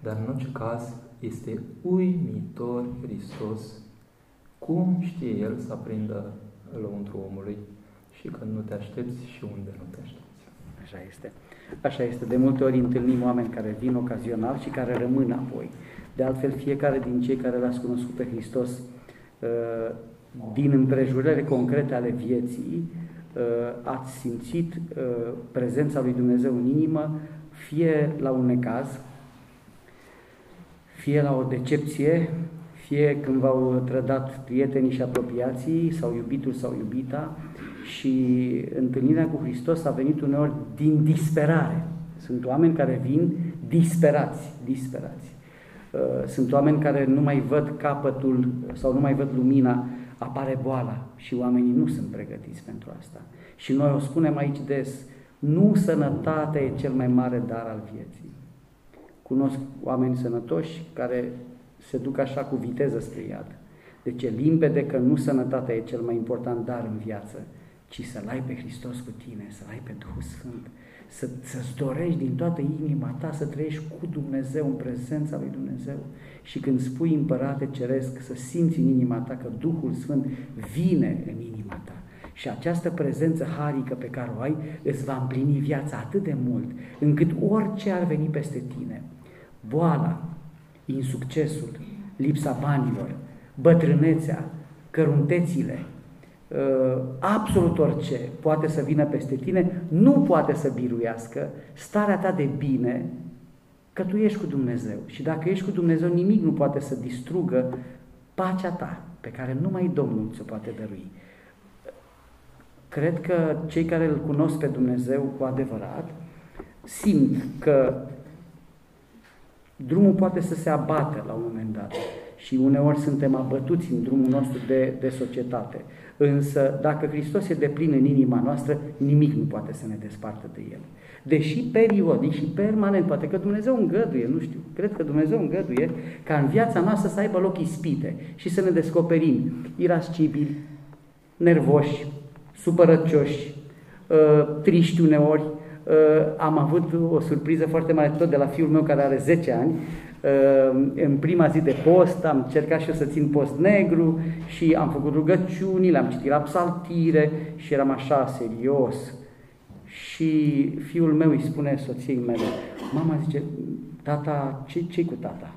dar în orice caz este uimitor Hristos cum știe El să aprindă lăuntru omului și când nu te aștepți și unde nu te aștepți. Așa este. Așa este. De multe ori întâlnim oameni care vin ocazional și care rămân apoi. De altfel, fiecare din cei care l-ați cunoscut pe Hristos uh, din împrejurări concrete ale vieții, uh, ați simțit uh, prezența lui Dumnezeu în inimă, fie la un necaz, fie la o decepție, fie când v-au trădat prietenii și apropiații, sau iubitul sau iubita, și întâlnirea cu Hristos a venit uneori din disperare. Sunt oameni care vin disperați, disperați. Uh, sunt oameni care nu mai văd capătul sau nu mai văd lumina, apare boala și oamenii nu sunt pregătiți pentru asta. Și noi o spunem aici des, nu sănătatea e cel mai mare dar al vieții. Cunosc oameni sănătoși care se duc așa cu viteză spre iad. Deci e limpede că nu sănătatea e cel mai important dar în viață, ci să-L ai pe Hristos cu tine, să-L ai pe Duhul Sfânt, să, să-ți dorești din toată inima ta să trăiești cu Dumnezeu, în prezența lui Dumnezeu. Și când spui împărate ceresc, să simți în inima ta că Duhul Sfânt vine în inima ta. Și această prezență harică pe care o ai îți va împlini viața atât de mult, încât orice ar veni peste tine, boala, insuccesul, lipsa banilor, bătrânețea, căruntețile, Uh, absolut orice poate să vină peste tine, nu poate să biruiască starea ta de bine că tu ești cu Dumnezeu. Și dacă ești cu Dumnezeu, nimic nu poate să distrugă pacea ta, pe care numai Domnul ți-o poate dărui. Cred că cei care îl cunosc pe Dumnezeu cu adevărat simt că drumul poate să se abată la un moment dat și uneori suntem abătuți în drumul nostru de, de societate. Însă, dacă Hristos e de plin în inima noastră, nimic nu poate să ne despartă de El. Deși periodic și permanent, poate că Dumnezeu îngăduie, nu știu, cred că Dumnezeu îngăduie ca în viața noastră să aibă loc ispite și să ne descoperim irascibili, nervoși, supărăcioși, uh, triști uneori. Uh, am avut o surpriză foarte mare tot de la fiul meu care are 10 ani, Ehm, în prima zi de post am încercat și eu să țin post negru și am făcut rugăciuni, le-am citit la psaltire și eram așa serios. Și fiul meu îi spune soției mele, mama zice, tata, ce ce cu tata?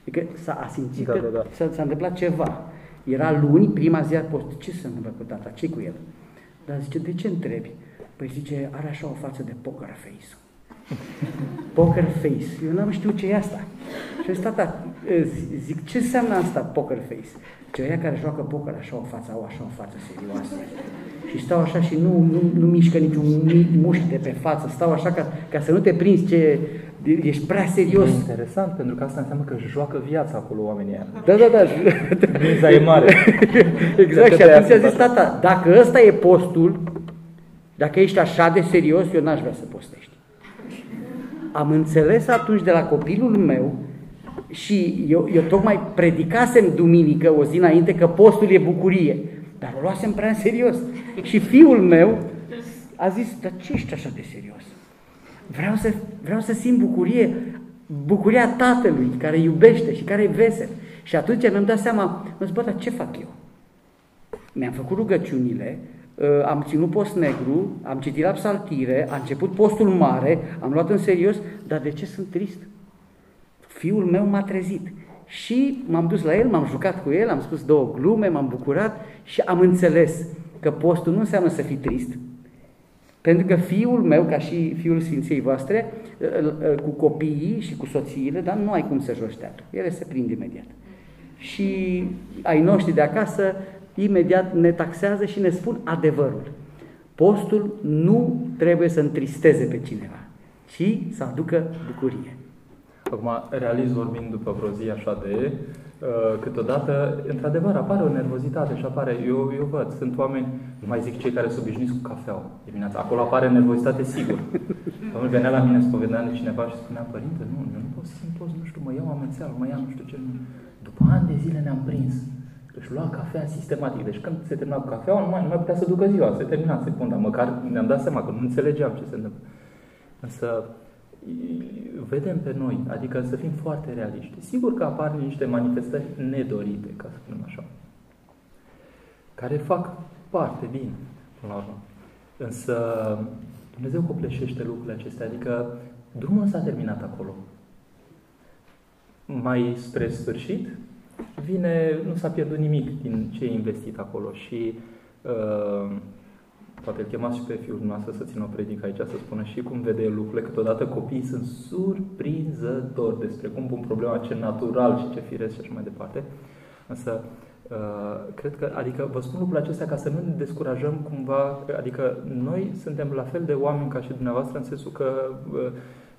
Adică s-a simțit da, că da, da. s-a întâmplat ceva. Era luni, prima zi a post. Ce se întâmplă cu tata? ce cu el? Dar zice, de ce întrebi? Păi zice, are așa o față de poker face Poker face. Eu n-am știut ce e asta. Și am tata, zic, ce înseamnă asta poker face? Ce aia care joacă poker așa o față, au așa o față serioasă. Și stau așa și nu, nu, nu mișcă niciun mușchi de pe față, stau așa ca, ca să nu te prinzi ce, ești prea serios. E interesant, pentru că asta înseamnă că își joacă viața acolo oamenii aia. Da, da, da. Miza e mare. exact, și atunci a zis tata, dacă ăsta e postul, dacă ești așa de serios, eu n-aș vrea să postești am înțeles atunci de la copilul meu și eu, eu tocmai predicasem duminică o zi înainte că postul e bucurie, dar o luasem prea în serios. Și fiul meu a zis, dar ce ești așa de serios? Vreau să, vreau să simt bucurie, bucuria tatălui care iubește și care e vesel. Și atunci mi-am dat seama, mă zic, bă, dar ce fac eu? Mi-am făcut rugăciunile, Uh, am ținut post negru, am citit la psaltire, a început postul mare, am luat în serios, dar de ce sunt trist? Fiul meu m-a trezit. Și m-am dus la el, m-am jucat cu el, am spus două glume, m-am bucurat și am înțeles că postul nu înseamnă să fii trist, pentru că fiul meu, ca și fiul Sfinței voastre, uh, uh, cu copiii și cu soțiile, dar nu ai cum să joci teatru. Ele se prind imediat. Și ai noștri de acasă imediat ne taxează și ne spun adevărul. Postul nu trebuie să întristeze pe cineva, ci să aducă bucurie. Acum, realist vorbind după vreo zi așa de uh, câteodată, într-adevăr, apare o nervozitate și apare, eu, eu văd, sunt oameni, nu mai zic cei care sunt obișnuiți cu cafeaua dimineața, acolo apare nervozitate sigur. Domnul venea la mine, spovedea de cineva și spunea, părinte, nu, eu nu pot să simt post, nu știu, mă iau amețeală, mă iau nu știu ce. După ani de zile ne-am prins își lua cafea sistematic. Deci când se termina cu cafeaua, nu mai, nu mai putea să ducă ziua, se termina secunda. Măcar ne-am dat seama că nu înțelegeam ce se întâmplă. Însă, vedem pe noi, adică să fim foarte realiști. Sigur că apar niște manifestări nedorite, ca să spunem așa, care fac parte din, până la urmă. Însă Dumnezeu copleșește lucrurile acestea, adică drumul s-a terminat acolo. Mai spre sfârșit, vine, nu s-a pierdut nimic din ce e investit acolo și uh, poate îl chemați și pe fiul noastră să țină o predică aici, să spună și cum vede lucrurile. Câteodată copiii sunt surprinzători despre cum pun problema ce natural și ce firesc și așa mai departe. Însă, uh, cred că, adică vă spun lucrurile acestea ca să nu ne descurajăm cumva, adică noi suntem la fel de oameni ca și dumneavoastră în sensul că uh,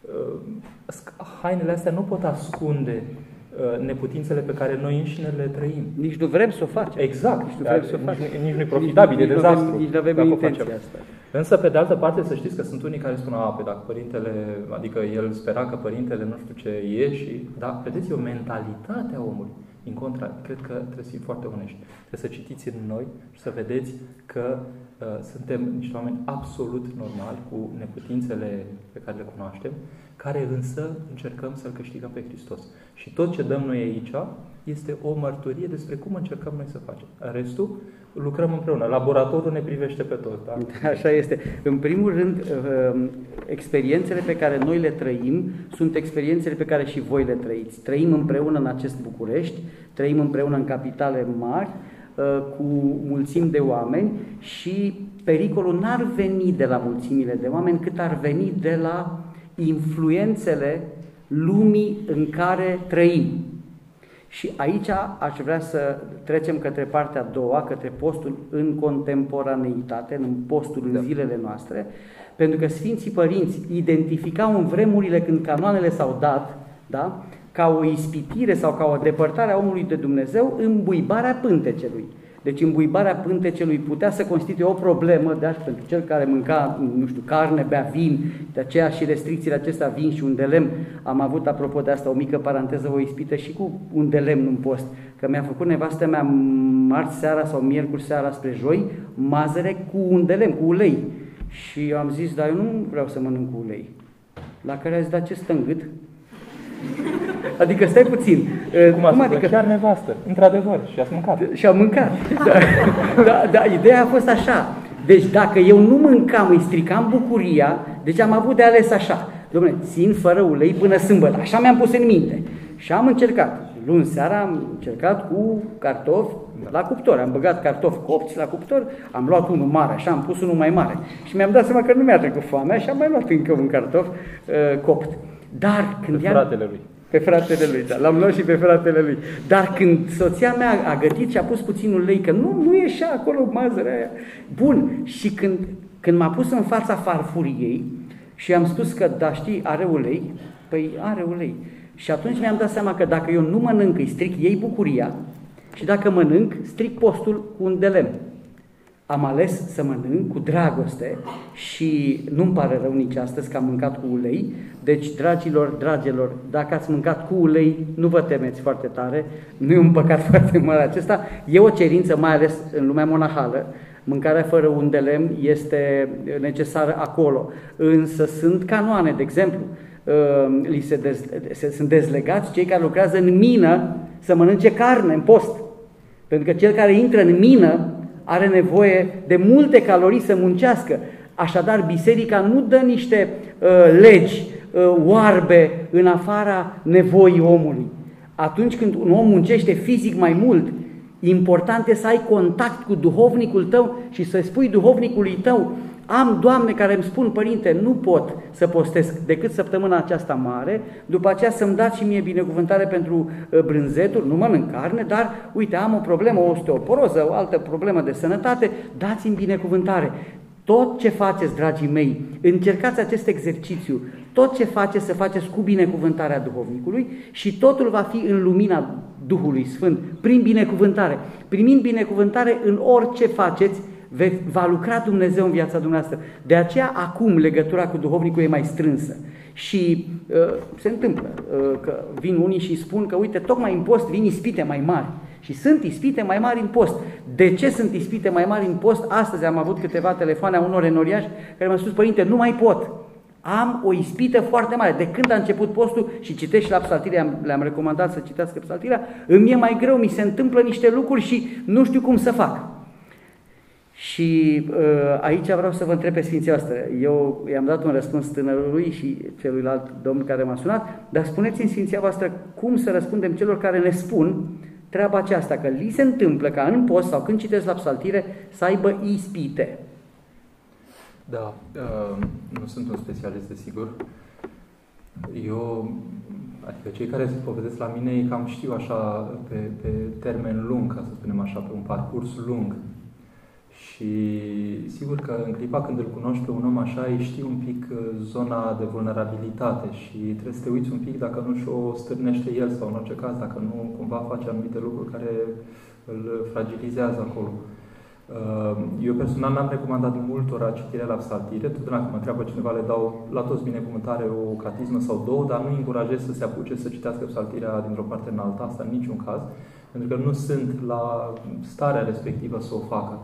uh, hainele astea nu pot ascunde Uh, neputințele pe care noi înșine le trăim. Nici nu vrem să o facem. Exact. Nici nu vrem să o facem. Nici, nici nu e profitabil, nici, e dezastru. Nici nu avem intenția asta. Însă, pe de altă parte, să știți că sunt unii care spun, a, pe dacă părintele, adică el spera că părintele nu știu ce e și, da, vedeți, e o mentalitate a omului. În contra, cred că trebuie să fim foarte onești. Trebuie să citiți în noi și să vedeți că uh, suntem niște oameni absolut normali, cu neputințele pe care le cunoaștem, care însă încercăm să-L câștigăm pe Hristos. Și tot ce dăm noi aici este o mărturie despre cum încercăm noi să facem. Restul lucrăm împreună. Laboratorul ne privește pe toți. Da? Așa este. În primul rând, uh, experiențele pe care noi le trăim sunt experiențele pe care și voi le trăiți. Trăim împreună în acest București, trăim împreună în capitale mari, uh, cu mulțimi de oameni și pericolul n-ar veni de la mulțimile de oameni, cât ar veni de la influențele lumii în care trăim. Și aici aș vrea să trecem către partea a doua, către postul în contemporaneitate, în postul în da. zilele noastre, pentru că Sfinții Părinți identificau în vremurile când canoanele s-au dat, da, ca o ispitire sau ca o depărtare a omului de Dumnezeu, îmbuibarea pântecelui. Deci îmbuibarea pântecelui putea să constituie o problemă de pentru cel care mânca, nu știu, carne, bea vin, de aceea și restricțiile acestea vin și un de lemn. Am avut, apropo de asta, o mică paranteză, o ispită și cu un de lemn în post. Că mi-a făcut nevastă mea marți seara sau miercuri seara spre joi, mazăre cu un de lemn, cu ulei. Și eu am zis, dar eu nu vreau să mănânc cu ulei. La care a zis, dar ce stă în gât? Adică stai puțin. Cum, Cum adică? Chiar nevastă, într-adevăr, și ați mâncat. Și am mâncat. Da, da, da, ideea a fost așa. Deci dacă eu nu mâncam, îi stricam bucuria, deci am avut de ales așa. Dom'le, țin fără ulei până sâmbătă. Așa mi-am pus în minte. Și am încercat. Luni seara am încercat cu cartofi da. la cuptor. Am băgat cartofi copți la cuptor, am luat unul mare, așa, am pus unul mai mare. Și mi-am dat seama că nu mi-a trecut foamea și am mai luat încă un cartof uh, copt. Dar când Pe fratele lui. Pe fratele lui, da. L-am luat și pe fratele lui. Dar când soția mea a gătit și a pus puțin ulei, că nu, nu ieșea acolo mazărea aia. Bun. Și când, când m-a pus în fața farfuriei și am spus că, da, știi, are ulei, păi are ulei. Și atunci mi-am dat seama că dacă eu nu mănânc, îi stric ei bucuria și dacă mănânc, stric postul cu un de lemn am ales să mănânc cu dragoste și nu-mi pare rău nici astăzi că am mâncat cu ulei. Deci, dragilor, dragilor, dacă ați mâncat cu ulei, nu vă temeți foarte tare, nu e un păcat foarte mare acesta. E o cerință, mai ales în lumea monahală, mâncarea fără un de lemn este necesară acolo. Însă sunt canoane, de exemplu, uh, li se dez, se, sunt dezlegați cei care lucrează în mină să mănânce carne în post. Pentru că cel care intră în mină are nevoie de multe calorii să muncească. Așadar, biserica nu dă niște uh, legi uh, oarbe în afara nevoii omului. Atunci când un om muncește fizic mai mult, important e să ai contact cu duhovnicul tău și să spui duhovnicului tău, am doamne care îmi spun, părinte, nu pot să postesc decât săptămâna aceasta mare, după aceea să-mi dați și mie binecuvântare pentru uh, brânzeturi, nu mănânc carne, dar uite, am o problemă, o osteoporoză, o altă problemă de sănătate, dați-mi binecuvântare. Tot ce faceți, dragii mei, încercați acest exercițiu, tot ce faceți să faceți cu binecuvântarea duhovnicului și totul va fi în lumina Duhului Sfânt, prin binecuvântare. Primind binecuvântare în orice faceți, va lucra Dumnezeu în viața dumneavoastră. De aceea acum legătura cu duhovnicul e mai strânsă. Și uh, se întâmplă uh, că vin unii și spun că uite, tocmai în post vin ispite mai mari. Și sunt ispite mai mari în post. De ce sunt ispite mai mari în post? Astăzi am avut câteva telefoane a unor enoriași care mi-au spus, părinte, nu mai pot. am o ispită foarte mare. De când a început postul și citești la psaltirea, le-am recomandat să citească psaltirea, îmi e mai greu, mi se întâmplă niște lucruri și nu știu cum să fac. Și uh, aici vreau să vă întreb pe Sfinția voastră. Eu i-am dat un răspuns tânărului și celuilalt domn care m-a sunat, dar spuneți-mi Sfinția voastră cum să răspundem celor care ne spun treaba aceasta, că li se întâmplă ca în post sau când citesc la psaltire să aibă ispite. Da, uh, nu sunt un specialist, desigur. Eu, adică cei care se povedesc la mine, cam știu așa pe, pe termen lung, ca să spunem așa, pe un parcurs lung. Și sigur că în clipa când îl cunoști pe un om așa, îi știi un pic uh, zona de vulnerabilitate și trebuie să te uiți un pic dacă nu și-o stârnește el sau în orice caz, dacă nu cumva face anumite lucruri care îl fragilizează acolo. Uh, eu personal n-am recomandat multora citirea la psaltire, totdeauna când mă întreabă cineva, le dau la toți binecuvântare o catismă sau două, dar nu încurajez să se apuce să citească psaltirea dintr-o parte în alta, asta în niciun caz, pentru că nu sunt la starea respectivă să o facă.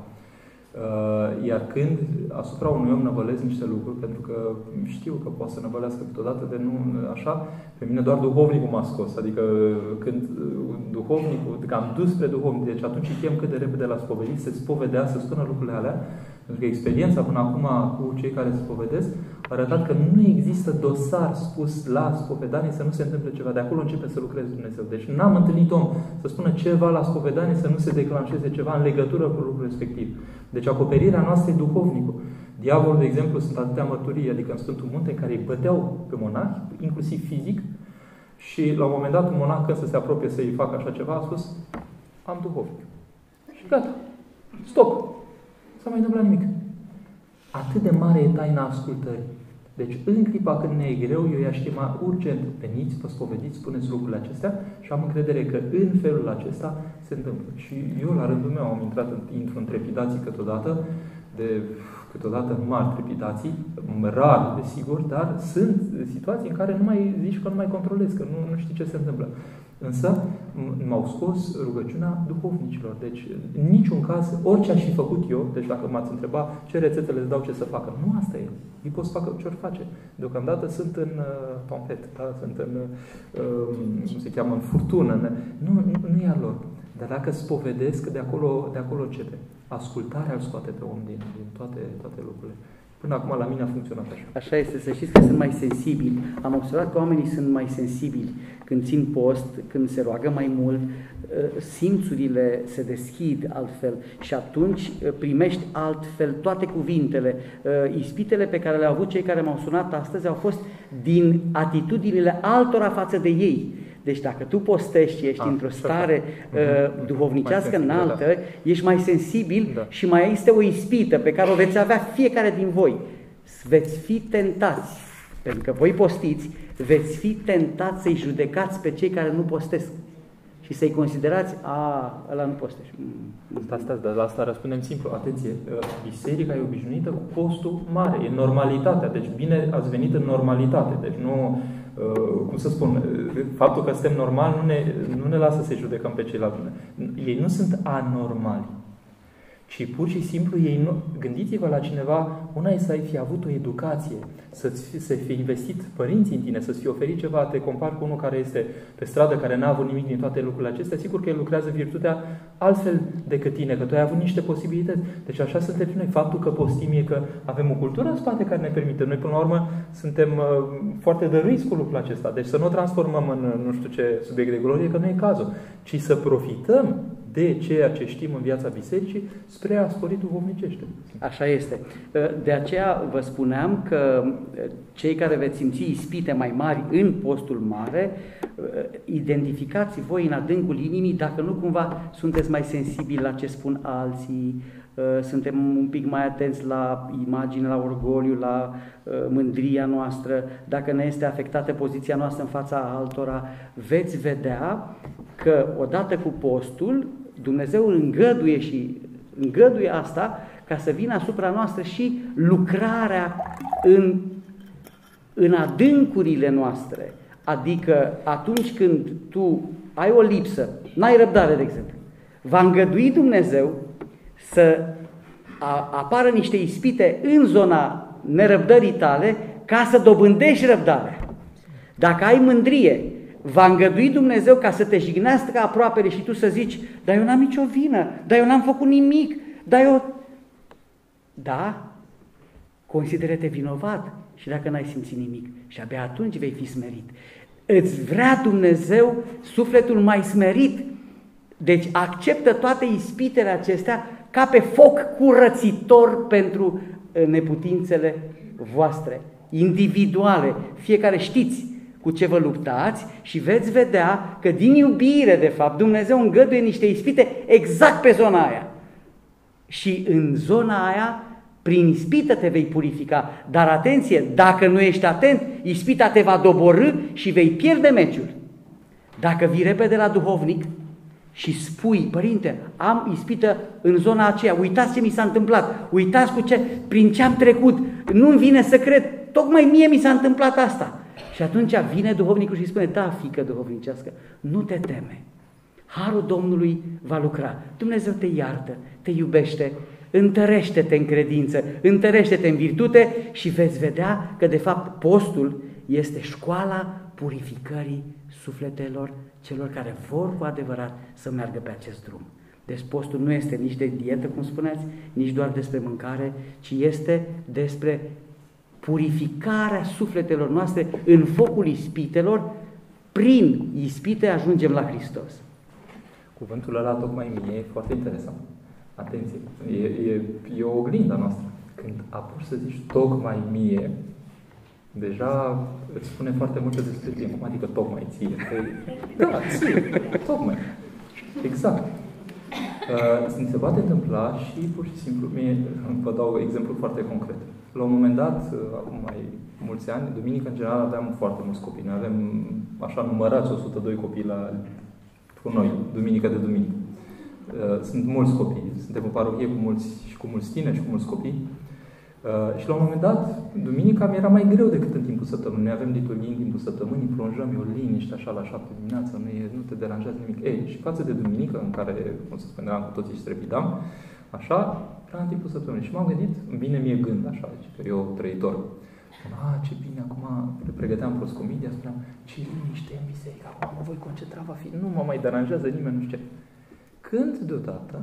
Uh, iar când asupra unui om năvălesc niște lucruri, pentru că știu că poate să năvălească câteodată de nu așa, pe mine doar duhovnicul m-a scos. Adică când uh, duhovnicul, că am dus spre duhovnic, deci atunci îi chem cât de repede la spovedit, să spovedea, să spună lucrurile alea, pentru că experiența până acum cu cei care se spovedesc a arătat că nu există dosar spus la spovedanie să nu se întâmple ceva. De acolo începe să lucreze Dumnezeu. Deci n-am întâlnit om să spună ceva la spovedanie să nu se declanșeze ceva în legătură cu lucrul respectiv. Deci acoperirea noastră e duhovnicul. Diavolul, de exemplu, sunt atâtea mărturii, adică în Sfântul Munte, în care îi băteau pe monahi, inclusiv fizic, și la un moment dat un monah, când să se apropie să-i facă așa ceva, a spus, am duhovnic. Și gata. Stop. S-a mai întâmplat nimic. Atât de mare e taina ascultării. Deci, în clipa când ne e greu, eu i-aș chema urgent, veniți, vă spovediți, spuneți lucrurile acestea și am încredere că în felul acesta se întâmplă. Și eu, la rândul meu, am intrat, intru în trepidații câteodată, de câteodată nu mari trepidații, rar, desigur, dar sunt situații în care nu mai zici că nu mai controlezi, că nu, nu știi ce se întâmplă. Însă m-au scos rugăciunea duhovnicilor. Deci, în niciun caz, orice aș fi făcut eu, deci dacă m-ați întrebat ce rețete le dau ce să facă, nu asta e. Ei pot să facă ce ori face. Deocamdată sunt în uh, tompet, da? sunt în, uh, cum se cheamă, în furtună. Nu, nu, nu e a lor. Dar dacă spovedesc, de acolo, de acolo începe. Ascultarea îl scoate pe om din, din toate, toate lucrurile. Până acum la mine a funcționat așa. Așa este, să știți că sunt mai sensibili. Am observat că oamenii sunt mai sensibili când țin post, când se roagă mai mult, ă, simțurile se deschid altfel și atunci ă, primești altfel toate cuvintele. Ă, ispitele pe care le-au avut cei care m-au sunat astăzi au fost din atitudinile altora față de ei. Deci dacă tu postești și ești ah, într-o stare uh, uh, duhovnicească înaltă, da. ești mai sensibil da. și mai este o ispită pe care o veți avea fiecare din voi. Veți fi tentați, pentru că voi postiți, veți fi tentați să-i judecați pe cei care nu postesc și să-i considerați, a, ăla nu postește. Asta, asta, dar la asta răspundem simplu. Atenție, uh, biserica e obișnuită cu postul mare, e normalitatea. Deci bine ați venit în normalitate. Deci nu Uh, cum să spun, uh, faptul că suntem normali nu ne, nu ne lasă să judecăm pe ceilalți. Ei nu sunt anormali ci pur și simplu ei nu... Gândiți-vă la cineva, una e să fi avut o educație, să să fi investit părinții în tine, să-ți fi oferit ceva, te compar cu unul care este pe stradă, care n-a avut nimic din toate lucrurile acestea, sigur că el lucrează virtutea altfel decât tine, că tu ai avut niște posibilități. Deci așa suntem noi. Faptul că postim e că avem o cultură în spate care ne permite. Noi, până la urmă, suntem uh, foarte dăruiți cu lucrul acesta. Deci să nu o transformăm în nu știu ce subiect de glorie, că nu e cazul, ci să profităm de ceea ce știm în viața bisericii spre a spori duhovnicește. Așa este. De aceea vă spuneam că cei care veți simți ispite mai mari în postul mare, identificați voi în adâncul inimii dacă nu cumva sunteți mai sensibili la ce spun alții, suntem un pic mai atenți la imagine, la orgoliu, la mândria noastră, dacă ne este afectată poziția noastră în fața altora, veți vedea că odată cu postul Dumnezeu îngăduie și îngăduie asta ca să vină asupra noastră și lucrarea în, în adâncurile noastre. Adică atunci când tu ai o lipsă, n-ai răbdare, de exemplu, va îngădui Dumnezeu să apară niște ispite în zona nerăbdării tale ca să dobândești răbdarea. Dacă ai mândrie, va îngădui Dumnezeu ca să te jignească aproapele și tu să zici, dar eu n-am nicio vină, dar eu n-am făcut nimic, dar eu... Da, consideră-te vinovat și dacă n-ai simțit nimic și abia atunci vei fi smerit. Îți vrea Dumnezeu sufletul mai smerit. Deci acceptă toate ispitele acestea ca pe foc curățitor pentru uh, neputințele voastre, individuale. Fiecare știți cu ce vă luptați și veți vedea că din iubire, de fapt, Dumnezeu îngăduie niște ispite exact pe zona aia. Și în zona aia, prin ispită te vei purifica. Dar atenție, dacă nu ești atent, ispita te va doborâ și vei pierde meciul. Dacă vii repede la duhovnic și spui, părinte, am ispită în zona aceea, uitați ce mi s-a întâmplat, uitați cu ce, prin ce am trecut, nu-mi vine să cred, tocmai mie mi s-a întâmplat asta. Și atunci vine duhovnicul și spune, da, fică duhovnicească, nu te teme. Harul Domnului va lucra. Dumnezeu te iartă, te iubește, întărește-te în credință, întărește-te în virtute și veți vedea că de fapt postul este școala purificării sufletelor celor care vor cu adevărat să meargă pe acest drum. Deci postul nu este nici de dietă, cum spuneați, nici doar despre mâncare, ci este despre purificarea sufletelor noastre în focul ispitelor, prin ispite ajungem la Hristos. Cuvântul ăla tocmai mie e foarte interesant. Atenție, e, e, e o oglinda noastră. Când apuci să zici tocmai mie, deja îți spune foarte multe despre tine. Cum adică tocmai ție? Păi, da, ție, tocmai. Exact. Uh, se poate întâmpla și pur și simplu, mie, vă dau exemplu foarte concret. La un moment dat, uh, acum mai mulți ani, duminică în general aveam foarte mulți copii. Noi avem așa numărați 102 copii la, cu noi, duminică de duminică. Uh, sunt mulți copii. Suntem în parohie cu mulți, și cu mulți tineri și cu mulți copii. Uh, și la un moment dat, duminica mi era mai greu decât în timpul săptămânii. Noi avem liturghii în timpul săptămânii, plonjăm, e o liniște așa la șapte dimineața, nu, e, nu te deranjează nimic. Ei, și față de duminică, în care, cum să spuneam, cu toții strepidam, așa, era în timpul săptămânii. Și m-am gândit, bine mi-e gând așa, deci că eu trăitor. A, ce bine, acum pregăteam proscomidia, spuneam, ce liniște în biserică, acum mă voi concentra, va fi, nu mă mai deranjează nimeni, nu știu ce. Când deodată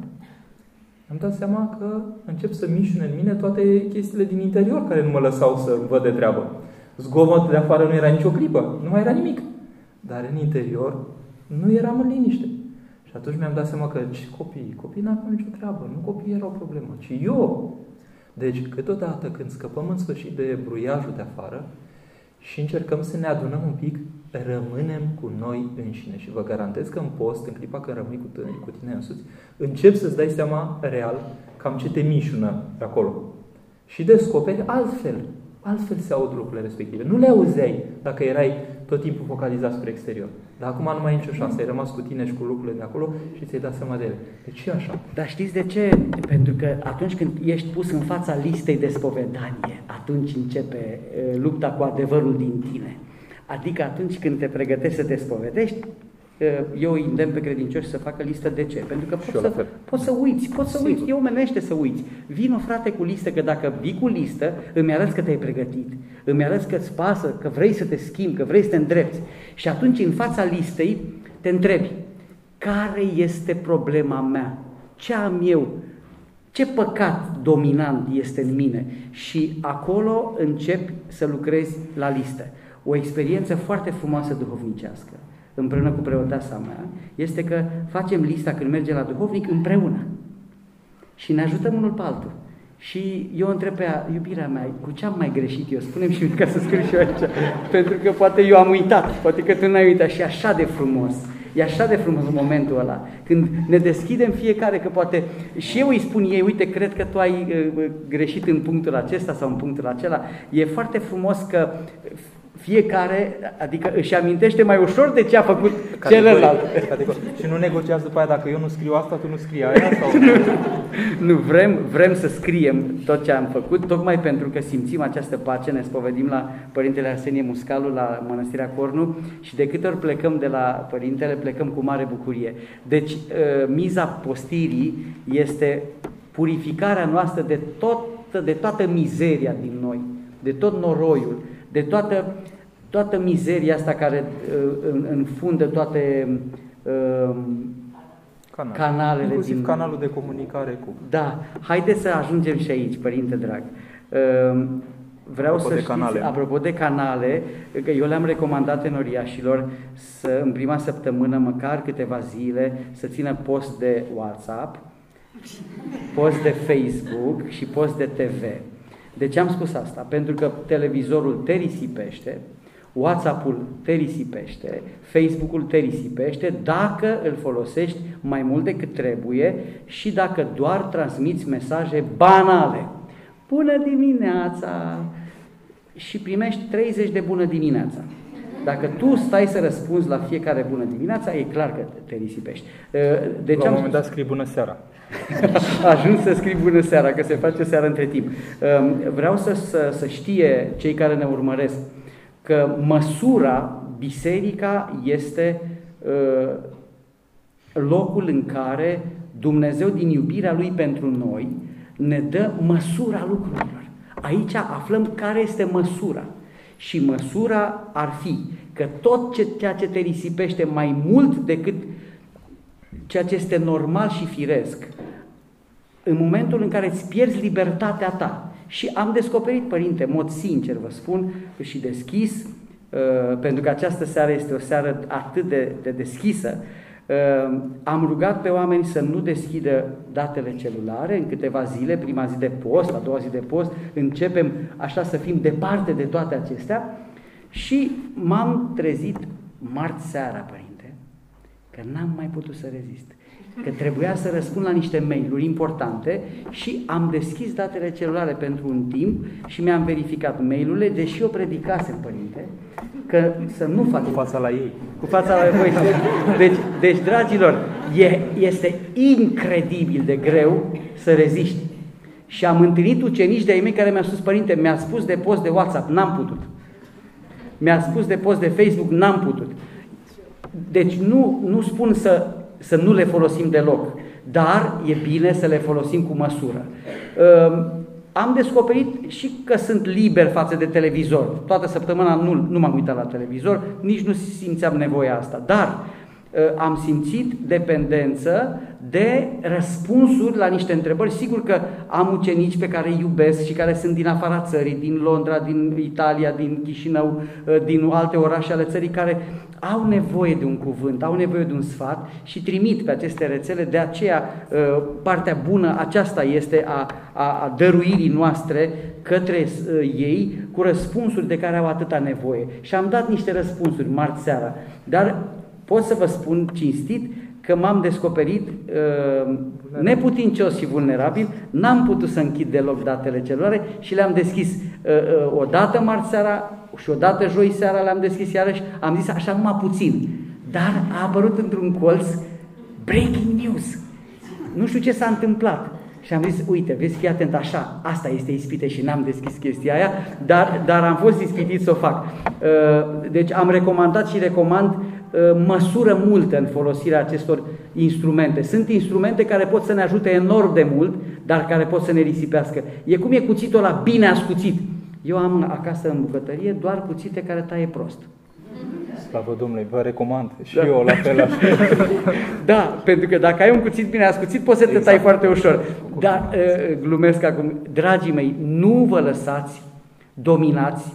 am dat seama că încep să mișune în mine toate chestiile din interior care nu mă lăsau să văd de treabă. Zgomot de afară nu era nicio clipă, nu mai era nimic. Dar în interior nu eram în liniște. Și atunci mi-am dat seama că ce copii, copiii n-au nicio treabă, nu copiii erau o problemă, ci eu. Deci câteodată când scăpăm în sfârșit de bruiajul de afară și încercăm să ne adunăm un pic, rămânem cu noi înșine. Și vă garantez că în post, în clipa când rămâi cu tine, cu tine însuți, începi să-ți dai seama real cam ce te mișună acolo. Și descoperi altfel. Altfel se aud lucrurile respective. Nu le auzeai dacă erai tot timpul focalizat spre exterior. Dar acum nu mai ai nicio șansă. Ai rămas cu tine și cu lucrurile de acolo și ți-ai dat seama de ele. De ce așa? Dar știți de ce? Pentru că atunci când ești pus în fața listei de spovedanie, atunci începe lupta cu adevărul din tine. Adică atunci când te pregătești să te spovedești, eu îi îndemn pe credincioși să facă listă de ce? Pentru că poți să, poți să uiți, poți să Sigur. uiți, e omenește să uiți. Vino frate cu listă, că dacă vii cu listă, îmi arăți că te-ai pregătit, îmi arăți că îți pasă, că vrei să te schimbi, că vrei să te îndrepți. Și atunci în fața listei te întrebi, care este problema mea? Ce am eu? Ce păcat dominant este în mine? Și acolo începi să lucrezi la listă. O experiență foarte frumoasă duhovnicească, împreună cu preotasa mea, este că facem lista când mergem la duhovnic împreună. Și ne ajutăm unul pe altul. Și eu întreb pe ea, iubirea mea, cu ce am mai greșit eu? Spune-mi și ca să scriu și eu aici. Pentru că poate eu am uitat, poate că tu n-ai uitat și așa de frumos. E așa de frumos momentul ăla, când ne deschidem fiecare, că poate și eu îi spun ei, uite, cred că tu ai uh, greșit în punctul acesta sau în punctul acela. E foarte frumos că fiecare, adică își amintește mai ușor de ce a făcut categoric, celălalt. Categoric. Și nu negociază după aia, dacă eu nu scriu asta, tu nu scrii aia? Sau... nu, vrem, vrem să scriem tot ce am făcut, tocmai pentru că simțim această pace, ne spovedim la Părintele Arsenie Muscalu, la Mănăstirea Cornu și de câte ori plecăm de la Părintele, plecăm cu mare bucurie. Deci, ă, miza postirii este purificarea noastră de, tot, de toată mizeria din noi, de tot noroiul, de toată, toată mizeria asta care uh, înfundă toate uh, Canal. canalele Inclusiv din... canalul de comunicare cu... Da, haideți să ajungem și aici, părinte drag. Uh, Vreau apropo să de știți, canale. apropo de canale, că eu le-am recomandat enoriașilor să în prima săptămână, măcar câteva zile, să țină post de WhatsApp, post de Facebook și post de TV. De ce am spus asta? Pentru că televizorul te risipește, WhatsApp-ul te risipește, Facebook-ul te risipește dacă îl folosești mai mult decât trebuie și dacă doar transmiți mesaje banale. Bună dimineața! Și primești 30 de bună dimineața. Dacă tu stai să răspunzi la fiecare bună dimineața, e clar că te risipești. Deci la un moment dat scrii bună seara. Ajuns să scrii bună seara, că se face seara între timp. Vreau să, să, să știe cei care ne urmăresc că măsura, biserica este locul în care Dumnezeu din iubirea Lui pentru noi ne dă măsura lucrurilor. Aici aflăm care este măsura. Și măsura ar fi că tot ce, ceea ce te risipește mai mult decât ceea ce este normal și firesc, în momentul în care îți pierzi libertatea ta, și am descoperit, părinte, în mod sincer vă spun și deschis, uh, pentru că această seară este o seară atât de, de deschisă, uh, am rugat pe oameni să nu deschidă datele celulare în câteva zile, prima zi de post, a doua zi de post, începem așa să fim departe de toate acestea. Și m-am trezit marți seara, părinte, că n-am mai putut să rezist că trebuia să răspund la niște mail-uri importante și am deschis datele celulare pentru un timp și mi-am verificat mail-urile, deși eu predicasem, părinte, că să nu fac... Cu fața la ei. Cu fața la voi. Deci, deci dragilor, e, este incredibil de greu să reziști. Și am întâlnit ucenici de-ai mei care mi-au spus, părinte, mi-a spus de post de WhatsApp, n-am putut. Mi-a spus de post de Facebook, n-am putut. Deci nu, nu spun să să nu le folosim deloc, dar e bine să le folosim cu măsură. Am descoperit și că sunt liber față de televizor. Toată săptămâna nu, nu m-am uitat la televizor, nici nu simțeam nevoia asta, dar am simțit dependență de răspunsuri la niște întrebări. Sigur că am ucenici pe care îi iubesc și care sunt din afara țării, din Londra, din Italia, din Chișinău, din alte orașe ale țării, care au nevoie de un cuvânt, au nevoie de un sfat și trimit pe aceste rețele. De aceea, partea bună aceasta este a, a, a dăruirii noastre către ei cu răspunsuri de care au atâta nevoie. Și am dat niște răspunsuri marți seara, dar pot să vă spun cinstit că m-am descoperit uh, neputincios și vulnerabil, n-am putut să închid deloc datele celulare și le-am deschis uh, uh, o dată marți seara și o dată joi seara le-am deschis iarăși, am zis așa numai puțin, dar a apărut într-un colț breaking news. Nu știu ce s-a întâmplat. Și am zis, uite, vezi, fii atent, așa, asta este ispite și n-am deschis chestia aia, dar, dar am fost ispitit să o fac. Uh, deci am recomandat și recomand uh, măsură multă în folosirea acestor instrumente. Sunt instrumente care pot să ne ajute enorm de mult, dar care pot să ne risipească. E cum e cuțitul ăla bine ascuțit. Eu am acasă în bucătărie doar cuțite care taie prost. Slavă Domnului, vă recomand. Și da. eu la fel așa. da, pentru că dacă ai un cuțit bine ascuțit, poți să te exact. tai foarte ușor. Dar, glumesc acum, dragii mei, nu vă lăsați dominați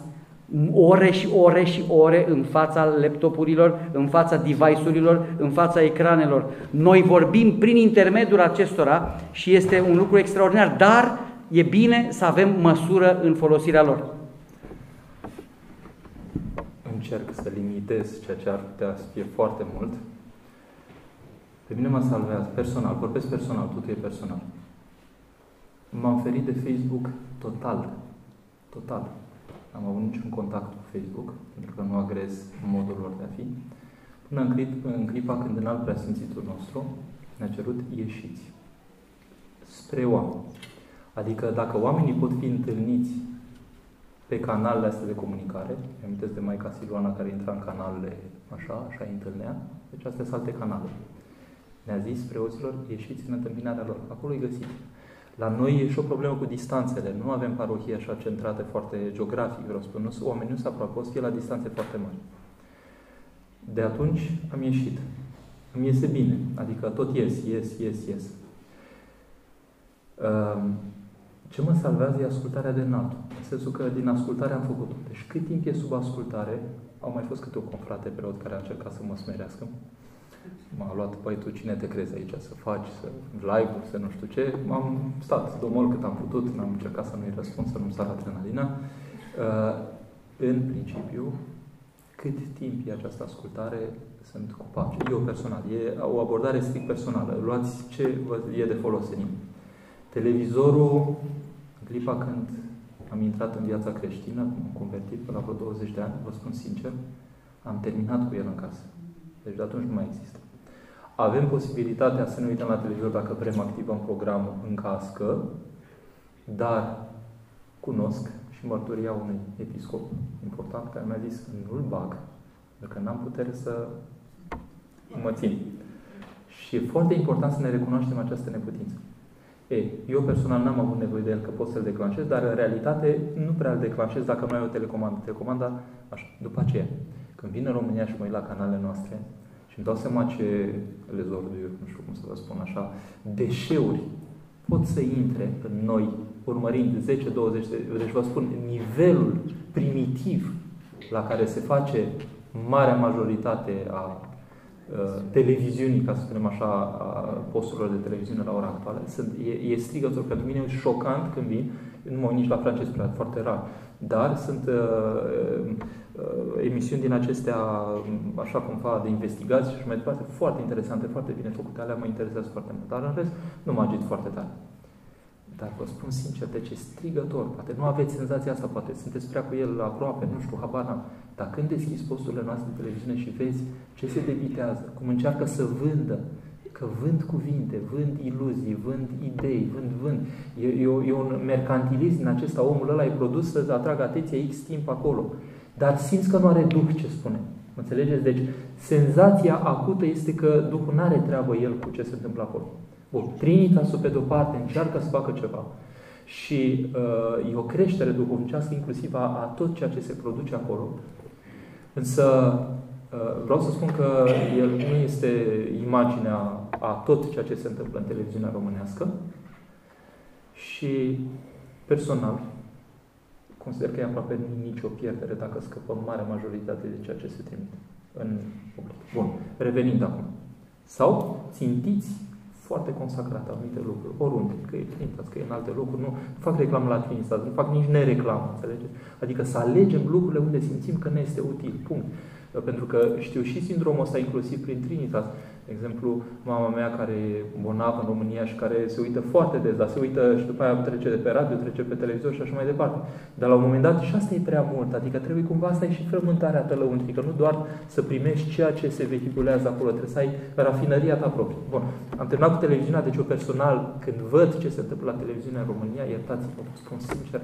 ore și ore și ore în fața laptopurilor, în fața device-urilor, în fața ecranelor. Noi vorbim prin intermediul acestora și este un lucru extraordinar, dar e bine să avem măsură în folosirea lor încerc să limitez ceea ce ar putea să fie foarte mult. Pe mine mă salvează personal, vorbesc personal, totul e personal. M-am ferit de Facebook total. Total. Am avut niciun contact cu Facebook, pentru că nu agrez modul lor de a fi. Până în, clip, în clipa când în alt preasfințitul nostru ne-a cerut ieșiți spre oameni. Adică dacă oamenii pot fi întâlniți pe canalele astea de comunicare. Îmi amintesc de Maica Siluana care intra în canalele așa, așa îi întâlnea. Deci astea sunt alte canale. Ne-a zis preoților, ieșiți în întâmpinarea lor. Acolo îi găsiți. La noi e și o problemă cu distanțele. Nu avem parohii așa centrate foarte geografic, vreau să spun. Nu, oamenii nu se aproape, o să fie la distanțe foarte mari. De atunci am ieșit. Îmi iese bine. Adică tot ies, ies, ies, ies. Ehm, ce mă salvează e ascultarea de înaltul. În sensul că din ascultare am făcut-o. Deci cât timp e sub ascultare, au mai fost câte o confrate preot care a încercat să mă smerească. M-a luat, păi tu cine te crezi aici să faci, să live să nu știu ce. M-am stat domol cât am putut, n-am încercat să nu-i răspund, să nu-mi sară adrenalina. Uh, în principiu, cât timp e această ascultare, sunt cu pace. Eu personal, e o abordare strict personală. Luați ce e de folos în Televizorul, în clipa când am intrat în viața creștină, am convertit pe la vreo 20 de ani, vă spun sincer, am terminat cu el în casă. Deci de atunci nu mai există. Avem posibilitatea să ne uităm la televizor dacă vrem, activăm programul în cască, dar cunosc și mărturia unui episcop important care mi-a zis nu-l bag, pentru că n-am putere să mă țin. Și e foarte important să ne recunoaștem această neputință. Ei, eu personal n-am avut nevoie de el că pot să-l declanșez, dar în realitate nu prea îl declanșez dacă nu ai o telecomandă. Telecomanda, așa, după aceea. Când vin în România și mă uit la canalele noastre și îmi dau seama ce lezorduiuri, nu știu cum să vă spun așa, deșeuri pot să intre în noi, urmărind 10-20 de... Deci vă spun, nivelul primitiv la care se face marea majoritate a Uh, televiziunii, ca să spunem așa, a posturilor de televiziune la ora actuală. Sunt, e, e strigător pentru mine, e șocant când vin, nu mă nici la francez prea, foarte rar, dar sunt uh, uh, emisiuni din acestea, așa cumva, de investigații și așa mai departe, foarte interesante, foarte bine făcute, alea mă interesează foarte mult, dar în rest nu mă agit foarte tare. Dar vă spun sincer, de ce strigător, poate nu aveți senzația asta, poate sunteți prea cu el aproape, nu știu, habar n-am. Dar când deschizi posturile noastre de televiziune și vezi ce se debitează, cum încearcă să vândă, că vând cuvinte, vând iluzii, vând idei, vând, vând. E, e, e un mercantilism în acesta, omul ăla e produs să atragă atenția X timp acolo. Dar simți că nu are Duh ce spune. Înțelegeți? Deci, senzația acută este că Duhul nu are treabă el cu ce se întâmplă acolo. Bun, Trinitas, pe de-o parte, încearcă să facă ceva. Și uh, e o creștere duhovnicească inclusiv a, a tot ceea ce se produce acolo. Însă uh, vreau să spun că el nu este imaginea a tot ceea ce se întâmplă în televiziunea românească și personal consider că e aproape nicio pierdere dacă scăpăm marea majoritate de ceea ce se trimite în public. Bun, revenind acum. Sau țintiți foarte consacrat anumite lucruri, oriunde, că e Trinitas, că e în alte locuri, nu fac reclamă la Trinitas, nu fac nici nereclamă, înțelegeți? Adică să alegem lucrurile unde simțim că ne este util, punct. Pentru că știu și sindromul ăsta inclusiv prin Trinitas. De exemplu, mama mea care e bolnavă în România și care se uită foarte des, dar se uită și după aia trece de pe radio, trece pe televizor și așa mai departe. Dar la un moment dat și asta e prea mult, adică trebuie cumva să ai și frământarea ta lăuntrică, nu doar să primești ceea ce se vehiculează acolo, trebuie să ai rafinăria ta proprie. Bun, am terminat cu televiziunea, deci eu personal, când văd ce se întâmplă la televiziune în România, iertați-mă, spun sincer,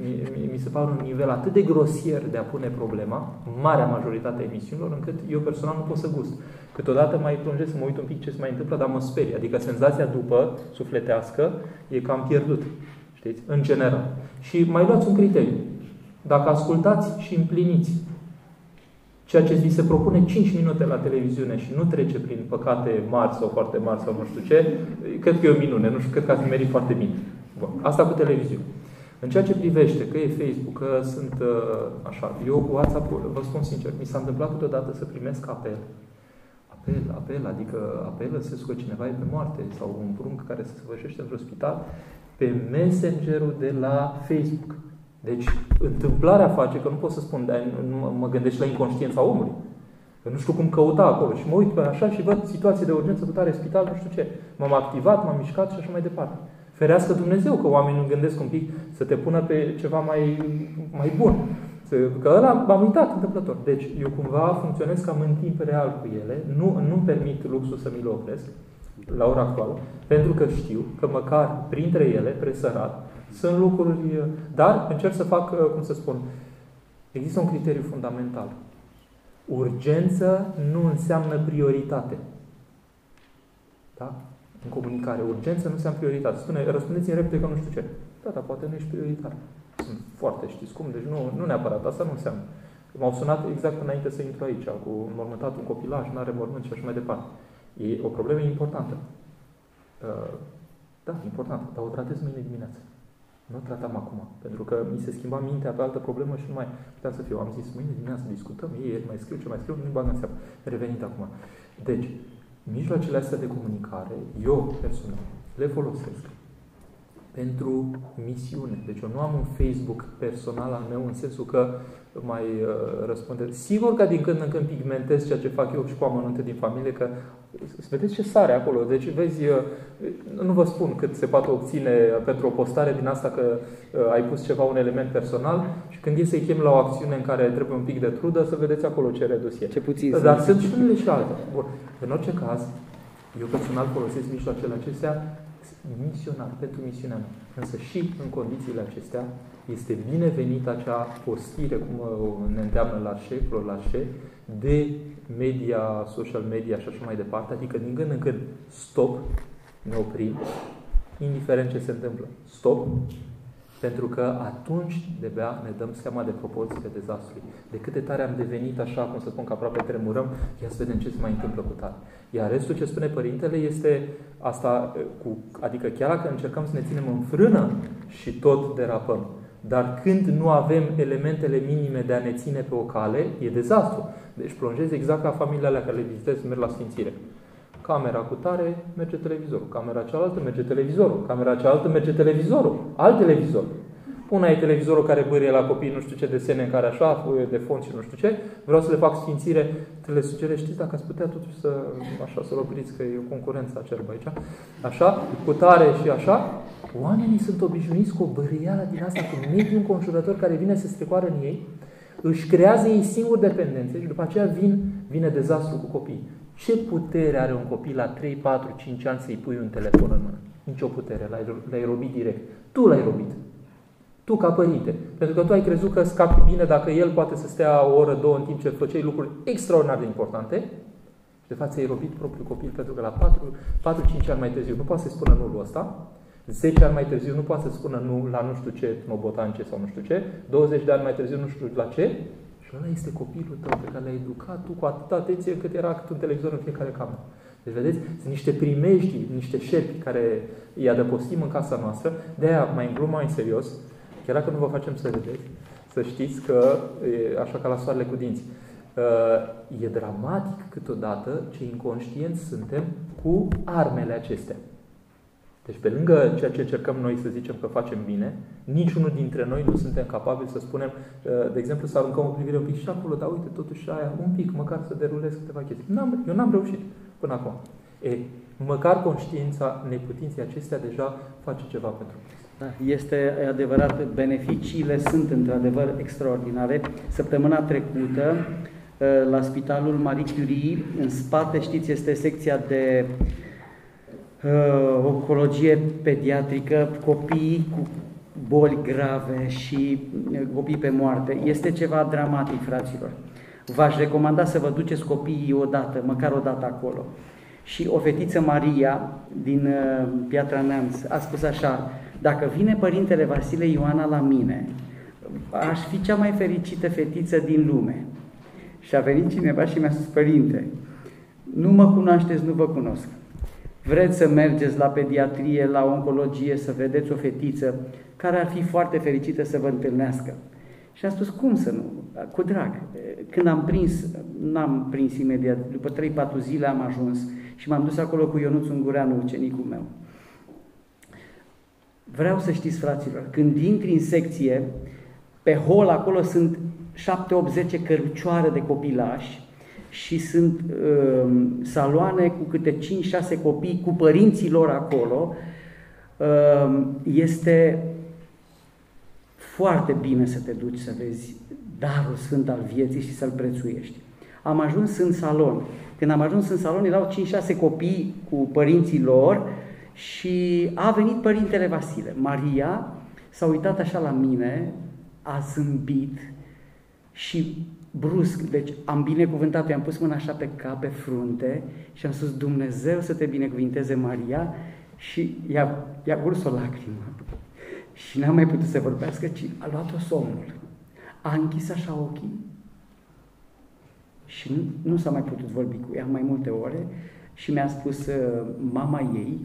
mi, mi se pare un nivel atât de grosier de a pune problema, marea majoritate a emisiunilor, încât eu personal nu pot să gust. Câteodată mai plângesc să mă uit un pic ce se mai întâmplă, dar mă sperie. Adică senzația după, sufletească, e că am pierdut. Știți? În general. Și mai luați un criteriu. Dacă ascultați și împliniți ceea ce vi se propune 5 minute la televiziune și nu trece prin păcate mari sau foarte mari sau nu știu ce, cred că e o minune. Nu știu, cred că ați merit foarte bine. Bun. Asta cu televiziune. În ceea ce privește că e Facebook, că sunt uh, așa, eu cu WhatsApp-ul, vă spun sincer, mi s-a întâmplat câteodată să primesc apel. Apel, apel, adică apelă să că cineva e pe moarte sau un prunc care se sfârșește într-un spital pe messengerul de la Facebook. Deci, întâmplarea face că nu pot să spun, dar nu mă gândesc la inconștiența omului. Că nu știu cum căuta acolo. Și mă uit pe așa și văd situații de urgență, cu tare spital, nu știu ce. M-am activat, m-am mișcat și așa mai departe. Ferească Dumnezeu că oamenii nu gândesc un pic să te pună pe ceva mai, mai bun. Că ăla m-am uitat întâmplător. Deci eu cumva funcționez cam în timp real cu ele. Nu, nu permit luxul să mi le opresc la ora actuală, pentru că știu că măcar printre ele, presărat, sunt lucruri, dar încerc să fac, cum să spun, există un criteriu fundamental. Urgență nu înseamnă prioritate. Da? în comunicare. Urgență nu înseamnă prioritate. Spune, răspundeți în repede că nu știu ce. Da, dar poate nu ești prioritar. Sunt foarte, știți cum, deci nu, nu neapărat, asta nu înseamnă. M-au sunat exact înainte să intru aici, cu mormântat un copilaj, nu are mormânt și așa mai departe. E o problemă importantă. Uh, da, importantă, dar o tratez mâine dimineață. Nu o tratam acum, pentru că mi se schimba mintea pe altă problemă și nu mai puteam să fiu. Am zis, mâine dimineață discutăm, ei mai scriu ce mai scriu, nu-i bag în seamă. Revenit acum. Deci, mijloacele astea de comunicare, eu personal, le folosesc pentru misiune. Deci eu nu am un Facebook personal al meu în sensul că mai uh, răspunde. Sigur că din când în când pigmentez ceea ce fac eu și cu amănunte din familie, că să vedeți ce sare acolo. Deci vezi, uh, nu vă spun cât se poate obține pentru o postare din asta că uh, ai pus ceva, un element personal și când e să-i chem la o acțiune în care trebuie un pic de trudă, să vedeți acolo ce redus e. Ce puțin. Dar sunt și unele și alte. Bun. În orice caz, eu personal folosesc mijloacele acestea misionar, pentru misiunea mea. Însă și în condițiile acestea este binevenită acea postire, cum ne îndeamnă la șef, la șef, de media, social media și așa mai departe, adică din când în când stop, ne oprim, indiferent ce se întâmplă. Stop, pentru că atunci de-abia ne dăm seama de proporțiile dezastrului. De câte tare am devenit așa, cum să spun, că aproape tremurăm, ia să vedem ce se mai întâmplă cu tare. Iar restul ce spune Părintele este asta, cu, adică chiar dacă încercăm să ne ținem în frână și tot derapăm, dar când nu avem elementele minime de a ne ține pe o cale, e dezastru. Deci plonjezi exact ca familiile alea care le vizitezi, merg la Sfințire. Camera cu tare merge televizorul, camera cealaltă merge televizorul, camera cealaltă merge televizorul, alt televizor. Una e televizorul care bârie la copii nu știu ce desene în care așa, foie de fond și nu știu ce. Vreau să le fac sfințire, te le sugerez, știți, dacă ați putea totuși să, așa, să-l opriți, că e o concurență acerbă aici. Așa, cu tare și așa. Oamenii sunt obișnuiți cu o bărială din asta, cu mediul înconjurător care vine să strecoară în ei, își creează ei singuri dependențe și după aceea vin, vine dezastru cu copii. Ce putere are un copil la 3, 4, 5 ani să-i pui un telefon în mână? Nici o putere, l-ai robit direct. Tu l-ai robit. Tu ca părinte. Pentru că tu ai crezut că scapi bine dacă el poate să stea o oră, două în timp ce făceai lucruri extraordinar de importante. Și de fapt ți-ai robit propriul copil pentru că la 4-5 ani mai târziu nu poate să spună nu ăsta, 10 ani mai târziu nu poate să spună nu la nu știu ce etnobotance sau nu știu ce, 20 de ani mai târziu nu știu la ce, și ăla este copilul tău pe care l-ai educat tu cu atâta atenție cât era cât un televizor în fiecare cameră. Deci, vedeți, sunt niște primești, niște șerpi care îi adăpostim în casa noastră. De aia, mai în glumă, mai în serios, chiar dacă nu vă facem să vedeți, să știți că, e așa ca la soarele cu dinți, e dramatic câteodată ce inconștienți suntem cu armele acestea. Deci pe lângă ceea ce încercăm noi să zicem că facem bine, niciunul dintre noi nu suntem capabili să spunem, uh, de exemplu, să aruncăm o privire un pic și acolo, dar uite, totuși aia, un pic, măcar să derulez câteva chestii. N-am, eu n-am reușit până acum. E, măcar conștiința neputinței acestea deja face ceva pentru noi. Da, este adevărat, beneficiile sunt într-adevăr extraordinare. Săptămâna trecută, uh, la Spitalul Marie Curie, în spate, știți, este secția de uh, oncologie pediatrică, copii cu boli grave și uh, copii pe moarte. Este ceva dramatic, fraților. V-aș recomanda să vă duceți copiii odată, măcar o dată acolo. Și o fetiță Maria din uh, Piatra Neamț a spus așa, dacă vine Părintele Vasile Ioana la mine, aș fi cea mai fericită fetiță din lume. Și a venit cineva și mi-a spus, Părinte, nu mă cunoașteți, nu vă cunosc. Vreți să mergeți la pediatrie, la oncologie, să vedeți o fetiță care ar fi foarte fericită să vă întâlnească. Și am spus, cum să nu? Cu drag. Când am prins, n-am prins imediat, după 3-4 zile am ajuns și m-am dus acolo cu Ionuț Ungureanu, ucenicul meu. Vreau să știți, fraților, când intri în secție, pe hol acolo sunt 7-8-10 cărucioare de copilași și sunt uh, saloane cu câte 5-6 copii cu părinții lor acolo, uh, este foarte bine să te duci să vezi darul sfânt al vieții și să-l prețuiești. Am ajuns în salon. Când am ajuns în salon erau 5-6 copii cu părinții lor și a venit Părintele Vasile. Maria s-a uitat așa la mine, a zâmbit și brusc, deci am binecuvântat, i-am pus mâna așa pe cap, pe frunte și am spus, Dumnezeu să te binecuvinteze, Maria, și i-a, i-a curs o lacrimă. Și n-a mai putut să vorbească, ci a luat-o somnul. A închis așa ochii și nu, nu s-a mai putut vorbi cu ea mai multe ore și mi-a spus uh, mama ei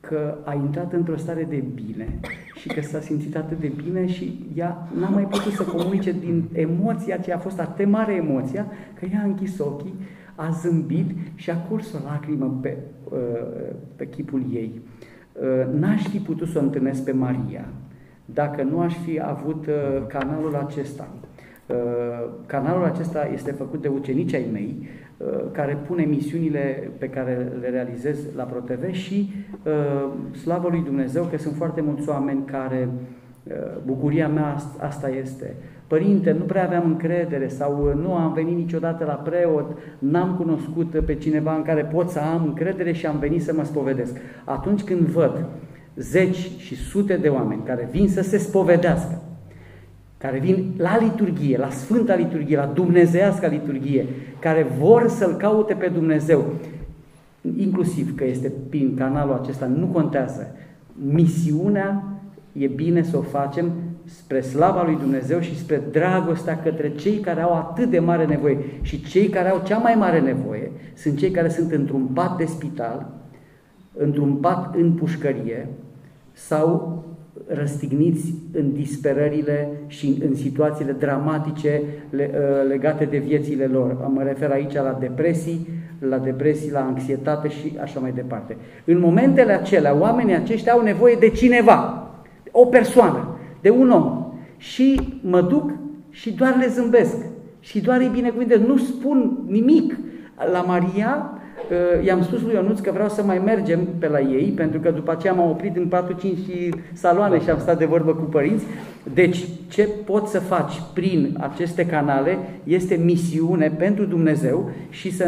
că a intrat într-o stare de bine și că s-a simțit atât de bine și ea n-a mai putut să comunice din emoția ce a fost atât de mare emoția, că ea a închis ochii, a zâmbit și a curs o lacrimă pe, uh, pe chipul ei. Uh, n-aș fi putut să o întâlnesc pe Maria dacă nu aș fi avut uh, canalul acesta. Canalul acesta este făcut de ucenicii ai mei, Uh, care pune misiunile pe care le realizez la ProTV și uh, slavă lui Dumnezeu că sunt foarte mulți oameni care uh, bucuria mea asta este. Părinte, nu prea aveam încredere sau nu am venit niciodată la preot, n-am cunoscut pe cineva în care pot să am încredere și am venit să mă spovedesc. Atunci când văd zeci și sute de oameni care vin să se spovedească, care vin la liturghie, la Sfânta Liturghie, la Dumnezeiasca Liturghie, care vor să-L caute pe Dumnezeu, inclusiv că este prin canalul acesta, nu contează. Misiunea e bine să o facem spre slava lui Dumnezeu și spre dragostea către cei care au atât de mare nevoie. Și cei care au cea mai mare nevoie sunt cei care sunt într-un pat de spital, într-un pat în pușcărie sau răstigniți în disperările și în situațiile dramatice ă, legate de viețile lor. Mă refer aici la depresii, la depresii, la anxietate și așa mai departe. În momentele acelea, oamenii aceștia au nevoie de cineva, o persoană, de un om. Și mă duc și doar le zâmbesc. Și doar îi binecuvântez. Nu spun nimic. La Maria i-am spus lui Ionuț că vreau să mai mergem pe la ei, pentru că după aceea m-am oprit în 4-5 saloane și am stat de vorbă cu părinți. Deci, ce poți să faci prin aceste canale este misiune pentru Dumnezeu și să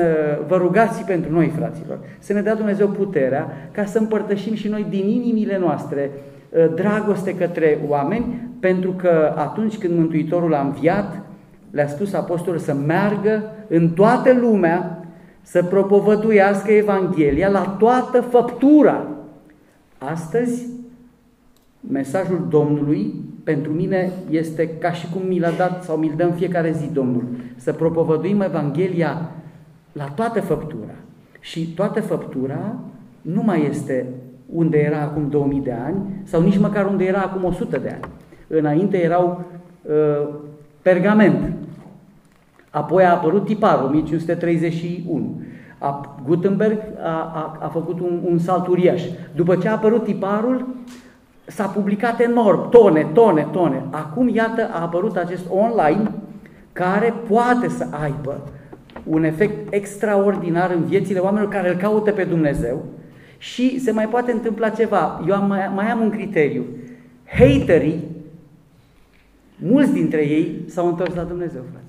vă rugați pentru noi, fraților, să ne dea Dumnezeu puterea ca să împărtășim și noi din inimile noastre uh, dragoste către oameni, pentru că atunci când Mântuitorul a înviat, le-a spus apostolul să meargă în toată lumea să propovăduiască Evanghelia la toată făptura. Astăzi, mesajul Domnului pentru mine este ca și cum mi l-a dat sau mi-l dă în fiecare zi Domnul. Să propovăduim Evanghelia la toată făptura. Și toată făptura nu mai este unde era acum 2000 de ani sau nici măcar unde era acum 100 de ani. Înainte erau uh, pergament, Apoi a apărut tiparul, 1531. A, Gutenberg a, a, a făcut un, un salt uriaș. După ce a apărut tiparul, s-a publicat enorm, tone, tone, tone. Acum, iată, a apărut acest online care poate să aibă un efect extraordinar în viețile oamenilor care îl caută pe Dumnezeu și se mai poate întâmpla ceva. Eu am, mai, mai am un criteriu. Haterii, mulți dintre ei s-au întors la Dumnezeu, frate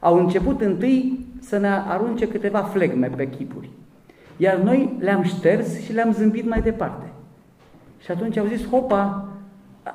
au început întâi să ne arunce câteva flegme pe chipuri. Iar noi le-am șters și le-am zâmbit mai departe. Și atunci au zis, hopa,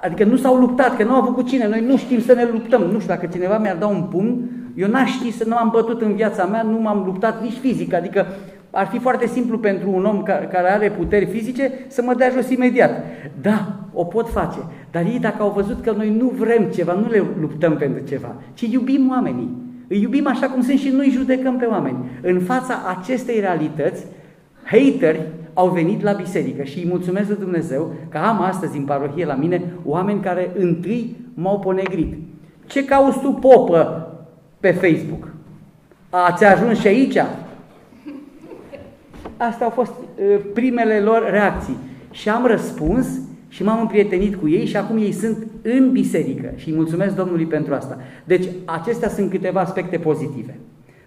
adică nu s-au luptat, că nu au avut cu cine, noi nu știm să ne luptăm. Nu știu, dacă cineva mi-ar da un pumn, eu n-aș ști să nu am bătut în viața mea, nu m-am luptat nici fizic, adică ar fi foarte simplu pentru un om care are puteri fizice să mă dea jos imediat. Da, o pot face, dar ei dacă au văzut că noi nu vrem ceva, nu le luptăm pentru ceva, ci iubim oamenii. Îi iubim așa cum sunt și noi judecăm pe oameni. În fața acestei realități, hateri au venit la biserică și îi mulțumesc lui Dumnezeu că am astăzi în parohie la mine oameni care întâi m-au ponegrit. Ce cauți tu, popă, pe Facebook? Ați ajuns și aici? Astea au fost uh, primele lor reacții. Și am răspuns și m-am împrietenit cu ei și acum ei sunt în biserică și îi mulțumesc Domnului pentru asta. Deci acestea sunt câteva aspecte pozitive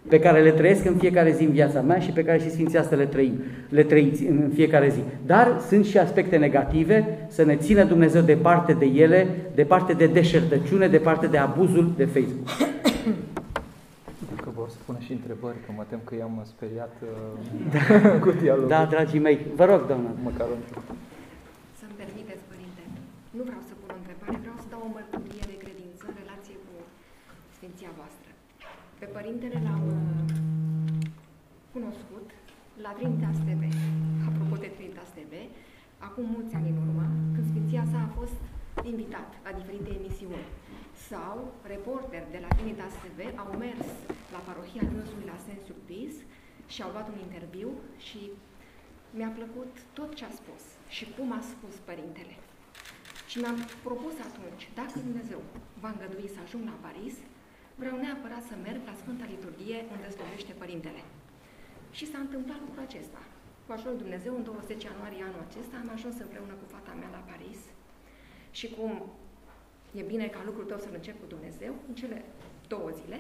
pe care le trăiesc în fiecare zi în viața mea și pe care și Sfinții asta le, trăim, le trăiți în fiecare zi. Dar sunt și aspecte negative, să ne țină Dumnezeu departe de ele, departe de deșertăciune, departe de abuzul de Facebook. Că vor să pună și întrebări, că mă tem că i-am speriat da. cu dialogul. Da, dragii mei, vă rog, doamnă. Măcar un nu vreau să pun o întrebare, vreau să dau o mărturie de credință în relație cu Sfinția voastră. Pe părintele l-am uh, cunoscut la Trinitas TV, apropo de Trinitas TV, acum mulți ani în urmă, când Sfinția sa a fost invitat la diferite emisiuni. Sau reporteri de la Trinitas TV au mers la parohia dânsului la Sensul Pis și au luat un interviu și mi-a plăcut tot ce a spus și cum a spus părintele. Și mi-am propus atunci, dacă Dumnezeu va îngădui să ajung la Paris, vreau neapărat să merg la Sfânta Liturghie unde slujește Părintele. Și s-a întâmplat lucrul acesta. Cu ajutorul Dumnezeu, în 20 ianuarie anul acesta, am ajuns împreună cu fata mea la Paris și cum e bine ca lucrul tău să-l încep cu Dumnezeu, în cele două zile,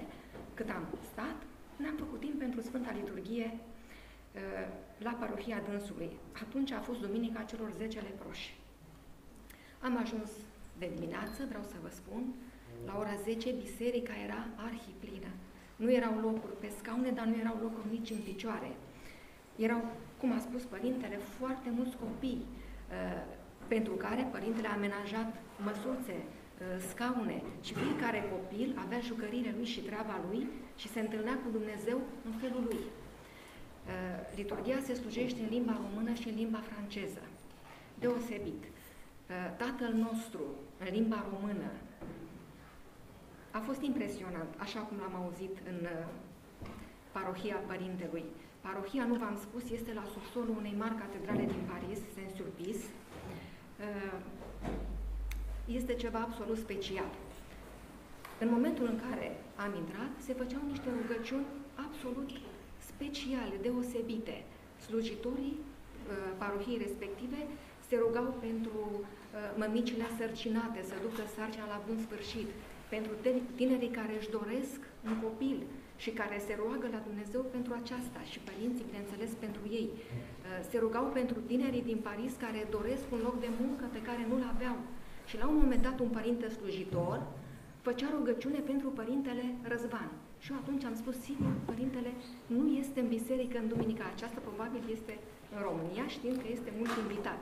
cât am stat, ne-am făcut timp pentru Sfânta Liturghie uh, la parohia dânsului. Atunci a fost Duminica celor 10 leproși. Am ajuns de dimineață, vreau să vă spun, la ora 10 biserica era arhiplină. Nu erau locuri pe scaune, dar nu erau locuri nici în picioare. Erau, cum a spus părintele, foarte mulți copii uh, pentru care părintele a amenajat măsuțe, uh, scaune și fiecare copil avea jucările lui și treaba lui și se întâlnea cu Dumnezeu în felul lui. Uh, liturgia se slujește în limba română și în limba franceză. Deosebit. Tatăl nostru, în limba română, a fost impresionant, așa cum l-am auzit în uh, parohia Părintelui. Parohia, nu v-am spus, este la subsolul unei mari catedrale din Paris, Saint-Sulpice. Uh, este ceva absolut special. În momentul în care am intrat, se făceau niște rugăciuni absolut speciale, deosebite. Slujitorii uh, parohiei respective se rugau pentru mămicile sărcinate, să ducă sarcina la bun sfârșit, pentru tinerii care își doresc un copil și care se roagă la Dumnezeu pentru aceasta și părinții, bineînțeles, pentru ei. Uh, se rugau pentru tinerii din Paris care doresc un loc de muncă pe care nu-l aveau. Și la un moment dat un părinte slujitor făcea rugăciune pentru părintele Răzvan. Și eu atunci am spus, sigur, părintele nu este în biserică în duminica aceasta, probabil este în România, știind că este mult invitat.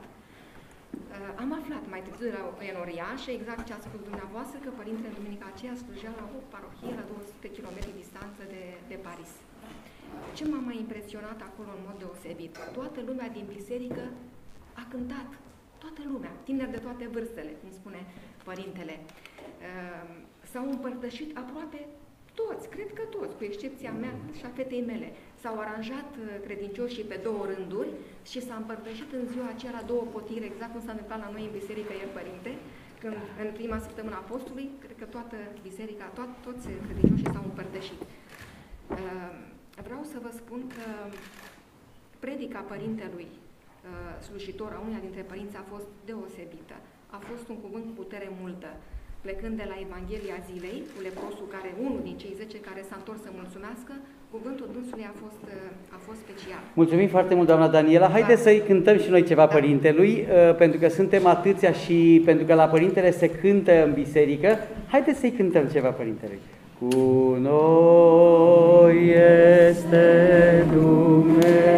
Uh, am aflat mai târziu la Enoria și exact ce a spus dumneavoastră, că Părintele Duminica aceea slujea la o parohie la 200 km distanță de, de Paris. Ce m-a mai impresionat acolo în mod deosebit? Toată lumea din biserică a cântat. Toată lumea, tineri de toate vârstele, cum spune Părintele. Uh, s-au împărtășit aproape toți, cred că toți, cu excepția mea și a fetei mele. S-au aranjat uh, credincioșii pe două rânduri și s-a împărtășit în ziua aceea două potire, exact cum s-a întâmplat la noi în biserică ieri părinte, când în prima săptămână a postului, cred că toată biserica, to- toți credincioșii s-au împărtășit. Uh, vreau să vă spun că predica părintelui uh, slujitor a uneia dintre părinți a fost deosebită. A fost un cuvânt cu putere multă plecând de la Evanghelia zilei, cu leprosul care, unul din cei zece care s-a întors să mulțumească, cuvântul dânsului a fost, uh, a fost special. Mulțumim foarte mult, doamna Daniela. Haideți da. să-i cântăm și noi ceva da. Părintelui, uh, pentru că suntem atâția și pentru că la Părintele se cântă în biserică. Haideți să-i cântăm ceva Părintelui. Cu noi este Dumnezeu.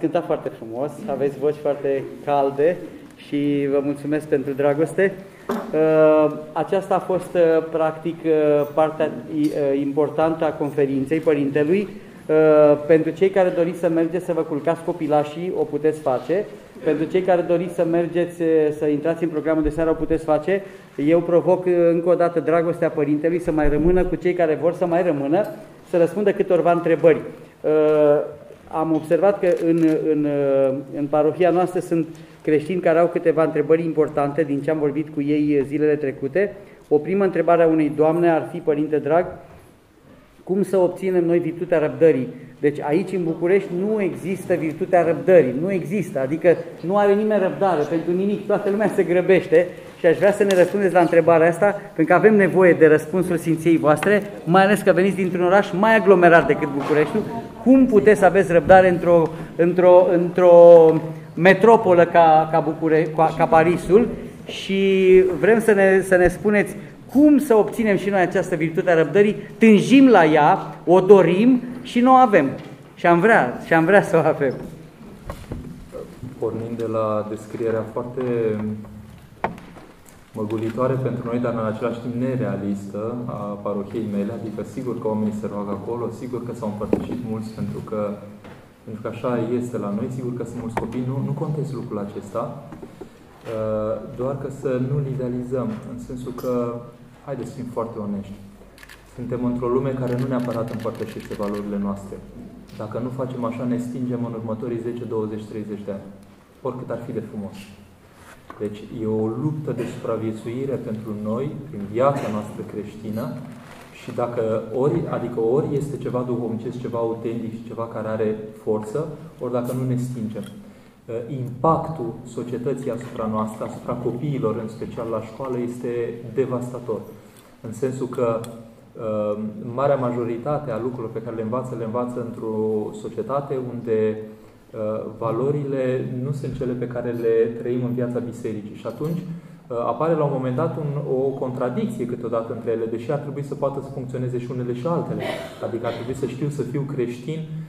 Cântat foarte frumos, aveți voci foarte calde și vă mulțumesc pentru dragoste. Uh, aceasta a fost uh, practic uh, partea importantă a conferinței Părintelui. Pentru cei care doriți să mergeți să vă culcați copilașii, o puteți face. Pentru cei care doriți să mergeți, să intrați în programul de seară, o puteți face. Eu provoc încă o dată dragostea Părintelui să mai rămână cu cei care vor să mai rămână, să răspundă câtorva întrebări. Am observat că în, în, în parohia noastră sunt creștini care au câteva întrebări importante din ce am vorbit cu ei zilele trecute. O primă întrebare a unei doamne ar fi, Părinte Drag, cum să obținem noi virtutea răbdării? Deci aici în București nu există virtutea răbdării, nu există, adică nu are nimeni răbdare pentru nimic, toată lumea se grăbește și aș vrea să ne răspundeți la întrebarea asta, pentru că avem nevoie de răspunsul Sfinției voastre, mai ales că veniți dintr-un oraș mai aglomerat decât Bucureștiul. Cum puteți să aveți răbdare într-o într -o, într, -o, metropolă ca, ca, Bucure, ca, ca Parisul și vrem să ne, să ne spuneți cum să obținem și noi această virtute a răbdării, tânjim la ea, o dorim și nu o avem. Și am vrea, și am vrea să o avem. Pornind de la descrierea foarte măgulitoare pentru noi, dar în același timp nerealistă a parohiei mele, adică sigur că oamenii se roagă acolo, sigur că s-au împărtășit mulți pentru că, pentru că așa este la noi, sigur că sunt mulți copii, nu, nu contez lucrul acesta, uh, doar că să nu-l idealizăm, în sensul că, haideți să fim foarte onești, suntem într-o lume care nu neapărat împărtășește valorile noastre. Dacă nu facem așa, ne stingem în următorii 10, 20, 30 de ani. Oricât ar fi de frumos. Deci e o luptă de supraviețuire pentru noi, prin viața noastră creștină, și dacă ori, adică ori este ceva duhovnicesc, ceva autentic și ceva care are forță, ori dacă nu ne stingem. Uh, impactul societății asupra noastră, asupra copiilor, în special la școală, este devastator. În sensul că uh, marea majoritate a lucrurilor pe care le învață, le învață într-o societate unde Uh, valorile nu sunt cele pe care le trăim în viața bisericii. Și atunci uh, apare la un moment dat un, o contradicție câteodată între ele, deși ar trebui să poată să funcționeze și unele și altele. Adică ar trebui să știu să fiu creștin Uh,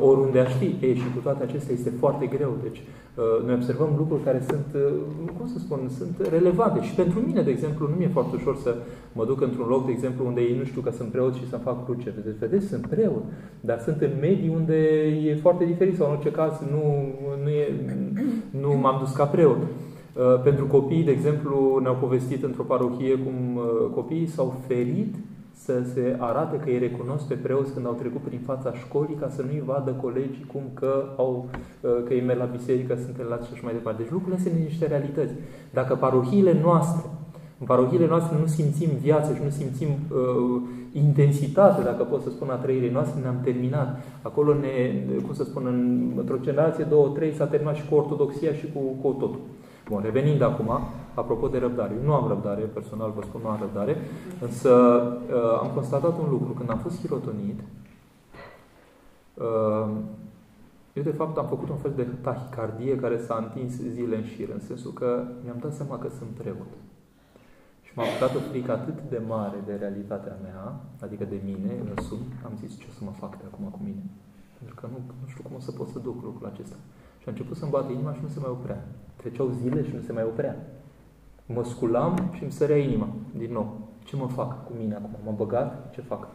oriunde aș fi. Ei, și cu toate acestea este foarte greu. Deci, uh, noi observăm lucruri care sunt, uh, cum să spun, sunt relevante. Și pentru mine, de exemplu, nu mi-e foarte ușor să mă duc într-un loc, de exemplu, unde ei nu știu că sunt preot și să fac cruce. Deci, vedeți, sunt preot, dar sunt în medii unde e foarte diferit sau, în orice caz, nu, nu, e, nu m-am dus ca preot. Pentru copii, de exemplu, ne-au povestit într-o parohie cum copiii s-au ferit să se arate că îi recunosc pe preoți când au trecut prin fața școlii, ca să nu-i vadă colegii cum că, au, uh, că îi merg la biserică, sunt relați și așa mai departe. Deci lucrurile sunt niște realități. Dacă parohiile noastre, în parohiile noastre nu simțim viață și nu simțim uh, intensitate, dacă pot să spun, a trăirii noastre, ne-am terminat. Acolo ne, cum să spun, în, într-o generație, două, trei, s-a terminat și cu ortodoxia și cu, cu totul. Bun, revenind acum, apropo de răbdare. Eu nu am răbdare, personal vă spun, nu am răbdare, însă uh, am constatat un lucru. Când am fost hirotonit, uh, eu de fapt am făcut un fel de tahicardie care s-a întins zile în șir, în sensul că mi-am dat seama că sunt preot. Și m-a apucat o frică atât de mare de realitatea mea, adică de mine, însumi, am zis ce o să mă fac de acum cu mine. Pentru că nu, nu știu cum o să pot să duc lucrul acesta. Și a început să-mi bată inima și nu se mai oprea. Treceau zile și nu se mai oprea. Mă sculam și îmi sărea inima din nou. Ce mă fac cu mine acum? M-am băgat? Ce fac?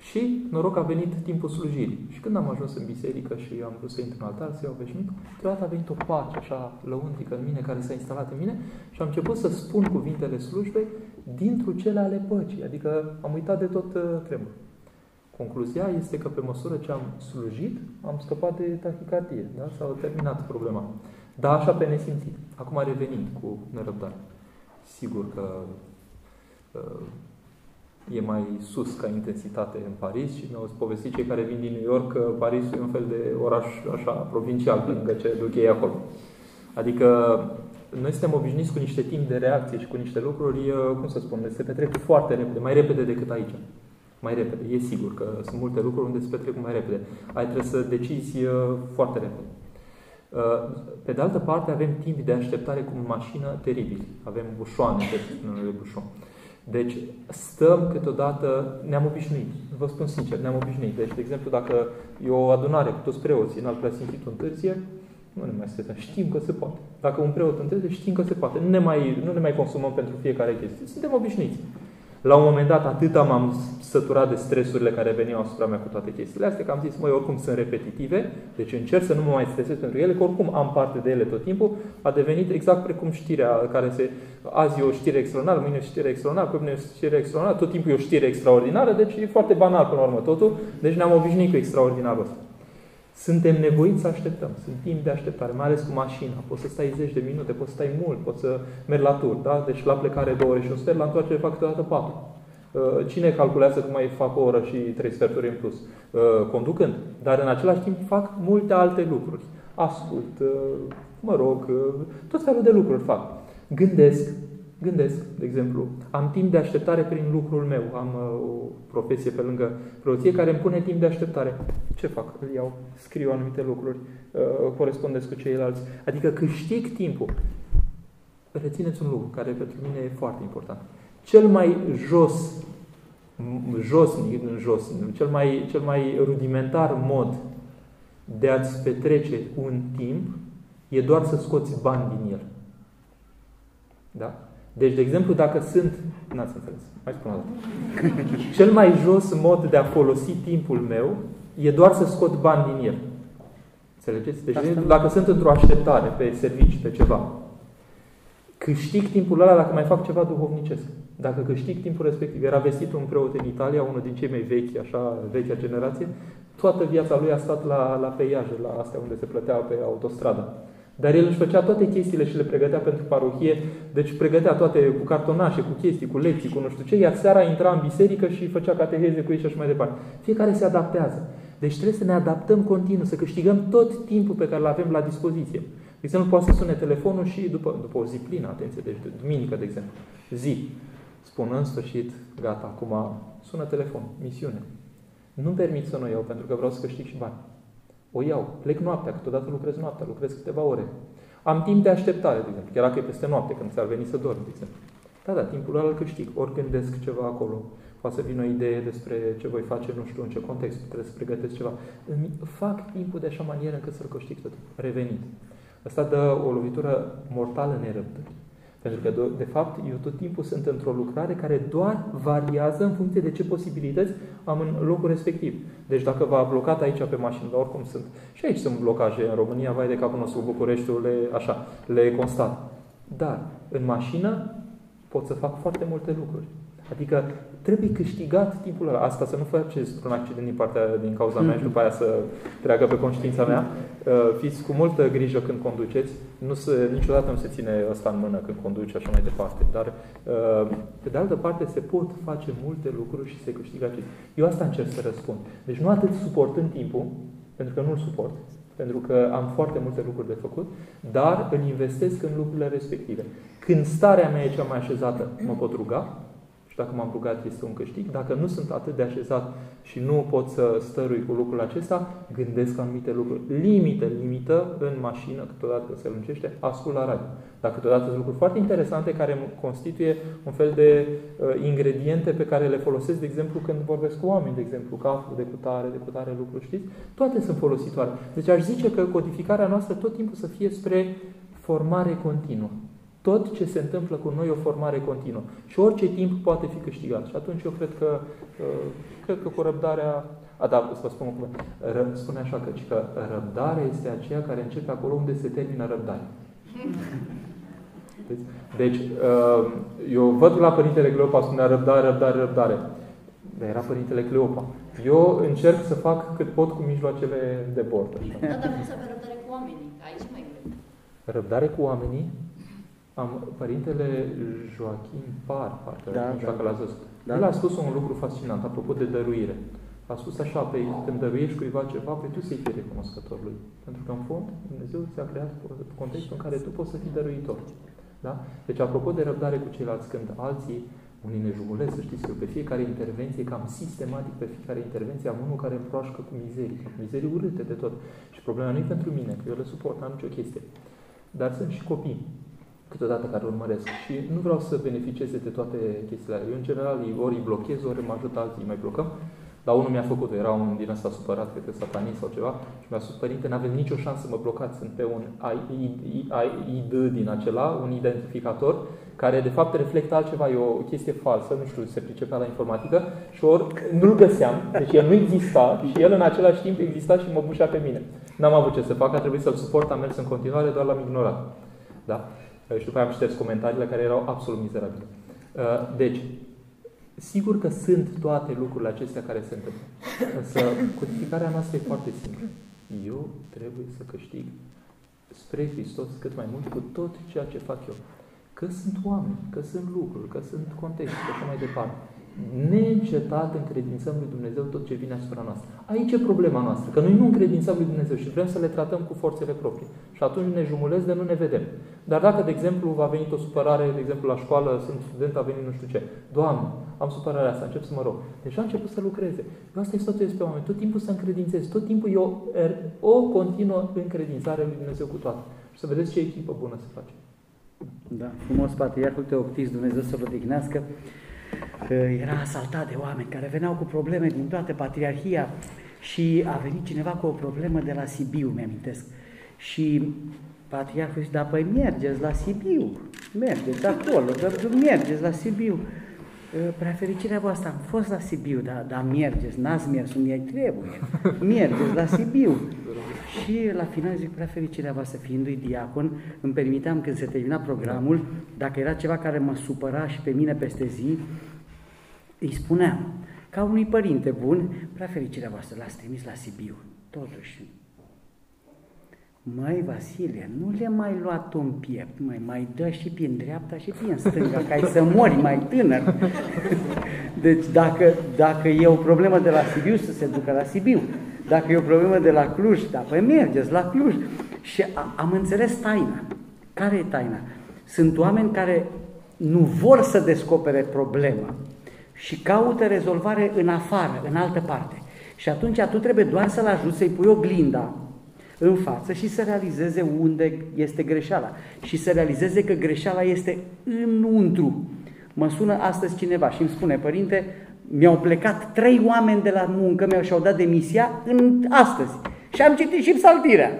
Și noroc a venit timpul slujirii. Și când am ajuns în biserică și am vrut să intru în altar, să iau veșnic, deodată a venit o pace așa lăuntrică în mine, care s-a instalat în mine și am început să spun cuvintele slujbei dintr-o cele ale păcii. Adică am uitat de tot uh, tremur. Concluzia este că pe măsură ce am slujit, am scăpat de tachicardie. Da? S-a terminat problema. Dar așa pe nesimțit. Acum revenind cu nerăbdare. Sigur că uh, e mai sus ca intensitate în Paris și mi-au povestit cei care vin din New York că Paris e un fel de oraș așa provincial lângă ce duc ei acolo. Adică noi suntem obișnuiți cu niște timp de reacție și cu niște lucruri, uh, cum să spun, se petrec foarte repede, mai repede decât aici. Mai repede. E sigur că sunt multe lucruri unde se petrec mai repede. Ai trebuie să decizi uh, foarte repede. Uh, pe de altă parte, avem timp de așteptare cu mașină teribil. Avem bușoane pe unele bușon. Deci, stăm câteodată, ne-am obișnuit. Vă spun sincer, ne-am obișnuit. Deci, de exemplu, dacă e o adunare cu toți preoții în alt preasfințitul întârzie, nu ne mai stresăm. Știm că se poate. Dacă un preot întârzie, știm că se poate. Nu ne mai, nu ne mai consumăm pentru fiecare chestie. Suntem obișnuiți. La un moment dat, atât m-am săturat de stresurile care veneau asupra mea cu toate chestiile astea, că am zis, măi, oricum sunt repetitive, deci încerc să nu mă mai stresez pentru ele, că oricum am parte de ele tot timpul, a devenit exact precum știrea care se... Azi e o știre extraordinară, mâine e o știre extraordinară, pe mâine e o știre extraordinară, tot timpul e o știre extraordinară, deci e foarte banal până la urmă totul, deci ne-am obișnuit cu extraordinarul ăsta. Suntem nevoiți să așteptăm. Sunt timp de așteptare, mai ales cu mașina. Poți să stai 10 de minute, poți să stai mult, poți să mergi la tur. Da? Deci la plecare 2 ore și un sfert, la întoarcere fac câteodată 4. Uh, cine calculează că mai fac o oră și trei sferturi în plus? Uh, conducând. Dar în același timp fac multe alte lucruri. Ascult, uh, mă rog, tot felul de lucruri fac. Gândesc, Gândesc, de exemplu, am timp de așteptare prin lucrul meu. Am uh, o profesie pe lângă preoție care îmi pune timp de așteptare. Ce fac? Îl iau, scriu anumite lucruri, uh, corespondesc cu ceilalți. Adică câștig timpul. Rețineți un lucru care pentru mine e foarte important. Cel mai jos, josnic, jos, cel mai, cel mai rudimentar mod de a-ți petrece un timp e doar să scoți bani din el. Da? Deci, de exemplu, dacă sunt... N-ați înțeles. Mai spun o dată. Cel mai jos mod de a folosi timpul meu e doar să scot bani din el. Înțelegeți? Deci, Asta dacă sunt într-o așteptare pe servici, pe ceva, câștig timpul ăla dacă mai fac ceva duhovnicesc. Dacă câștig timpul respectiv. Era vestit un preot în Italia, unul din cei mai vechi, așa, vechea generație, toată viața lui a stat la, la peiaje, la astea unde se plătea pe autostradă. Dar el își făcea toate chestiile și le pregătea pentru parohie, deci pregătea toate cu cartonașe, cu chestii, cu lecții, cu nu știu ce, iar seara intra în biserică și făcea cateheze cu ei și așa mai departe. Fiecare se adaptează. Deci trebuie să ne adaptăm continuu, să câștigăm tot timpul pe care îl avem la dispoziție. De exemplu, poate să sune telefonul și după, după o zi plină, atenție, deci de duminică, de exemplu, zi, spun în sfârșit, gata, acum sună telefon, misiune. Nu-mi permit să nu iau, pentru că vreau să câștig și bani. O iau, plec noaptea, câteodată lucrez noaptea, lucrez câteva ore. Am timp de așteptare, de exemplu, chiar dacă e peste noapte, când ți-ar veni să dormi, de exemplu. Da, da, timpul ăla îl câștig. Ori gândesc ceva acolo, poate să vină o idee despre ce voi face, nu știu în ce context, trebuie să pregătesc ceva. Îmi fac timpul de așa manieră încât să-l câștig tot. Revenind. Asta dă o lovitură mortală nerăbdării. Pentru că, de fapt, eu tot timpul sunt într-o lucrare care doar variază în funcție de ce posibilități am în locul respectiv. Deci dacă v-a blocat aici pe mașină, dar oricum sunt, și aici sunt blocaje în România, vai de capul nostru, Bucureștiul, le, așa, le constat. Dar în mașină pot să fac foarte multe lucruri. Adică trebuie câștigat timpul ăla. Asta să nu faceți un accident din partea din cauza mea și după aia să treacă pe conștiința mea. Uh, fiți cu multă grijă când conduceți. Nu se, niciodată nu se ține ăsta în mână când conduce așa mai departe. Dar, uh, pe de altă parte, se pot face multe lucruri și se câștigă acest. Eu asta încerc să răspund. Deci nu atât suportând timpul, pentru că nu-l suport, pentru că am foarte multe lucruri de făcut, dar îl investesc în lucrurile respective. Când starea mea e cea mai așezată, mă pot ruga, dacă m-am rugat, este un câștig. Dacă nu sunt atât de așezat și nu pot să stărui cu lucrul acesta, gândesc anumite lucruri. Limite, limită în mașină, câteodată se lungește, ascult la radio. Dar câteodată sunt lucruri foarte interesante care constituie un fel de uh, ingrediente pe care le folosesc, de exemplu, când vorbesc cu oameni, de exemplu, caful, de cutare, de cutare lucruri, știți? Toate sunt folositoare. Deci aș zice că codificarea noastră tot timpul să fie spre formare continuă. Tot ce se întâmplă cu noi e o formare continuă. Și orice timp poate fi câștigat. Și atunci eu cred că, uh, cred că cu răbdarea... A, da, să vă spun cum spune așa că, că răbdarea este aceea care începe acolo unde se termină răbdarea. Deci, uh, eu văd la Părintele Cleopa spunea răbdare, răbdare, răbdare. Dar era Părintele Cleopa. Eu încerc să fac cât pot cu mijloacele de bord. Așa. Da, dar cum să avem răbdare cu oamenii? Aici mai greu. Răbdare cu oamenii? Am, părintele Joachim Par, parcă, da, nu știu da. dacă l-ați văzut. Da. El a spus un lucru fascinant, apropo de dăruire. A spus așa, pe când dăruiești cuiva ceva, pe tu să-i fii recunoscător lui. Pentru că, în fond, Dumnezeu ți-a creat contextul în care tu poți să fii dăruitor. Da? Deci, apropo de răbdare cu ceilalți, când alții, unii ne jumulesc, să știți că pe fiecare intervenție, cam sistematic, pe fiecare intervenție, am unul care împroașcă cu mizerii, cu mizerii urâte de tot. Și problema nu e pentru mine, că eu le suport, n-am nicio chestie. Dar sunt și copii câteodată care urmăresc și nu vreau să beneficieze de toate chestiile Eu, în general, ori îi blochez, ori mă ajut alții, mai blocăm. Dar unul mi-a făcut era un din ăsta supărat, cred că satanist sau ceva, și mi-a spus, părinte, nu avem nicio șansă să mă blocați, sunt pe un ID din acela, un identificator, care de fapt reflectă altceva, e o chestie falsă, nu știu, se pricepea la informatică, și ori nu-l găseam, deci el nu exista și el în același timp exista și mă bușea pe mine. N-am avut ce să fac, a trebuit să-l suport, am mers în continuare, doar l-am ignorat. Da? Și după aia am șters comentariile care erau absolut mizerabile. Uh, deci, Sigur că sunt toate lucrurile acestea care se întâmplă. Însă codificarea noastră e foarte simplă. Eu trebuie să câștig spre Hristos cât mai mult cu tot ceea ce fac eu. Că sunt oameni, că sunt lucruri, că sunt contexte și așa mai departe neîncetat încredințăm lui Dumnezeu tot ce vine asupra noastră. Aici e problema noastră, că noi nu încredințăm lui Dumnezeu și vrem să le tratăm cu forțele proprii. Și atunci ne jumulez de nu ne vedem. Dar dacă, de exemplu, va veni o supărare, de exemplu, la școală, sunt student, a venit nu știu ce. Doamne, am supărarea asta, încep să mă rog. Deci a început să lucreze. Eu asta este tot pe oameni. Tot timpul să încredințez. Tot timpul eu er, o continuă încredințare lui Dumnezeu cu toate. Și să vedeți ce echipă bună se face. Da, frumos, Patriarhul Teoctis, Dumnezeu să-l odihnească era asaltat de oameni care veneau cu probleme din toată patriarhia și a venit cineva cu o problemă de la Sibiu, mi-amintesc. Și patriarhul zice, da, păi mergeți la Sibiu, mergeți acolo, dar mergeți la Sibiu. Prea fericirea voastră, am fost la Sibiu, dar, dar mergeți, n-ați mers unde ai trebuie, mergeți la Sibiu. Și la final zic, prea fericirea voastră, fiindu-i diacon, îmi permiteam când se termina programul, dacă era ceva care mă supăra și pe mine peste zi, îi spuneam, ca unui părinte bun, prea fericirea voastră, l-ați trimis la Sibiu. Totuși, Măi, Vasile, nu le mai lua tu în piept, mai, mai dă și prin dreapta și prin stânga, ca ai să mori mai tânăr. Deci dacă, dacă e o problemă de la Sibiu, să se ducă la Sibiu. Dacă e o problemă de la Cluj, da, păi mergeți la Cluj. Și a, am înțeles taina. Care e taina? Sunt oameni care nu vor să descopere problema și caută rezolvare în afară, în altă parte. Și atunci tu trebuie doar să-l ajuți să-i pui oglinda în față și să realizeze unde este greșeala. Și să realizeze că greșeala este înăuntru. Mă sună astăzi cineva și îmi spune, părinte, mi-au plecat trei oameni de la muncă, mi-au și-au dat demisia în astăzi. Și am citit și psaltirea.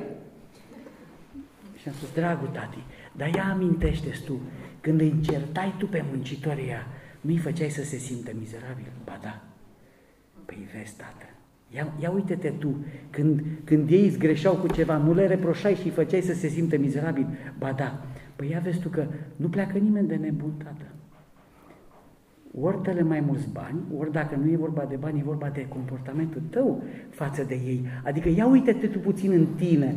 Și am spus, dragul tati, dar ia amintește tu, când îi încertai tu pe muncitoria, nu-i făceai să se simtă mizerabil? Ba da. Păi vezi, tată, ia, ia uite-te tu, când, când ei îți greșeau cu ceva, nu le reproșai și îi făceai să se simtă mizerabil? Ba da. Păi ia vezi tu că nu pleacă nimeni de nebun, tată. Ori dă mai mulți bani, ori dacă nu e vorba de bani, e vorba de comportamentul tău față de ei. Adică ia uite-te tu puțin în tine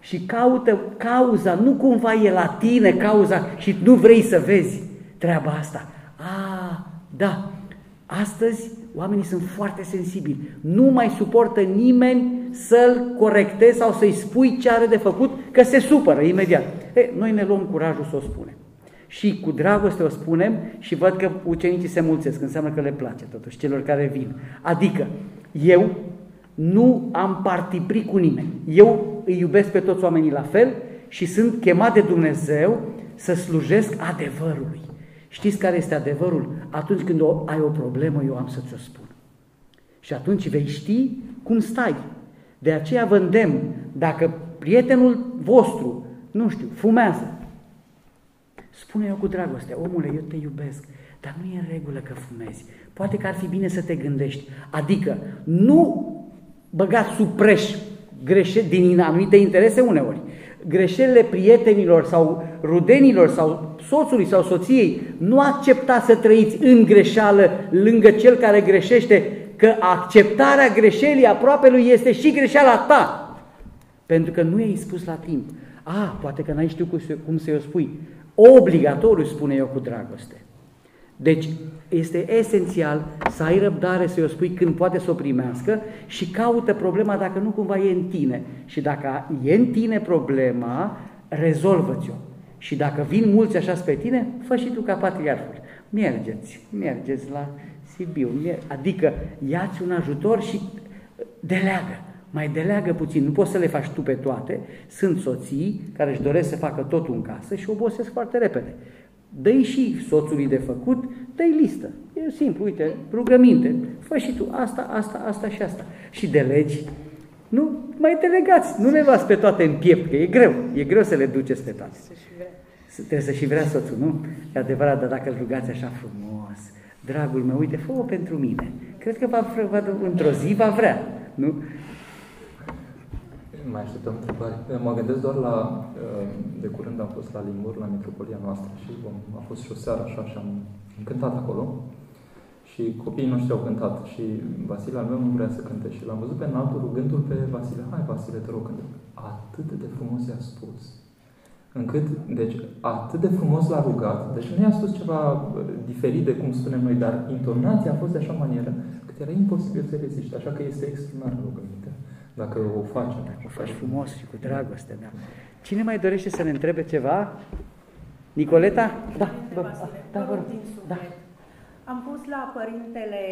și caută cauza, nu cumva e la tine cauza și nu vrei să vezi treaba asta. A, da, astăzi oamenii sunt foarte sensibili. Nu mai suportă nimeni să-l corectezi sau să-i spui ce are de făcut, că se supără imediat. E, noi ne luăm curajul să o spunem. Și cu dragoste o spunem și văd că ucenicii se mulțesc, înseamnă că le place totuși celor care vin. Adică, eu nu am partipri cu nimeni. Eu îi iubesc pe toți oamenii la fel și sunt chemat de Dumnezeu să slujesc adevărului. Știți care este adevărul? Atunci când o, ai o problemă, eu am să ți-o spun. Și atunci vei ști cum stai. De aceea vă îndemn, dacă prietenul vostru, nu știu, fumează, spune eu cu dragoste, omule, eu te iubesc, dar nu e în regulă că fumezi. Poate că ar fi bine să te gândești. Adică nu băga sub preș greșe, din anumite interese uneori. Greșelile prietenilor sau rudenilor sau soțului sau soției, nu accepta să trăiți în greșeală lângă cel care greșește, că acceptarea greșelii aproape lui este și greșeala ta. Pentru că nu i-ai spus la timp. A, poate că n-ai știut cum să-i o spui. Obligatoriu, spune eu cu dragoste. Deci este esențial să ai răbdare să-i o spui când poate să o primească și caută problema dacă nu cumva e în tine. Și dacă e în tine problema, rezolvă-ți-o. Și dacă vin mulți așa spre tine, fă și tu ca patriarhul. Mergeți, mergeți la Sibiu. Adică ia-ți un ajutor și deleagă. Mai deleagă puțin, nu poți să le faci tu pe toate. Sunt soții care își doresc să facă totul în casă și obosesc foarte repede dă și soțului de făcut, dă listă. E simplu, uite, rugăminte, fă și tu asta, asta, asta și asta. Și de legi, nu mai delegați, nu le luați pe toate în piept, că e greu, e greu să le duceți pe toate. Trebuie să și vrea soțul, nu? E adevărat, dar dacă îl rugați așa frumos, dragul meu, uite, fă-o pentru mine. Cred că va, va, într-o zi va vrea, nu? Mai așteptăm întrebări. Mă gândesc doar la, uh, de curând am fost la Limur, la Metropolia noastră și a fost și o seară așa și am cântat acolo. Și copiii noștri au cântat și Vasile al meu nu vrea să cânte și l-am văzut pe înaltul rugându-l pe Vasile. Hai Vasile, te rog, cântă. Atât de frumos i-a spus. Încât, deci, atât de frumos l-a rugat, deci nu i-a spus ceva uh, diferit de cum spunem noi, dar intonația a fost de așa manieră că era imposibil să reziști. Așa că este extraordinar rugămintea dacă o facem. O faci frumos și cu dragoste, da. Cine mai dorește să ne întrebe ceva? Nicoleta? Da, da, da, vă rog. Da. Am fost la Părintele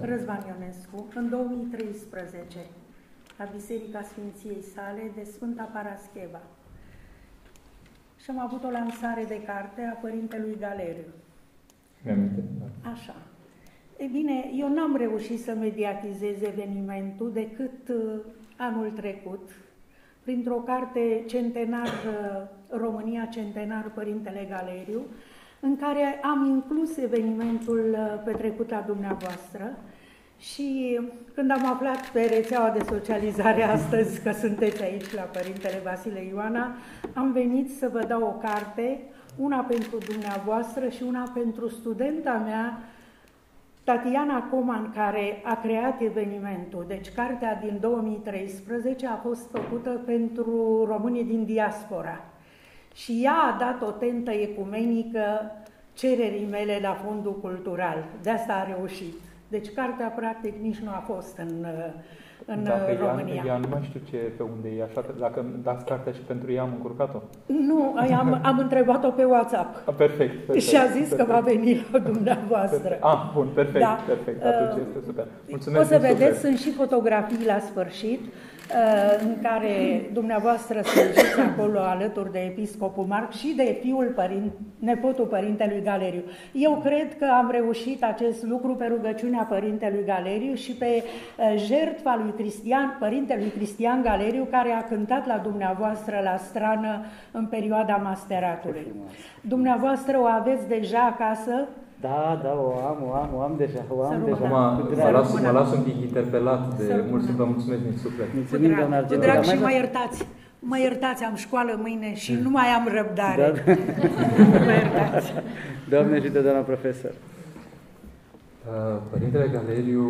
Răzvan Ionescu în 2013 la Biserica Sfinției sale de Sfânta Parascheva. Și am avut o lansare de carte a Părintelui Galeriu. Mi-am da. Așa. E bine, eu n-am reușit să mediatizez evenimentul decât uh, anul trecut, printr-o carte centenar, uh, România Centenar, Părintele Galeriu, în care am inclus evenimentul uh, petrecut la dumneavoastră. Și când am aflat pe rețeaua de socializare astăzi că sunteți aici la Părintele Vasile Ioana, am venit să vă dau o carte, una pentru dumneavoastră și una pentru studenta mea, Tatiana Coman, care a creat evenimentul, deci cartea din 2013 a fost făcută pentru românii din diaspora. Și ea a dat o tentă ecumenică cererii mele la fondul cultural. De asta a reușit. Deci cartea practic nici nu a fost în în dacă uh, România. Ea, ea nu mai știu ce, pe unde e, așa că dacă dați cartea și pentru ea am încurcat-o? Nu, am, am întrebat-o pe WhatsApp. A, perfect, perfect. Și a zis perfect. că va veni la dumneavoastră. Perfect. Ah, bun, perfect, da. perfect, atunci uh, este super. Mulțumesc O să vedeți, sunt și fotografii la sfârșit. Uh, în care dumneavoastră slujiți acolo alături de episcopul Marc și de fiul părint, nepotul părintelui Galeriu. Eu cred că am reușit acest lucru pe rugăciunea părintelui Galeriu și pe uh, jertfa lui Cristian, părintelui Cristian Galeriu, care a cântat la dumneavoastră la strană în perioada masteratului. Dumneavoastră o aveți deja acasă, da, da, o am, o am, o am deja, o am deja. Acum mă las, mă las un pic interpelat de mulțumim, vă mulțumesc din suflet. Mulțumim, doamna Argentina. Cu drag și mă iertați. Mă iertați, am școală mâine și nu mai am răbdare. Da. mă iertați. Doamne și de doamna profesor. Uh, Părintele Galeriu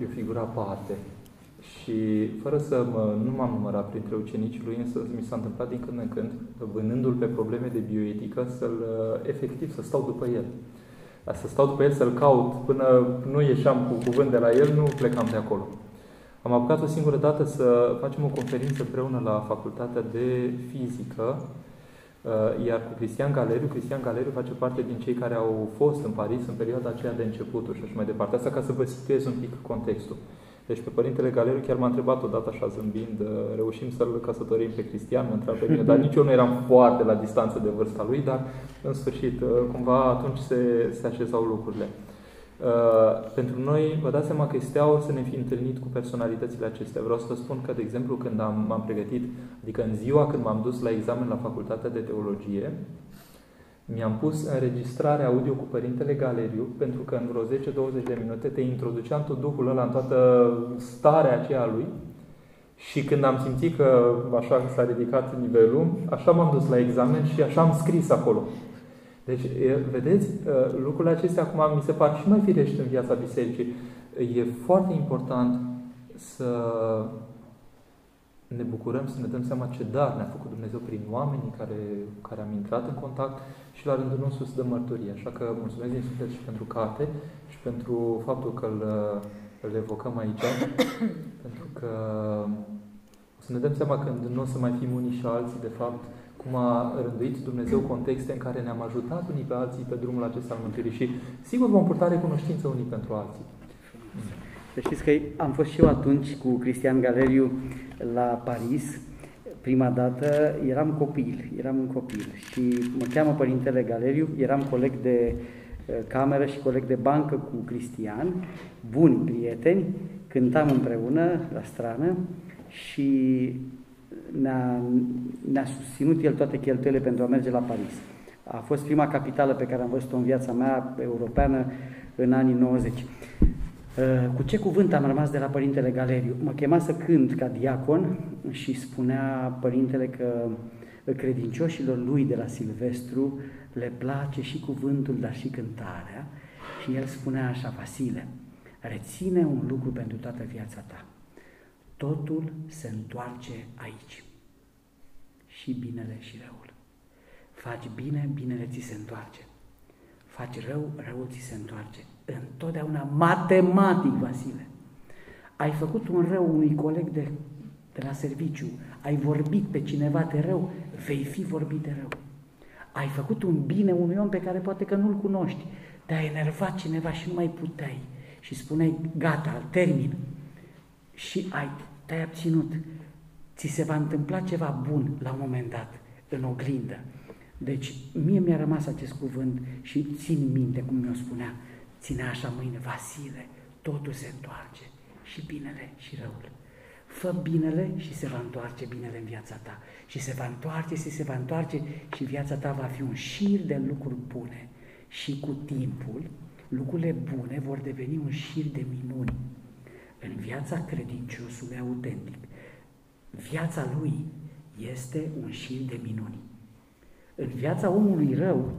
e o figură aparte și fără să mă, nu m-am numărat printre ucenicii lui, însă mi s-a întâmplat din când în când, vânându-l pe probleme de bioetică, să-l uh, efectiv, să stau după el să stau după el să-l caut până nu ieșeam cu cuvânt de la el, nu plecam de acolo. Am apucat o singură dată să facem o conferință împreună la Facultatea de Fizică, uh, iar cu Cristian Galeriu, Cristian Galeriu face parte din cei care au fost în Paris în perioada aceea de începuturi și așa mai departe. Asta ca să vă situez un pic contextul. Deci pe Părintele Galeriu chiar m-a întrebat odată așa zâmbind, uh, reușim să-l căsătorim pe Cristian, mă întreabă pe mine, dar nici eu nu eram foarte la distanță de vârsta lui, dar în sfârșit, uh, cumva atunci se, se așezau lucrurile. Uh, pentru noi, vă dați seama că este o să ne fi întâlnit cu personalitățile acestea. Vreau să vă spun că, de exemplu, când am, m-am pregătit, adică în ziua când m-am dus la examen la Facultatea de Teologie, mi-am pus înregistrare audio cu Părintele Galeriu, pentru că în vreo 10-20 de minute te introduceam tot Duhul ăla în toată starea aceea lui și când am simțit că așa s-a ridicat nivelul, așa m-am dus la examen și așa am scris acolo. Deci, vedeți, lucrurile acestea acum mi se par și mai firești în viața bisericii. E foarte important să ne bucurăm să ne dăm seama ce dar ne-a făcut Dumnezeu prin oamenii care, care am intrat în contact și la rândul nostru să dăm mărturie. Așa că mulțumesc din suflet și pentru carte și pentru faptul că îl, îl evocăm aici, pentru că o să ne dăm seama când nu o să mai fim unii și alții, de fapt, cum a rânduit Dumnezeu contexte în care ne-am ajutat unii pe alții pe drumul acesta al mântuirii și sigur vom purta recunoștință unii pentru alții. Să știți că am fost și eu atunci cu Cristian Galeriu la Paris prima dată eram copil, eram un copil și mă cheamă Părintele Galeriu, eram coleg de uh, cameră și coleg de bancă cu Cristian, buni prieteni, cântam împreună la strană și ne-a, ne susținut el toate cheltuielile pentru a merge la Paris. A fost prima capitală pe care am văzut-o în viața mea europeană în anii 90. Uh, cu ce cuvânt am rămas de la Părintele Galeriu? Mă chema să cânt ca diacon și spunea Părintele că credincioșilor lui de la Silvestru le place și cuvântul, dar și cântarea. Și el spunea așa, Vasile, reține un lucru pentru toată viața ta. Totul se întoarce aici. Și binele și răul. Faci bine, binele ți se întoarce. Faci rău, răul ți se întoarce. Întotdeauna matematic, Vasile. Ai făcut un rău unui coleg de, de la serviciu, ai vorbit pe cineva de rău, vei fi vorbit de rău. Ai făcut un bine unui om pe care poate că nu-l cunoști, te-a enervat cineva și nu mai puteai și spuneai, gata, termin, și ai, te-ai abținut, ți se va întâmpla ceva bun la un moment dat, în oglindă. Deci, mie mi-a rămas acest cuvânt și țin minte cum mi-o spunea, ține așa mâine, Vasile, totul se întoarce, și binele și răul. Fă binele și se va întoarce binele în viața ta. Și se va întoarce și se va întoarce și viața ta va fi un șir de lucruri bune. Și cu timpul, lucrurile bune vor deveni un șir de minuni în viața credinciosului autentic. Viața lui este un șir de minuni. În viața omului rău,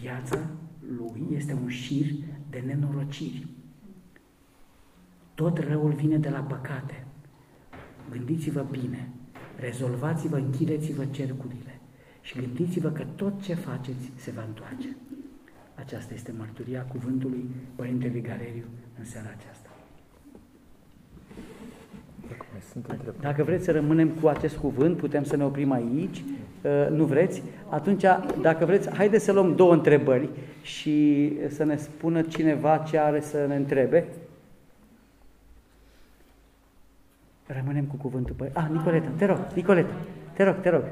viața lui este un șir de nenorociri. Tot răul vine de la păcate. Gândiți-vă bine, rezolvați-vă, închideți-vă cercurile și gândiți-vă că tot ce faceți se va întoarce. Aceasta este mărturia cuvântului Părintele Galeriu în seara aceasta. Dacă vreți să rămânem cu acest cuvânt, putem să ne oprim aici. Uh, nu vreți? Atunci, dacă vreți, haideți să luăm două întrebări și să ne spună cineva ce are să ne întrebe. Rămânem cu cuvântul. Păi, ah, Nicoleta, te rog, Nicoleta, te rog, te rog.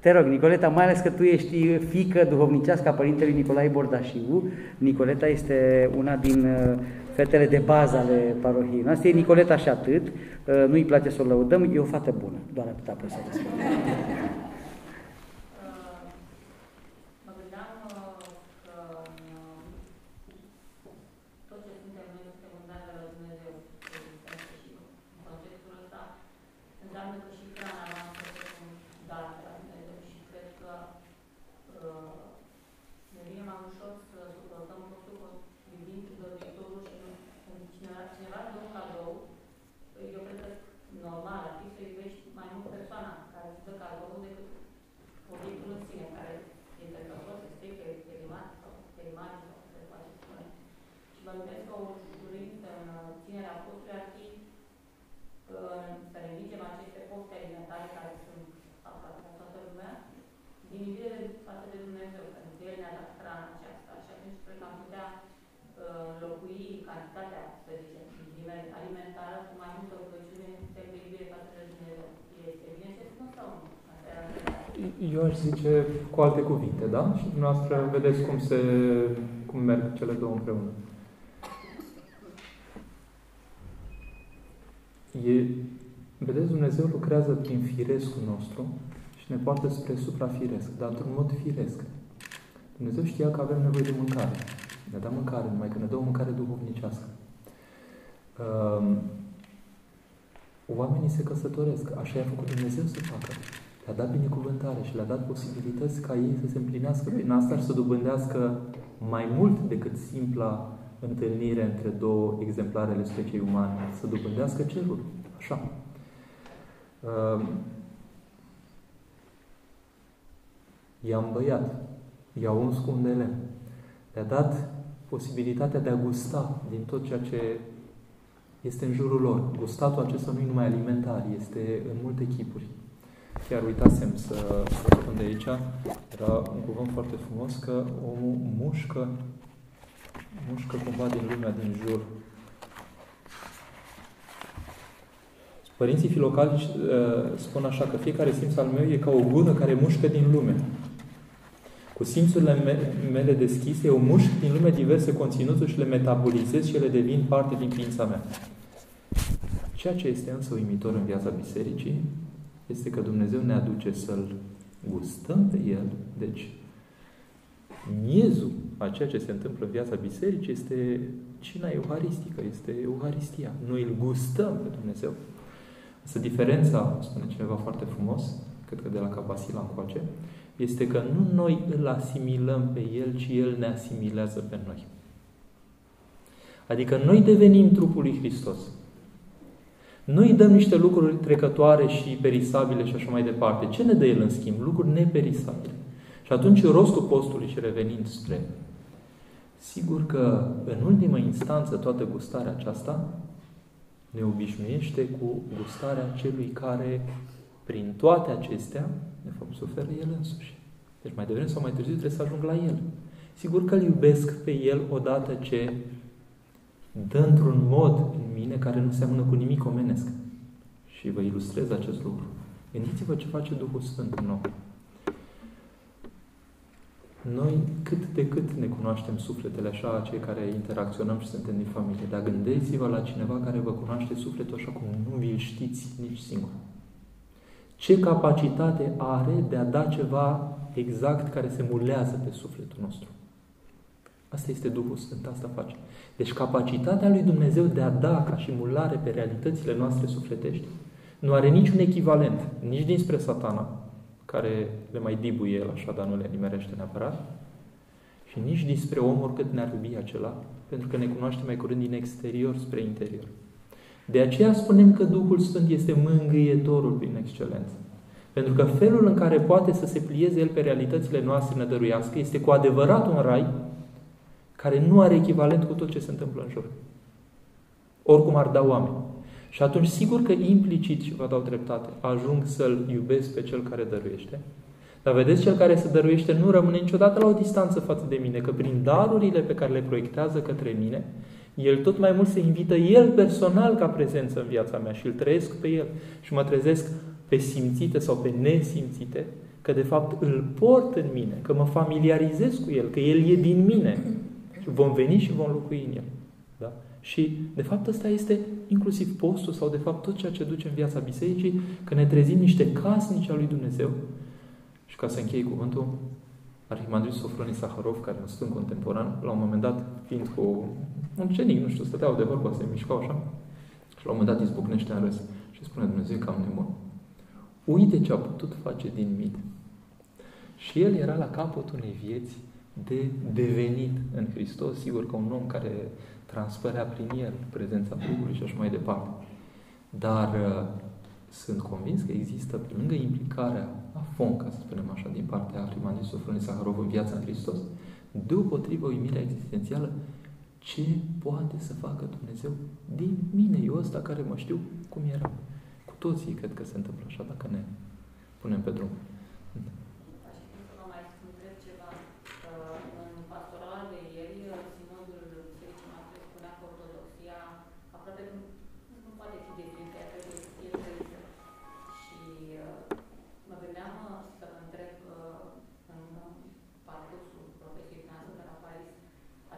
Te rog, Nicoleta, mai ales că tu ești fică duhovnicească a Părintelui Nicolae Bordașiu. Nicoleta este una din uh, fetele de bază ale parohiei noastre. E Nicoleta și atât, uh, nu-i place să o lăudăm, e o fată bună, doar atâta pot să spun. normal ar fi să iubești mai mult persoana care îți dă cadou decât obiectul în sine, care este călător, se strică, este limat sau perimat sau se poate spune. Și vă gândesc că o curință în uh, ținerea postului ar fi uh, să reducem aceste poste alimentare care sunt aparte la toată lumea, din iubire față de Dumnezeu, pentru că El ne-a dat hrana aceasta și atunci cred că am putea uh, locui cantitatea, să zicem, eu aș zice cu alte cuvinte, da? Și dumneavoastră vedeți cum, se, cum merg cele două împreună. E, vedeți, Dumnezeu lucrează prin firescul nostru și ne poartă spre suprafiresc, dar într-un mod firesc. Dumnezeu știa că avem nevoie de mâncare. Ne da mâncare, numai că ne dă o mâncare duhovnicească. Um, oamenii se căsătoresc, așa i-a făcut Dumnezeu să facă. Le-a dat binecuvântare și le-a dat posibilități ca ei să se împlinească prin asta și să dobândească mai mult decât simpla întâlnire între două exemplare ale speciei umane, să dobândească cerul. Așa. Uh, i-a îmbăiat, i-a uns cu un de lemn. Le-a dat posibilitatea de a gusta din tot ceea ce este în jurul lor. Gustatul acesta nu e numai alimentar, este în multe chipuri. Chiar uitasem să, să spun de aici, era un cuvânt foarte frumos că omul mușcă, mușcă cumva din lumea din jur. Părinții filocali uh, spun așa că fiecare simț al meu e ca o gură care mușcă din lume. Cu simțurile mele deschise, eu mușc din lume diverse conținuturi și le metabolizez și ele devin parte din ființa mea. Ceea ce este însă uimitor în viața bisericii este că Dumnezeu ne aduce să-L gustăm pe El. Deci, miezul a ceea ce se întâmplă în viața bisericii este cina euharistică, este Euharistia. Noi îl gustăm pe Dumnezeu. Însă diferența, spune cineva foarte frumos, cred că de la Capasila încoace, este că nu noi îl asimilăm pe El, ci El ne asimilează pe noi. Adică noi devenim trupul lui Hristos. Noi îi dăm niște lucruri trecătoare și perisabile și așa mai departe. Ce ne dă El în schimb? Lucruri neperisabile. Și atunci rostul postului și revenind spre Sigur că, în ultimă instanță, toată gustarea aceasta ne obișnuiește cu gustarea celui care, prin toate acestea, de fapt, suferă El însuși. Deci mai devreme sau mai târziu trebuie să ajung la El. Sigur că îl iubesc pe El odată ce dă într-un mod în mine care nu seamănă cu nimic omenesc. Și vă ilustrez acest lucru. Gândiți-vă ce face Duhul Sfânt în nou. Noi cât de cât ne cunoaștem sufletele așa, cei care interacționăm și suntem din familie. Dar gândiți-vă la cineva care vă cunoaște sufletul așa cum nu vi-l știți nici singur. Ce capacitate are de a da ceva exact care se mulează pe sufletul nostru. Asta este Duhul Sfânt, asta face. Deci capacitatea lui Dumnezeu de a da ca și mulare pe realitățile noastre sufletești nu are niciun echivalent, nici dinspre satana, care le mai dibuie el așa, dar nu le nimerește neapărat, și nici dinspre om, oricât ne-ar iubi acela, pentru că ne cunoaște mai curând din exterior spre interior. De aceea spunem că Duhul Sfânt este mângâietorul prin excelență. Pentru că felul în care poate să se plieze El pe realitățile noastre nădăruiască este cu adevărat un rai care nu are echivalent cu tot ce se întâmplă în jur. Oricum ar da oameni. Și atunci, sigur că implicit, și vă dau dreptate, ajung să-L iubesc pe Cel care dăruiește. Dar vedeți, Cel care se dăruiește nu rămâne niciodată la o distanță față de mine, că prin darurile pe care le proiectează către mine, El tot mai mult se invită El personal ca prezență în viața mea și îl trăiesc pe El. Și mă trezesc pe simțite sau pe nesimțite, că de fapt îl port în mine, că mă familiarizez cu El, că El e din mine. Și vom veni și vom locui în El. Da? Și, de fapt, ăsta este inclusiv postul sau, de fapt, tot ceea ce duce în viața bisericii, că ne trezim niște casnici al lui Dumnezeu. Și ca să închei cuvântul, Arhimandrit Sofronie Saharov, care un sfânt contemporan, la un moment dat, fiind cu un cenic, nu știu, stăteau de vorbă, se mișcau așa, și la un moment dat izbucnește în râs și spune Dumnezeu că am nebun. Uite ce a putut face din mine. Și el era la capătul unei vieți de devenit în Hristos, sigur că un om care transpărea prin el prezența Duhului și așa mai departe. Dar uh, sunt convins că există, pe lângă implicarea a fond, ca să spunem așa, din partea Arhimandrii Sofronii Saharov în viața în Hristos, deopotrivă uimirea existențială, ce poate să facă Dumnezeu din mine, eu ăsta care mă știu cum eram. Cu toții cred că se întâmplă așa dacă ne punem pe drum.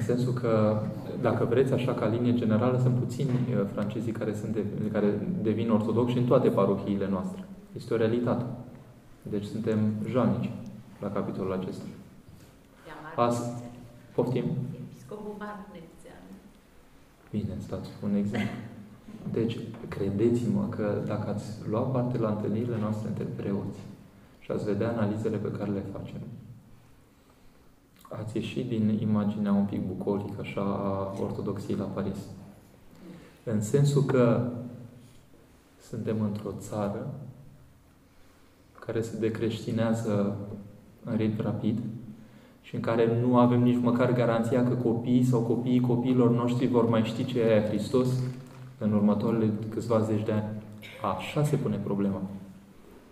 În sensul că, dacă vreți, așa ca linie generală, sunt puțini uh, francezii care, sunt de, care devin ortodoxi în toate parohiile noastre. Este o realitate. Deci suntem jalnici la capitolul acesta. Azi, poftim? Bine, stați un exemplu. Deci, credeți-mă că dacă ați lua parte la întâlnirile noastre între preoți și ați vedea analizele pe care le facem, ați ieșit din imaginea un pic bucolică, așa, a ortodoxiei la Paris. În sensul că suntem într-o țară care se decreștinează în ritm rapid, și în care nu avem nici măcar garanția că copiii sau copiii copiilor noștri vor mai ști ce e Hristos în următoarele câțiva zeci de ani. Așa se pune problema.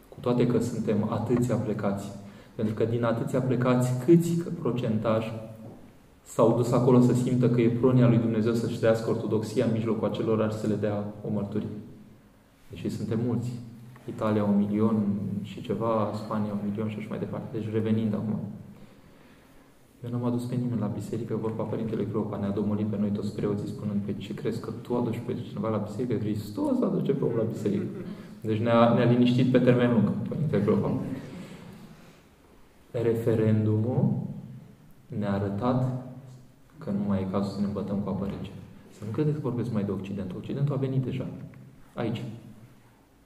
Cu toate că suntem atâția plecați. Pentru că din atâția plecați, câți procentaj s-au dus acolo să simtă că e pronia lui Dumnezeu să-și trăiască ortodoxia în mijlocul acelor să le dea o mărturie. Deși suntem mulți. Italia un milion și ceva, Spania un milion și așa mai departe. Deci revenind acum. Eu n-am adus pe nimeni la biserică, vorba Părintele Gropa, ne-a domolit pe noi toți preoții spunând, pe ce crezi că tu aduci pe cineva la biserică? Hristos aduce pe om la biserică. Deci ne-a, ne liniștit pe termen lung, Părintele Gropa. Referendumul ne-a arătat că nu mai e cazul să ne îmbătăm cu apă rece. Să nu credeți că vorbesc mai de Occident. Occidentul a venit deja. Aici.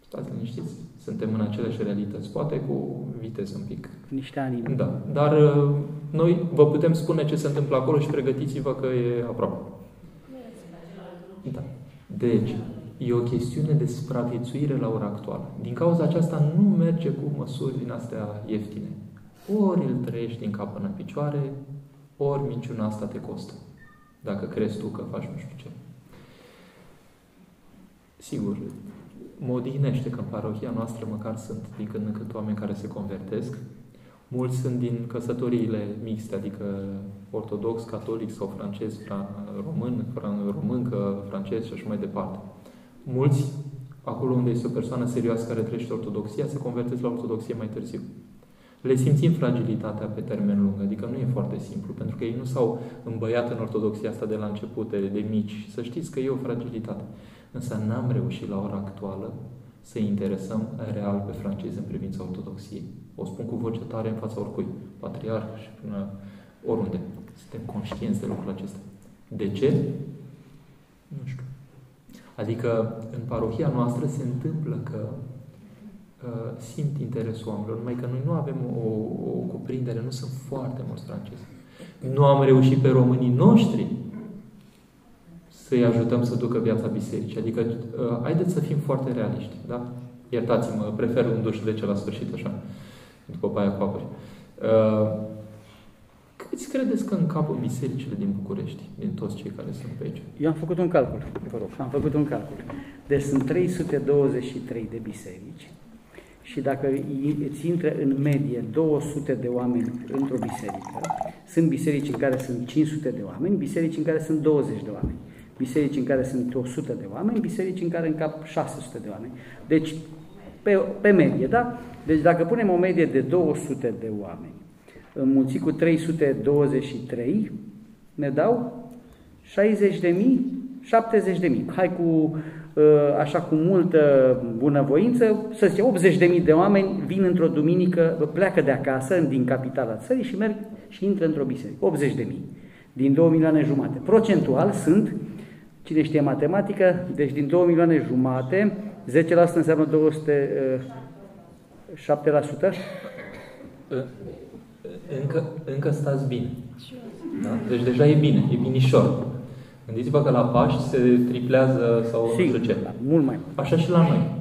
Stați liniștiți. Suntem în aceleași realități. Poate cu viteză un pic. Niște ani. Da. Dar uh, noi vă putem spune ce se întâmplă acolo și pregătiți-vă că e aproape. Da. Deci, e o chestiune de supraviețuire la ora actuală. Din cauza aceasta nu merge cu măsuri din astea ieftine. Ori îl trăiești din cap până în picioare, ori minciuna asta te costă. Dacă crezi tu că faci nu știu ce. Sigur, mă odihnește că în parohia noastră măcar sunt din când în când oameni care se convertesc. Mulți sunt din căsătoriile mixte, adică ortodox, catolic sau francez, român, româncă, francez și așa mai departe. Mulți, acolo unde este o persoană serioasă care trăiește ortodoxia, se convertesc la ortodoxie mai târziu le simțim fragilitatea pe termen lung, adică nu e foarte simplu, pentru că ei nu s-au îmbăiat în ortodoxia asta de la început, de, de mici. Să știți că e o fragilitate. Însă n-am reușit la ora actuală să interesăm real pe francezi în privința ortodoxiei. O spun cu voce tare în fața oricui, patriarh și până oriunde. Suntem conștienți de lucrul acesta. De ce? Nu știu. Adică în parohia noastră se întâmplă că Uh, simt interesul oamenilor, numai că noi nu avem o, o cuprindere, nu sunt foarte mulți francezi. Nu am reușit pe românii noștri să-i ajutăm să ducă viața bisericii. Adică, uh, haideți să fim foarte realiști, da? Iertați-mă, prefer un duș rece la sfârșit, așa, după baia cu apă. Uh, câți credeți că încapă bisericile din București, din toți cei care sunt pe aici? Eu am făcut un calcul, vă rog, am făcut un calcul. Deci sunt 323 de biserici și dacă îți intră în medie 200 de oameni într-o biserică, sunt biserici în care sunt 500 de oameni, biserici în care sunt 20 de oameni, biserici în care sunt 100 de oameni, biserici în care încap 600 de oameni. Deci, pe, pe medie, da? Deci dacă punem o medie de 200 de oameni, înmulțit cu 323, ne dau 60 de mii, 70 de mii. Hai cu Ă, așa cu multă bunăvoință, să zice, 80.000 de oameni vin într-o duminică, pleacă de acasă, din capitala țării și merg și intră într-o biserică. 80.000 din 2 milioane jumate. Procentual sunt, cine știe matematică, deci din 2 milioane jumate, 10% înseamnă 200, 7%? Încă, încă stați bine. Da? Deci deja e bine, e binișor. Gândiți-vă că la Paști se triplează sau Sigur, nu știu ce. Da, mult mai. Așa și la noi.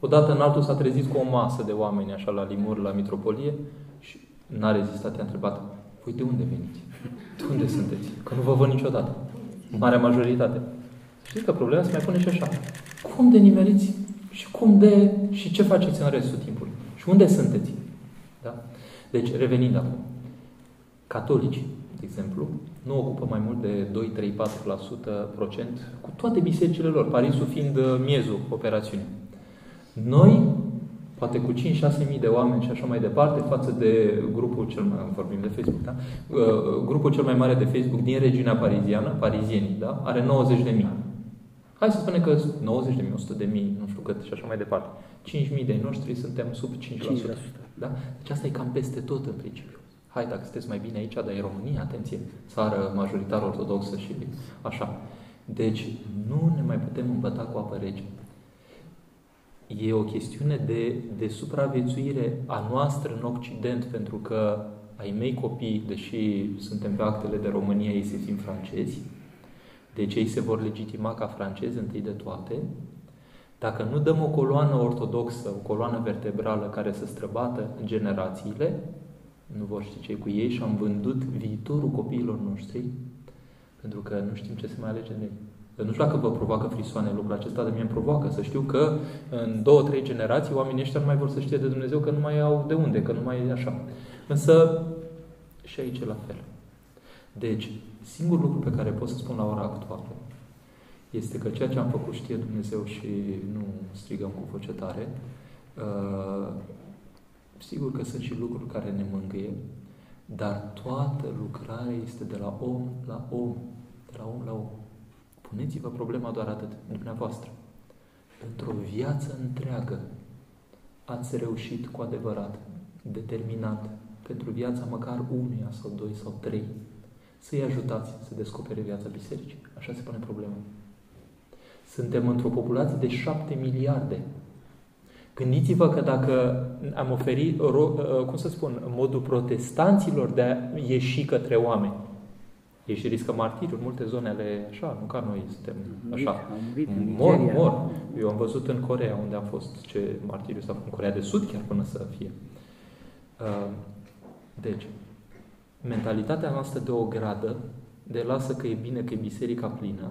Odată în altul s-a trezit cu o masă de oameni așa la Limur, la Mitropolie și n-a rezistat, i-a întrebat, voi de unde veniți? De unde sunteți? Că nu vă văd niciodată. Marea majoritate. Știți că problema se mai pune și așa. Cum de nimeriți? Și cum de... și ce faceți în restul timpului? Și unde sunteți? Da? Deci, revenind acum. Catolici, de exemplu, nu ocupă mai mult de 2, 3, 4% procent cu toate bisericile lor, Parisul fiind uh, miezul operațiunii. Noi, poate cu 5-6 mii de oameni și așa mai departe, față de grupul cel mai, vorbim de Facebook, da? Uh, grupul cel mai mare de Facebook din regiunea pariziană, parizienii, da? are 90 de mii. Hai să spunem că 90 de mii, 100 de mii, nu știu cât și așa mai departe. 5 mii de noștri suntem sub 5%. 5%. Da? Deci asta e cam peste tot în principiu hai dacă sunteți mai bine aici, dar e România, atenție, țară majoritar ortodoxă și așa. Deci nu ne mai putem îmbăta cu apă rece. E o chestiune de, de supraviețuire a noastră în Occident, pentru că ai mei copii, deși suntem pe actele de România, ei se simt francezi, deci ei se vor legitima ca francezi întâi de toate. Dacă nu dăm o coloană ortodoxă, o coloană vertebrală care să străbată în generațiile, nu vor ști ce cu ei și am vândut viitorul copiilor noștri pentru că nu știm ce se mai alege de ei. Nu știu dacă vă provoacă frisoane lucrul acesta, dar mie îmi provoacă să știu că în două, trei generații oamenii ăștia nu mai vor să știe de Dumnezeu, că nu mai au de unde, că nu mai e așa. Însă și aici e la fel. Deci, singurul lucru pe care pot să spun la ora actuală este că ceea ce am făcut știe Dumnezeu și nu strigăm cu voce tare, uh, sigur că sunt și lucruri care ne mângâie, dar toată lucrarea este de la om la om, de la om la om. Puneți-vă problema doar atât, dumneavoastră. Într-o viață întreagă ați reușit cu adevărat, determinat, pentru viața măcar unuia sau doi sau trei, să-i ajutați să descopere viața bisericii. Așa se pune problema. Suntem într-o populație de șapte miliarde. Gândiți-vă că dacă am oferit, cum să spun, modul protestanților de a ieși către oameni, ei și riscă martiriu în multe zone ale așa, nu ca noi suntem așa. Mor, mor. Eu am văzut în Corea unde am fost ce martiriu s-a în Corea de Sud chiar până să fie. Uh, deci, mentalitatea noastră de o gradă, de lasă că e bine că e biserica plină,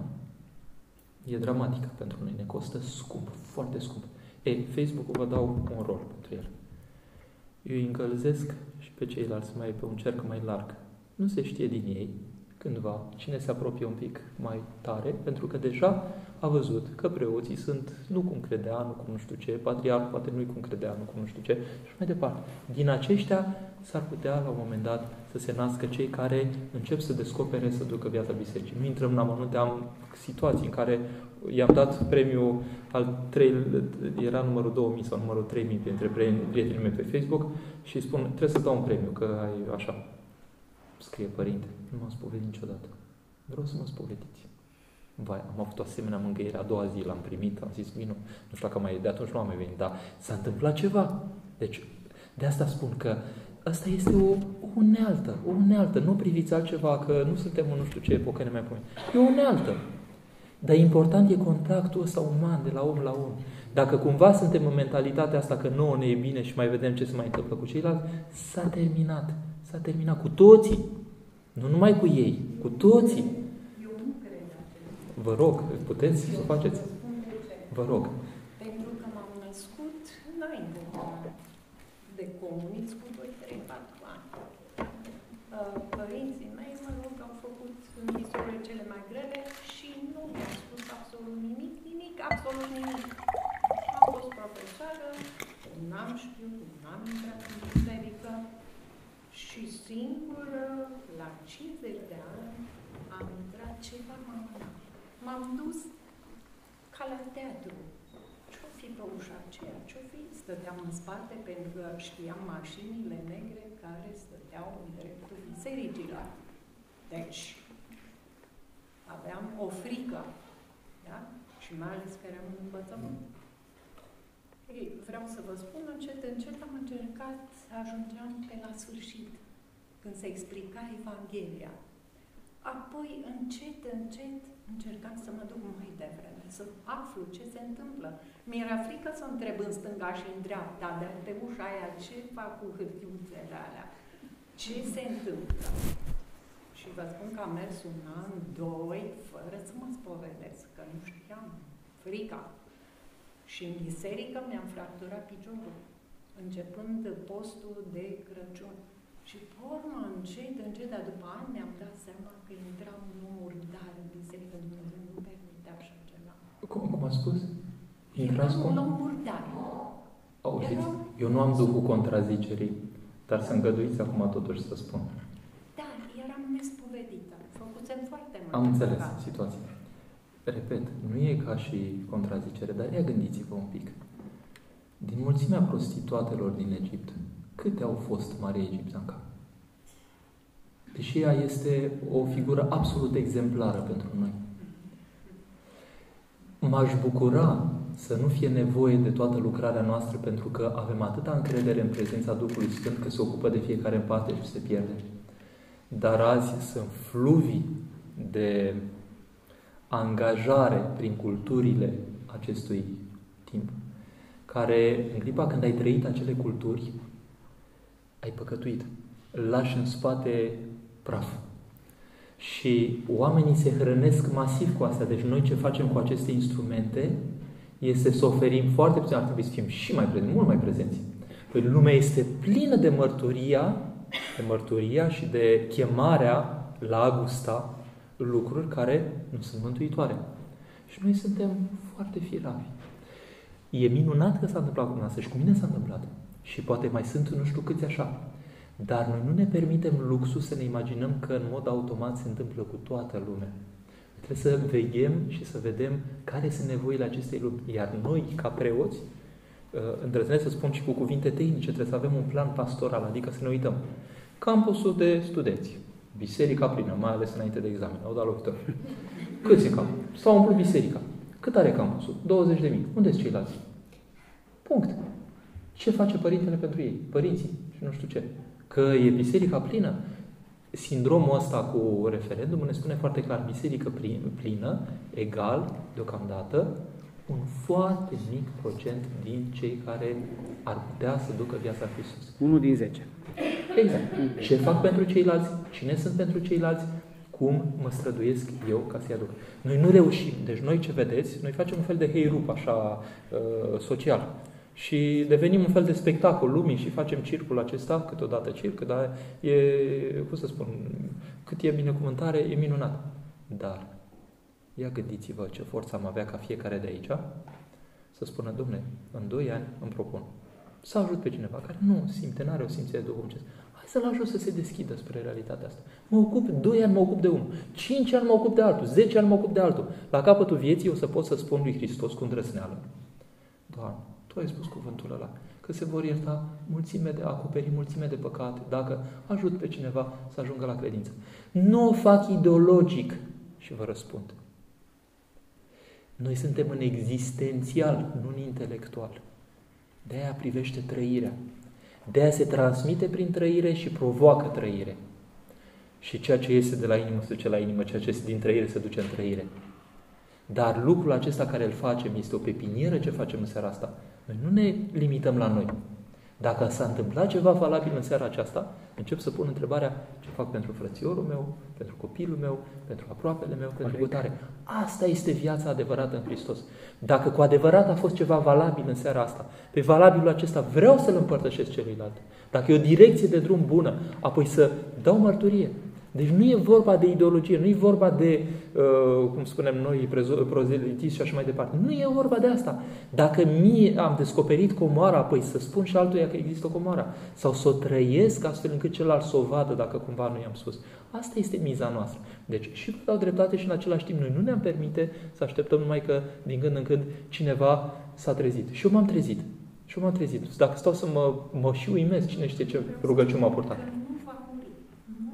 e dramatică pentru noi. Ne costă scump, foarte scump. Ei, Facebook-ul vă dau un rol pentru el. Eu îi încălzesc și pe ceilalți mai pe un cerc mai larg. Nu se știe din ei, cândva, cine se apropie un pic mai tare, pentru că deja a văzut că preoții sunt nu cum credea, nu cum nu știu ce, patriarh poate nu cum credea, nu cum nu știu ce, și mai departe. Din aceștia s-ar putea la un moment dat să se nască cei care încep să descopere să ducă viața bisericii. Nu intrăm în amănunte, am situații în care i-am dat premiul al trei, era numărul 2000 sau numărul 3000 printre prietenii mei pe Facebook și îi spun, trebuie să dau un premiu, că ai așa scrie părinte, nu m-am spovedit niciodată. Vreau să mă spovediți. Vai, am avut o asemenea mângâiere, a doua zi l-am primit, am zis, vino, nu știu dacă mai, de atunci nu am mai venit, dar s-a întâmplat ceva. Deci, de asta spun că asta este o, o unealtă, o unealtă. Nu priviți altceva, că nu suntem în nu știu ce epocă ne mai pune. E o unealtă. Dar important e contactul ăsta uman, de la om la om. Dacă cumva suntem în mentalitatea asta că nouă ne e bine și mai vedem ce se mai întâmplă cu ceilalți, s-a terminat. S-a terminat cu toții. Nu numai cu ei, cu toții. Eu nu cred Vă rog, puteți să o faceți. Vă rog. Pentru că m-am născut înainte de comunism cu 2, 3, 4 ani. Uh, părinții mei, mă rog, au făcut închisurile cele mai grele și nu mi-au spus absolut nimic, nimic, absolut nimic. Am fost profesoară, n-am știut, n-am intrat în biserică, și singur, la 50 de ani, am intrat ceva m-am M-am dus ca la teatru. Ce-o fi pe ușa aceea? Ce-o fi? Stăteam în spate pentru că știam mașinile negre care stăteau în dreptul bisericilor. Deci, aveam o frică. Da? Și mai ales că eram în învățământ. Ei, vreau să vă spun, încet, încet am încercat să ajungeam pe la sfârșit, când se explica Evanghelia. Apoi, încet, încet, încercam să mă duc mai devreme, să aflu ce se întâmplă. Mi-era frică să întreb în stânga și în dreapta, de pe ușa aia, ce fac cu hârtiuțele alea? Ce se întâmplă? Și vă spun că am mers un an, doi, fără să mă spovedesc, că nu știam. Frica. Și în biserică mi-am fracturat piciorul, începând postul de Crăciun. Și pe urmă, încet, încet, dar după ani mi-am dat seama că intram în un murdar în biserică, Dumnezeu nu permite așa ceva. Cum, cum a spus? Intrați cum? un murdar. Auziți, eu nu am duhul contrazicerii, dar să îngăduiți acum totuși să spun. Da, eram nespovedită. Făcusem foarte mult. Am înțeles situația. Repet, nu e ca și contrazicere, dar ia gândiți-vă un pic. Din mulțimea prostituatelor din Egipt, câte au fost Maria Egipteanca? Deși ea este o figură absolut exemplară pentru noi. M-aș bucura să nu fie nevoie de toată lucrarea noastră pentru că avem atâta încredere în prezența Duhului Sfânt că se ocupă de fiecare în parte și se pierde. Dar azi sunt fluvii de angajare prin culturile acestui timp, care în clipa când ai trăit acele culturi, ai păcătuit. lași în spate praf. Și oamenii se hrănesc masiv cu asta. Deci noi ce facem cu aceste instrumente este să oferim foarte puțin, ar trebui să fim și mai prezenți, mult mai prezenți. Păi lumea este plină de mărturia, de mărturia și de chemarea la a gusta lucruri care nu sunt mântuitoare. Și noi suntem foarte firavi. E minunat că s-a întâmplat cu dumneavoastră și cu mine s-a întâmplat. Și poate mai sunt nu știu câți așa. Dar noi nu ne permitem luxul să ne imaginăm că în mod automat se întâmplă cu toată lumea. Trebuie să veghem și să vedem care sunt nevoile acestei lumi. Iar noi, ca preoți, uh, îndrăznesc să spun și cu cuvinte tehnice, trebuie să avem un plan pastoral, adică să ne uităm. Campusul de studenți, biserica plină, mai ales înainte de examen, au dat lovitor. Câți e campus? S-a umplut biserica. Cât are campusul? 20 de mii. Unde sunt ceilalți? Punct. Ce face părintele pentru ei? Părinții și nu știu ce. Că e biserica plină? Sindromul ăsta cu referendumul ne spune foarte clar, biserică plină, egal, deocamdată, un foarte mic procent din cei care ar putea să ducă viața Hristos. Unul din zece. Exact. Ce fac pentru ceilalți? Cine sunt pentru ceilalți? Cum mă străduiesc eu ca să-i aduc? Noi nu reușim. Deci noi ce vedeți? Noi facem un fel de heirup așa uh, social și devenim un fel de spectacol lumii și facem circul acesta, câteodată circ, dar e, cum să spun, cât e binecuvântare, e minunat. Dar, ia gândiți-vă ce forță am avea ca fiecare de aici să spună, domne, în doi ani îmi propun să ajut pe cineva care nu simte, nu are o simțire duhovnicească. Hai să-l ajut să se deschidă spre realitatea asta. Mă ocup, doi ani mă ocup de unul, cinci ani mă ocup de altul, zece ani mă ocup de altul. La capătul vieții o să pot să spun lui Hristos cu îndrăsneală. Doamne, Tu ai spus cuvântul ăla, că se vor ierta mulțime de, acoperi mulțime de păcate dacă ajut pe cineva să ajungă la credință. Nu o fac ideologic și vă răspund. Noi suntem în existențial, nu în intelectual. De aia privește trăirea. De aia se transmite prin trăire și provoacă trăire. Și ceea ce iese de la inimă se duce la inimă, ceea ce iese din trăire se duce în trăire. Dar lucrul acesta care îl facem este o pepinieră ce facem în seara asta. Noi nu ne limităm la noi. Dacă s-a întâmplat ceva valabil în seara aceasta, încep să pun întrebarea ce fac pentru frățiorul meu, pentru copilul meu, pentru aproapele meu, pentru cutare. Asta este viața adevărată în Hristos. Dacă cu adevărat a fost ceva valabil în seara asta, pe valabilul acesta vreau să-l împărtășesc celuilalt. Dacă e o direcție de drum bună, apoi să dau mărturie, deci nu e vorba de ideologie, nu e vorba de, uh, cum spunem noi, prozelitism și așa mai departe. Nu e vorba de asta. Dacă mie am descoperit comoara, apoi să spun și altuia că există o comoară. Sau să o trăiesc astfel încât celălalt să o vadă dacă cumva nu i-am spus. Asta este miza noastră. Deci și vă dau dreptate și în același timp noi nu ne-am permite să așteptăm numai că din când în când cineva s-a trezit. Și eu m-am trezit. Și eu m-am trezit. Dacă stau să mă, mă și uimesc, cine știe ce rugăciune m-a purtat.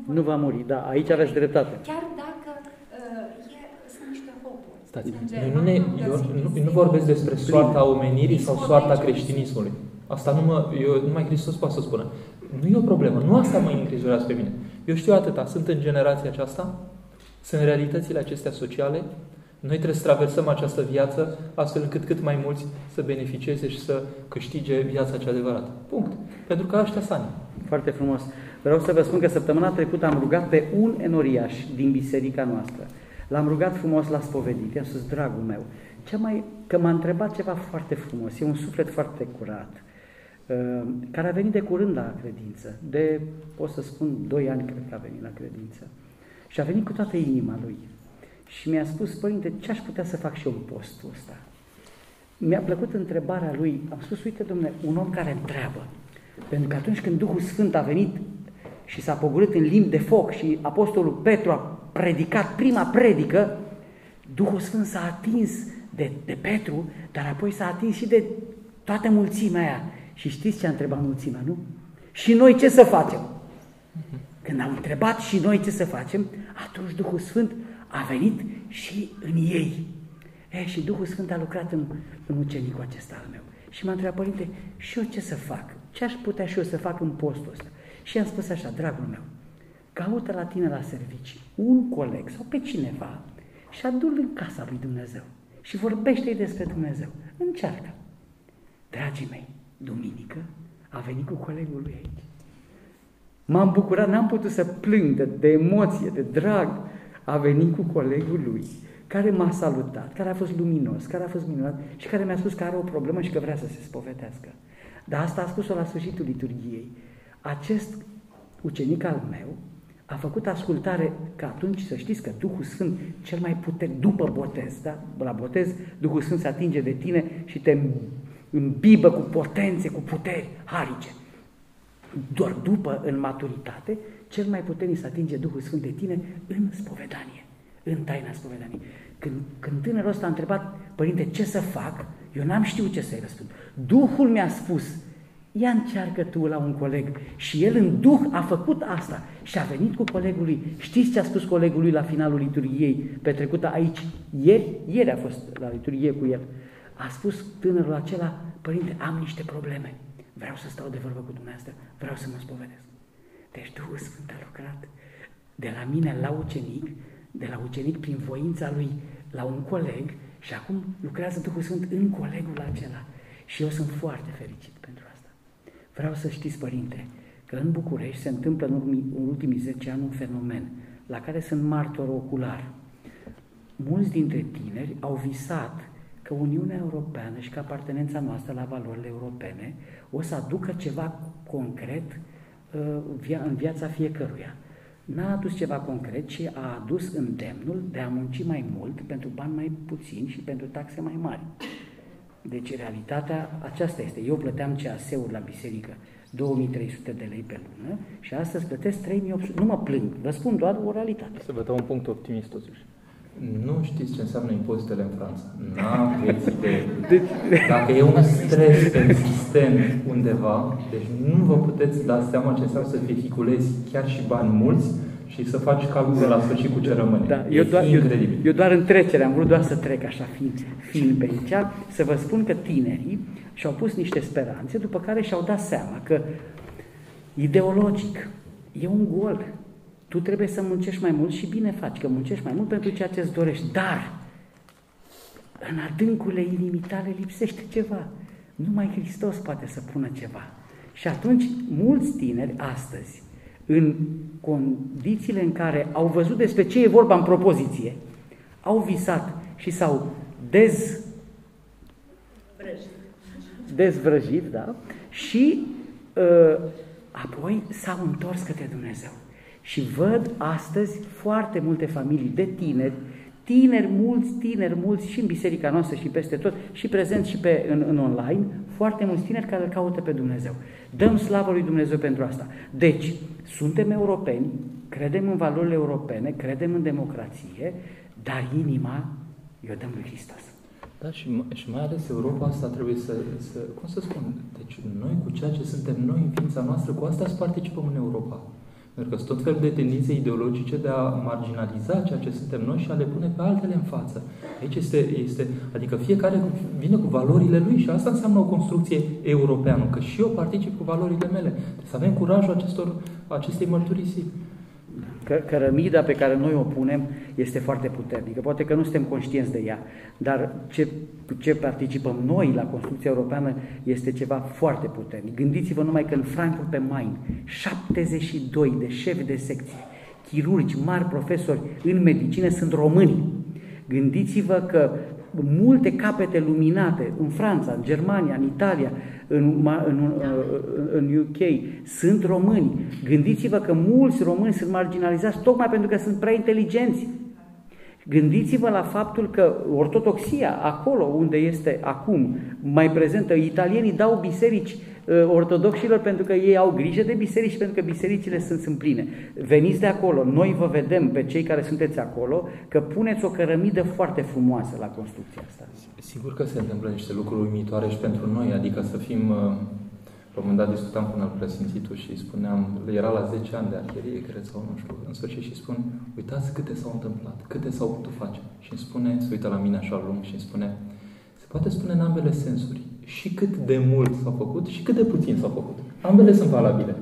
Nu va muri, da, aici aveți dreptate. Chiar dacă uh, e, sunt niște hopuri. Stați, noi nu, ne, eu nu, nu vorbesc despre soarta omenirii sau soarta creștinismului. Asta nu mă, eu, numai Hristos poate să spună. Nu e o problemă, nu asta mă îngrijorează pe mine. Eu știu atâta, sunt în generația aceasta, sunt realitățile acestea sociale, noi trebuie să traversăm această viață astfel încât cât mai mulți să beneficieze și să câștige viața cea adevărată. Punct. Pentru că ăștia sani. Foarte frumos. Vreau să vă spun că săptămâna trecută am rugat pe un enoriaș din biserica noastră. L-am rugat frumos la spovedit. I-am spus, dragul meu, cea mai, că m-a întrebat ceva foarte frumos. E un suflet foarte curat, uh, care a venit de curând la credință. De, pot să spun, doi ani cred că a venit la credință. Și a venit cu toată inima lui. Și mi-a spus, părinte, ce aș putea să fac și eu în postul ăsta? Mi-a plăcut întrebarea lui. Am spus, uite, domnule, un om care întreabă. Pentru că atunci când Duhul Sfânt a venit și s-a pogorât în limbi de foc și Apostolul Petru a predicat prima predică, Duhul Sfânt s-a atins de, de Petru, dar apoi s-a atins și de toată mulțimea aia. Și știți ce a întrebat mulțimea, nu? Și noi ce să facem? Când am întrebat și noi ce să facem, atunci Duhul Sfânt a venit și în ei. E, și Duhul Sfânt a lucrat în, în ucenicul acesta al meu. Și m-a întrebat, părinte, și eu ce să fac? Ce aș putea și eu să fac în postul ăsta? Și am spus așa, dragul meu, caută la tine la servicii un coleg sau pe cineva și adu-l în casa lui Dumnezeu și vorbește-i despre Dumnezeu. Încearcă. Dragii mei, duminică a venit cu colegul lui aici. M-am bucurat, n-am putut să plâng de, de emoție, de drag. A venit cu colegul lui, care m-a salutat, care a fost luminos, care a fost minunat și care mi-a spus că are o problemă și că vrea să se spovedească. Dar asta a spus-o la sfârșitul liturgiei. Acest ucenic al meu a făcut ascultare că atunci să știți că Duhul Sfânt cel mai puternic, după botez, da? la botez Duhul Sfânt se atinge de tine și te îmbibă cu potențe, cu puteri harice. Doar după, în maturitate, cel mai puternic să atinge Duhul Sfânt de tine în spovedanie, în taina spovedaniei. Când, când tânărul ăsta a întrebat, părinte, ce să fac? Eu n-am știut ce să-i răspund. Duhul mi-a spus, ia încearcă tu la un coleg. Și el în duh a făcut asta și a venit cu colegul lui. Știți ce a spus colegul lui la finalul liturgiei petrecută aici? Ieri, ieri a fost la liturgie cu el. A spus tânărul acela, părinte, am niște probleme. Vreau să stau de vorbă cu dumneavoastră, vreau să mă spovedesc. Deci Duhul Sfânt a lucrat de la mine la ucenic, de la ucenic prin voința lui la un coleg și acum lucrează Duhul Sfânt în colegul acela. Și eu sunt foarte fericit pentru asta. Vreau să știți, părinte, că în București se întâmplă în, urmii, în ultimii 10 ani un fenomen la care sunt martor ocular. Mulți dintre tineri au visat că Uniunea Europeană și că apartenența noastră la valorile europene o să aducă ceva concret uh, în viața fiecăruia. N-a adus ceva concret, ci a adus îndemnul de a munci mai mult pentru bani mai puțini și pentru taxe mai mari. Deci realitatea aceasta este. Eu plăteam CAS-uri la biserică 2300 de lei pe lună și astăzi plătesc 3800. Nu mă plâng, vă spun doar o realitate. Să vă dau un punct optimist totuși. Nu știți ce înseamnă impozitele în Franța. N-aveți idee. Deci... Dacă e un stres persistent undeva, deci nu vă puteți da seama ce înseamnă să vehiculezi chiar și bani mulți și să faci calcul la sfârșit cu ce rămâne. Da, eu, doar, eu, eu doar în trecere, am vrut doar să trec așa fiind, fiind pe aici, să vă spun că tinerii și-au pus niște speranțe, după care și-au dat seama că ideologic e un gol. Tu trebuie să muncești mai mult și bine faci, că muncești mai mult pentru ceea ce îți dorești. Dar în adâncurile inimii tale lipsește ceva. Numai Hristos poate să pună ceva. Și atunci, mulți tineri astăzi, în condițiile în care au văzut despre ce e vorba în propoziție, au visat și s-au dez... dezvrăjit, da? Și uh, apoi s-au întors către Dumnezeu. Și văd astăzi foarte multe familii de tineri, tineri mulți, tineri mulți și în biserica noastră și peste tot, și prezent și pe, în, în online, foarte mulți tineri care îl caută pe Dumnezeu. Dăm slavă lui Dumnezeu pentru asta. Deci, suntem europeni, credem în valorile europene, credem în democrație, dar inima i-o dăm lui Hristos. Da, și, și mai ales Europa asta trebuie să, să, cum să spun, deci noi cu ceea ce suntem noi în ființa noastră, cu asta să participăm în Europa. Pentru că sunt tot felul de tendințe ideologice de a marginaliza ceea ce suntem noi și a le pune pe altele în față. Aici este, este adică fiecare vine cu valorile lui și asta înseamnă o construcție europeană, că și eu particip cu valorile mele. Trebuie să avem curajul acestor, acestei mărturisiri că cărămida pe care noi o punem este foarte puternică. Poate că nu suntem conștienți de ea, dar ce, ce participăm noi la construcția europeană este ceva foarte puternic. Gândiți-vă numai că în Frankfurt pe Main, 72 de șefi de secție, chirurgi, mari profesori în medicină sunt români. Gândiți-vă că multe capete luminate în Franța, în Germania, în Italia, în, în, în UK, sunt români. Gândiți-vă că mulți români sunt marginalizați tocmai pentru că sunt prea inteligenți. Gândiți-vă la faptul că ortodoxia, acolo unde este acum mai prezentă, italienii dau biserici Uh, ortodoxilor pentru că ei au grijă de biserici și pentru că bisericile sunt, sunt pline. Veniți de acolo, noi vă vedem pe cei care sunteți acolo că puneți o cărămidă foarte frumoasă la construcția asta. Sigur că se întâmplă niște lucruri uimitoare și pentru noi, adică să fim uh, la un moment dat discutam cu un alt presimțitul și spuneam, era la 10 ani de arherie, cred, sau nu știu, în sfârșit și spun, uitați câte s-au întâmplat, câte s-au putut face. Și îmi spune, se uită la mine așa lung și îmi spune, se poate spune în ambele sensuri și cât de mult s-a făcut și cât de puțin s-a făcut. Ambele sunt valabile.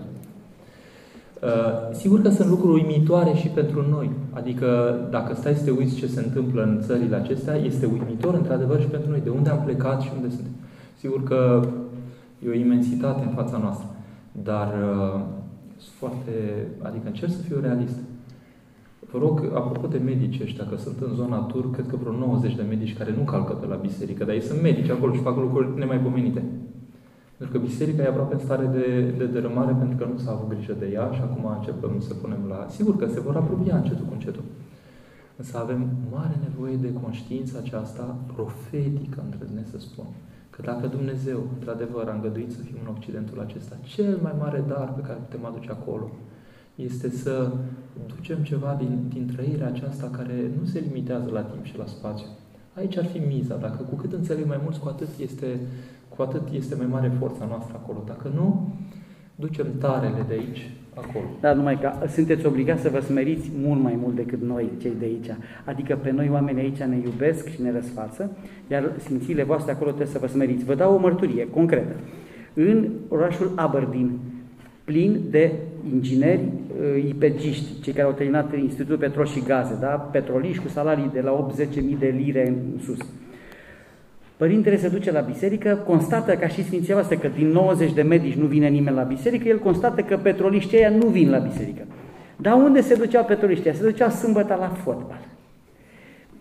Uh, sigur că sunt lucruri uimitoare și pentru noi. Adică, dacă stai să te uiți ce se întâmplă în țările acestea, este uimitor, într-adevăr, și pentru noi. De unde am plecat și unde suntem. Sigur că e o imensitate în fața noastră. Dar uh, sunt foarte, adică încerc să fiu realist. Vă rog, apropo de medici ăștia, că sunt în zona tur, cred că vreo 90 de medici care nu calcă pe la biserică, dar ei sunt medici acolo și fac lucruri nemaipomenite. Pentru că biserica e aproape în stare de, de dărâmare pentru că nu s-a avut grijă de ea și acum începem să punem la... Sigur că se vor apropia încetul cu încetul. Însă avem mare nevoie de conștiința aceasta profetică, îndrăznesc să spun. Că dacă Dumnezeu, într-adevăr, a îngăduit să fim în Occidentul acesta, cel mai mare dar pe care putem aduce acolo este să ducem ceva din, din trăirea aceasta care nu se limitează la timp și la spațiu. Aici ar fi miza. Dacă cu cât înțeleg mai mulți, cu atât este, cu atât este mai mare forța noastră acolo. Dacă nu, ducem tarele de aici acolo. Da, numai că sunteți obligați să vă smeriți mult mai mult decât noi, cei de aici. Adică pe noi oamenii aici ne iubesc și ne răsfață, iar simțiile voastre acolo trebuie să vă smeriți. Vă dau o mărturie concretă. În orașul Aberdeen, plin de ingineri uh, ipegiști, cei care au terminat Institutul Petrol și Gaze, da? petroliști cu salarii de la 8-10.000 de lire în sus. Părintele se duce la biserică, constată ca și Sfinția voastră că din 90 de medici nu vine nimeni la biserică, el constată că petroliștii ăia nu vin la biserică. Dar unde se duceau petroliștii ăia? Se duceau sâmbătă la fotbal.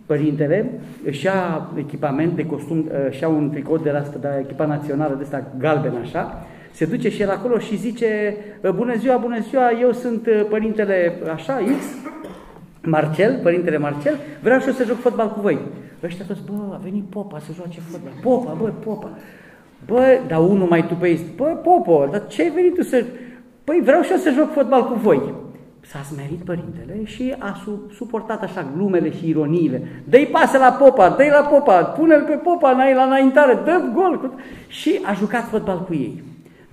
Părintele își ia echipament de costum, își ia un tricou de la de echipa națională de asta galben așa, se duce și el acolo și zice, bună ziua, bună ziua, eu sunt uh, părintele așa, X, Marcel, părintele Marcel, vreau și eu să joc fotbal cu voi. Ăștia toți, bă, a venit Popa să joace fotbal. Popa, bă, Popa. Bă, dar unul mai tupeist, bă, Popo, dar ce ai venit tu să... Păi vreau și eu să joc fotbal cu voi. S-a smerit părintele și a su- suportat așa glumele și ironiile. Dă-i pasă la Popa, dă-i la Popa, pune-l pe Popa la înaintare, dă gol. Și a jucat fotbal cu ei.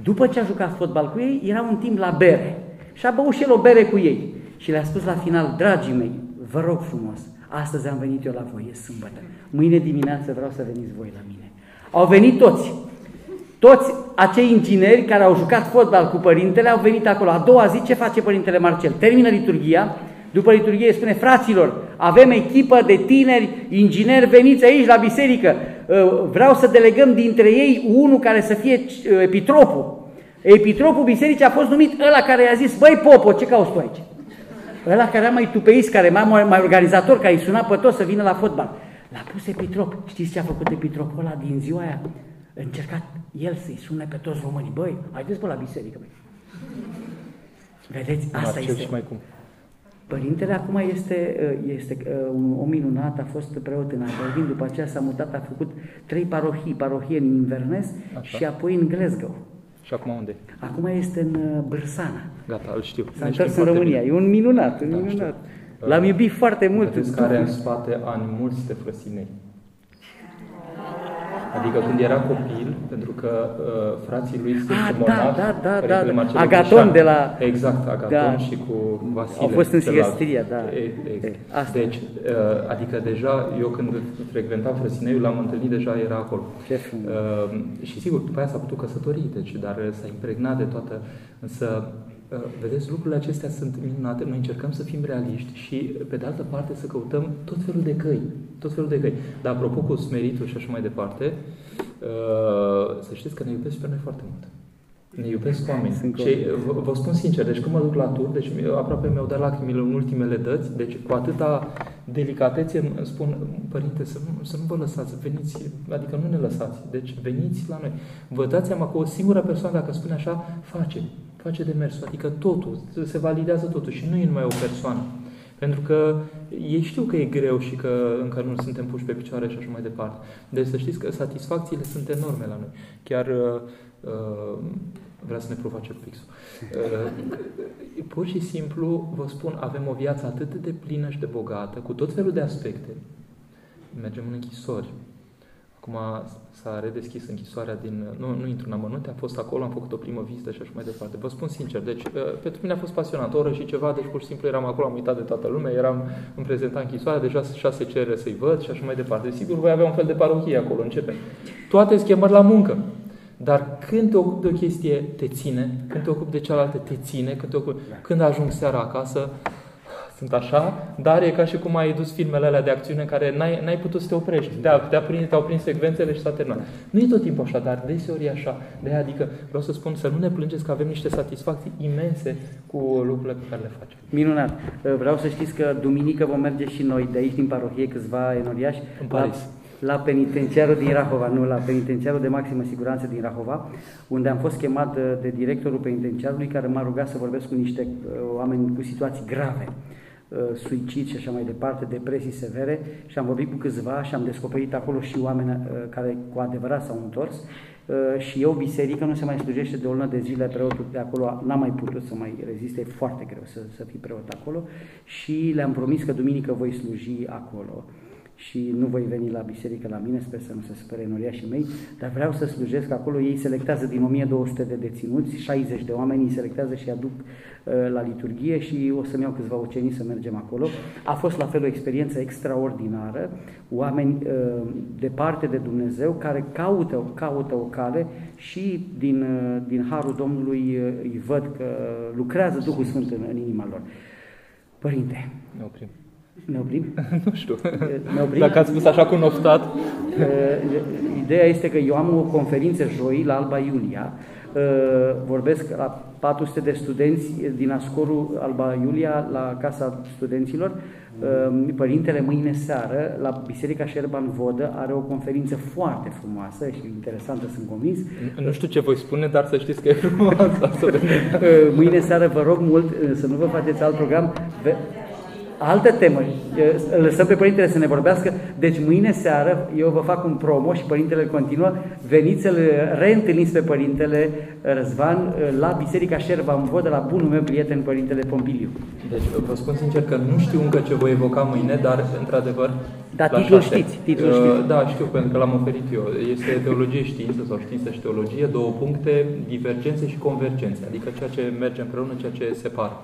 După ce a jucat fotbal cu ei, era un timp la bere. Și a băut și el o bere cu ei. Și le-a spus la final, dragii mei, vă rog frumos, astăzi am venit eu la voi, e sâmbătă. Mâine dimineață vreau să veniți voi la mine. Au venit toți. Toți acei ingineri care au jucat fotbal cu părintele au venit acolo. A doua zi ce face părintele Marcel? Termină liturgia, după liturgie spune, fraților, avem echipă de tineri, ingineri, veniți aici la biserică. Uh, vreau să delegăm dintre ei unul care să fie uh, epitropul. Epitropul bisericii a fost numit ăla care i-a zis, băi Popo, ce cauți tu aici? Ăla care era mai tupeist, care mai, mai organizator, care îi suna pe toți să vină la fotbal. L-a pus epitrop. Știți ce a făcut epitropul ăla din ziua aia? A încercat el să-i sune pe toți românii. Băi, haideți pe la biserică. Băi. Vedeți, asta este. mai cum. Părintele acum este, uh, este uh, un om minunat, a fost preot în Aberdeen, după aceea s-a mutat, a făcut trei parohii, parohie în Inverness Așa. și apoi în Glasgow. Și acum unde? Acum este în uh, Bârsana. Gata, îl știu. S-a întors în România. Bine. E un minunat, un da, minunat. L-am iubit foarte mult. Vedeți care în spate ani mulți de frăsinei. Adică când era copil, pentru că uh, frații lui sunt ah, da, da, da, da, da. Agaton de la... Exact, Agaton da. și cu Vasile. Au fost în Sigăstria, da. E, e, Asta. Deci, uh, adică deja, eu când frecventam Frăsineiul, l-am întâlnit, deja era acolo. Ce uh, și sigur, după aia s-a putut căsători, deci, dar s-a impregnat de toată... Însă, Uh, vedeți, lucrurile acestea sunt minunate, noi încercăm să fim realiști și, pe de altă parte, să căutăm tot felul de căi. Tot felul de căi. Dar, apropo cu smeritul și așa mai departe, uh, să știți că ne iubesc pe noi foarte mult. Ne iubesc oameni. Și vă, vă spun sincer, deci când mă duc la tur, deci aproape mi-au dat lacrimile în ultimele dăți, deci cu atâta delicatețe îmi spun, părinte, să nu, să nu vă lăsați, veniți, adică nu ne lăsați, deci veniți la noi. Vă dați seama că o singură persoană, dacă spune așa, face face demersul, adică totul, se validează totul și nu e numai o persoană. Pentru că ei știu că e greu și că încă nu suntem puși pe picioare și așa mai departe. Deci să știți că satisfacțiile sunt enorme la noi. Chiar uh, uh vrea să ne provoace fixul. Uh, pur și simplu, vă spun, avem o viață atât de plină și de bogată, cu tot felul de aspecte. Mergem în închisori, Acum s-a redeschis închisoarea din... Nu, nu intru în amănunte, am fost acolo, am făcut o primă vizită și așa mai departe. Vă spun sincer, deci uh, pentru mine a fost pasionant, o oră și ceva, deci pur și simplu eram acolo, am uitat de toată lumea, eram în prezenta închisoarea, deja șase cerere să-i văd și așa mai departe. Sigur, voi avea un fel de parohie acolo, începe. Toate schemări la muncă. Dar când te ocupi de o chestie, te ține, când te ocupi de cealaltă, te ține, când, te ocupi... când ajung seara acasă, sunt așa, dar e ca și cum ai dus filmele alea de acțiune care n-ai, n-ai putut să te oprești. Te-a, te-a prins, te-au prins secvențele și s-a terminat. Nu e tot timpul așa, dar deseori e așa. De aia, adică vreau să spun să nu ne plângeți că avem niște satisfacții imense cu lucrurile pe care le facem. Minunat. Vreau să știți că duminică vom merge și noi de aici din parohie, câțiva enoriași, în Paris. La la penitenciarul din Rahova, nu, la penitenciarul de maximă siguranță din Rahova, unde am fost chemat uh, de directorul penitenciarului care m-a rugat să vorbesc cu niște uh, oameni cu situații grave uh, suicid și așa mai departe, depresii severe și am vorbit cu câțiva și am descoperit acolo și oameni care cu adevărat s-au întors. Și eu, biserică, nu se mai slujește de o lună de zile, preotul de acolo n-a mai putut să mai reziste, e foarte greu să, să fii preot acolo. Și le-am promis că duminică voi sluji acolo și nu voi veni la biserică la mine, sper să nu se spere și mei, dar vreau să slujesc acolo. Ei selectează din 1200 de deținuți, 60 de oameni îi selectează și aduc uh, la liturghie și o să-mi iau câțiva ucenii să mergem acolo. A fost la fel o experiență extraordinară, oameni uh, departe de Dumnezeu care caută, caută o cale și din, uh, din Harul Domnului uh, îi văd că lucrează Duhul Sfânt în, în inima lor. Părinte, ne oprim. Ne oprim? nu știu. Ne oprim? Dacă ați spus așa cu noftat. Ideea este că eu am o conferință joi la Alba Iulia. Vorbesc la 400 de studenți din Ascorul Alba Iulia la Casa Studenților. Părintele mâine seară la Biserica Șerban Vodă are o conferință foarte frumoasă și interesantă, sunt convins. Nu știu ce voi spune, dar să știți că e frumoasă. mâine seară vă rog mult să nu vă faceți alt program altă temă. Îl lăsăm pe Părintele să ne vorbească. Deci mâine seară eu vă fac un promo și Părintele continuă. Veniți să-l reîntâlniți pe Părintele Răzvan la Biserica Șerva în Vodă, la bunul meu prieten Părintele Pompiliu. Deci vă spun sincer că nu știu încă ce voi evoca mâine, dar într-adevăr da, titlul știți, titlul știți. Da, știu, pentru că l-am oferit eu. Este teologie știință sau știință și teologie, două puncte, divergențe și convergențe, adică ceea ce merge împreună, ceea ce separă.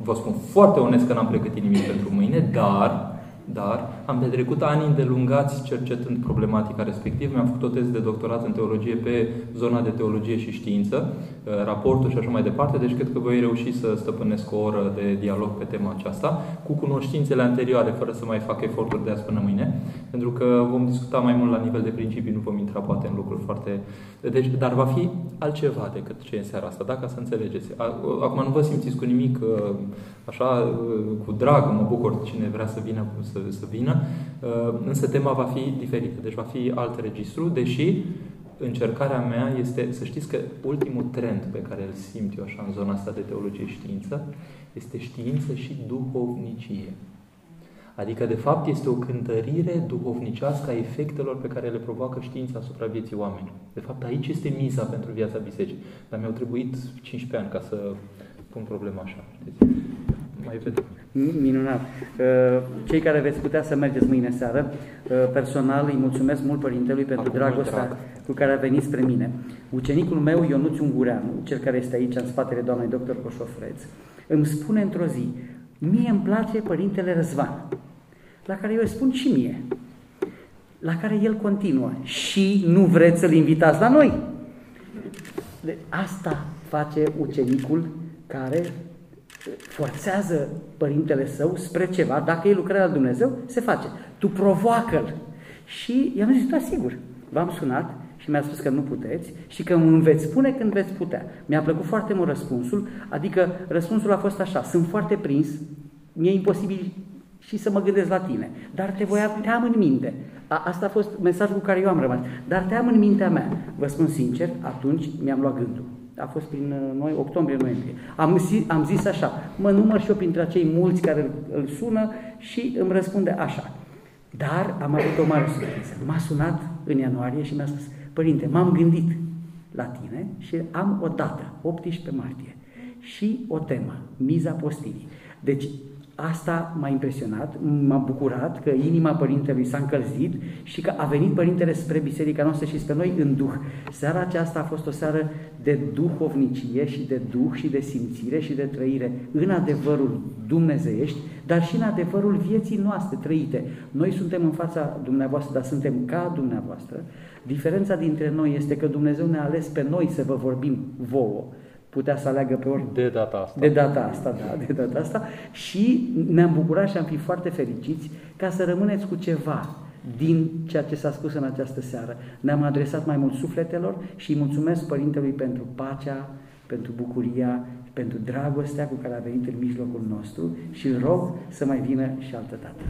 Uh, Vă spun foarte onest că n-am pregătit nimic pentru mâine, dar dar am petrecut ani îndelungați cercetând problematica respectivă. Mi-am făcut o teză de doctorat în teologie pe zona de teologie și știință, uh, raportul și așa mai departe, deci cred că voi reuși să stăpânesc o oră de dialog pe tema aceasta, cu cunoștințele anterioare, fără să mai fac eforturi de azi până mâine, pentru că vom discuta mai mult la nivel de principii, nu vom intra poate în lucruri foarte... Deci, dar va fi altceva decât ce e în seara asta, dacă să înțelegeți. Acum nu vă simțiți cu nimic uh, așa, uh, cu drag, mă bucur cine vrea să vină să, să vină, uh, însă tema va fi diferită, deci va fi alt registru, deși încercarea mea este să știți că ultimul trend pe care îl simt eu așa în zona asta de teologie știință este știință și duhovnicie. Adică, de fapt, este o cântărire duhovnicească a efectelor pe care le provoacă știința asupra vieții oamenilor. De fapt, aici este miza pentru viața bisericii. Dar mi-au trebuit 15 ani ca să pun problema așa. Știți? Mai vedem. Minunat. Uh, cei care veți putea să mergeți mâine seară, uh, personal îi mulțumesc mult Părintelui pentru Acum dragostea drag. cu care a venit spre mine. Ucenicul meu, Ionuț Ungureanu, cel care este aici în spatele doamnei doctor Coșofreț, îmi spune într-o zi, mie îmi place Părintele Răzvan, la care eu îi spun și mie, la care el continuă, și nu vreți să-l invitați la noi. De asta face ucenicul care forțează părintele său spre ceva, dacă e lucrarea la Dumnezeu, se face. Tu provoacă-l. Și i-am zis, da, sigur, v-am sunat și mi-a spus că nu puteți și că îmi veți spune când veți putea. Mi-a plăcut foarte mult răspunsul, adică răspunsul a fost așa, sunt foarte prins, mi-e imposibil și să mă gândesc la tine, dar te, voi, te am în minte. A, asta a fost mesajul cu care eu am rămas. Dar te am în mintea mea. Vă spun sincer, atunci mi-am luat gândul a fost prin uh, noi, octombrie-noiembrie. Am, am zis așa, mă număr și eu printre acei mulți care îl, îl sună și îmi răspunde așa. Dar am avut o mare surpriză. M-a sunat în ianuarie și mi-a spus, Părinte, m-am gândit la tine și am o dată, 18 martie, și o temă, miza postirii. Deci Asta m-a impresionat, m-a bucurat că inima Părintelui s-a încălzit și că a venit Părintele spre biserica noastră și spre noi în Duh. Seara aceasta a fost o seară de duhovnicie și de Duh și de simțire și de trăire în adevărul dumnezeiești, dar și în adevărul vieții noastre trăite. Noi suntem în fața dumneavoastră, dar suntem ca dumneavoastră. Diferența dintre noi este că Dumnezeu ne-a ales pe noi să vă vorbim vouă putea să aleagă pe ori De data asta. de data asta, da, de data asta. Și ne-am bucurat și am fi foarte fericiți ca să rămâneți cu ceva din ceea ce s-a spus în această seară. Ne-am adresat mai mult sufletelor și îi mulțumesc Părintelui pentru pacea, pentru bucuria, pentru dragostea cu care a venit în mijlocul nostru și îl rog să mai vină și altă dată.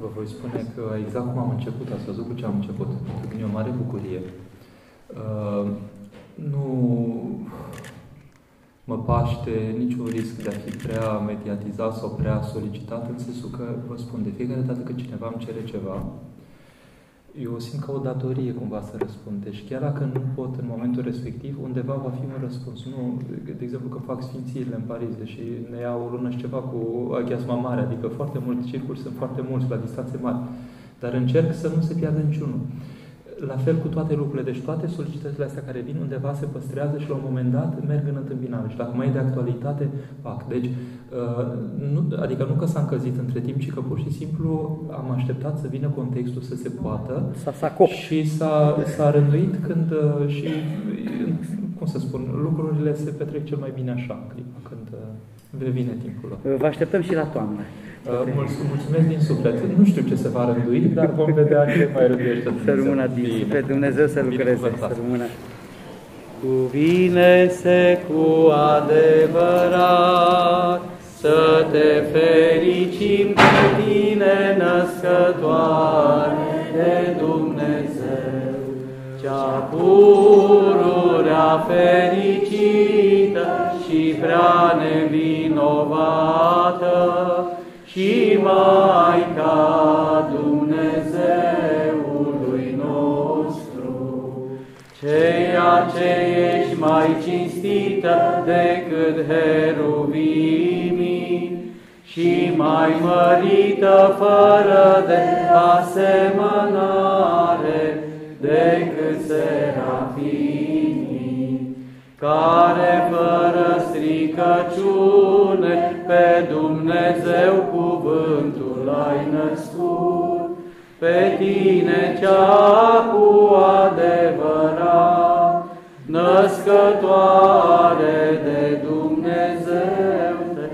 Vă voi spune că exact cum am început, ați văzut cu ce am început. Pentru mine e o mare bucurie. Uh, nu mă paște niciun risc de a fi prea mediatizat sau prea solicitat, în sensul că, vă spun, de fiecare dată când cineva îmi cere ceva, eu o simt ca o datorie cumva să răspund. Deci chiar dacă nu pot în momentul respectiv, undeva va fi un răspuns. Nu, de exemplu, că fac sfințirile în Paris, și ne iau o lună și ceva cu aghiasma mare, adică foarte mulți circuri, sunt foarte mulți la distanțe mari. Dar încerc să nu se piardă niciunul. La fel cu toate lucrurile. Deci toate solicitările astea care vin undeva se păstrează și la un moment dat merg în întâmpinare. Și dacă mai e de actualitate, fac. Deci, uh, nu, adică nu că s-a încălzit între timp, ci că pur și simplu am așteptat să vină contextul să se poată S-a, s-a copt. și s-a, s-a rânduit când uh, și, uh, cum să spun, lucrurile se petrec cel mai bine așa, în clipa când uh, vine timpul lor. Vă așteptăm și la toamnă. Uh, mulț- Mulțumesc din suflet. Nu știu ce se va rândui, dar vom vedea ce mai rânduiește Să Dumnezeu. rămână din Bine. suflet, Dumnezeu să lucreze, Binecuvântat. să rămână. Cuvine-se cu adevărat să te fericim pe tine, născătoare de Dumnezeu, cea pururea fericită și prea nevinovată și Maica Dumnezeului nostru, ceea ce ești mai cinstită decât heruvimii și mai mărită fără de asemănare decât serafimii, care fără stricăciune pe Dumnezeu cuvântul ai născut, pe tine cea cu adevărat, născătoare de Dumnezeu te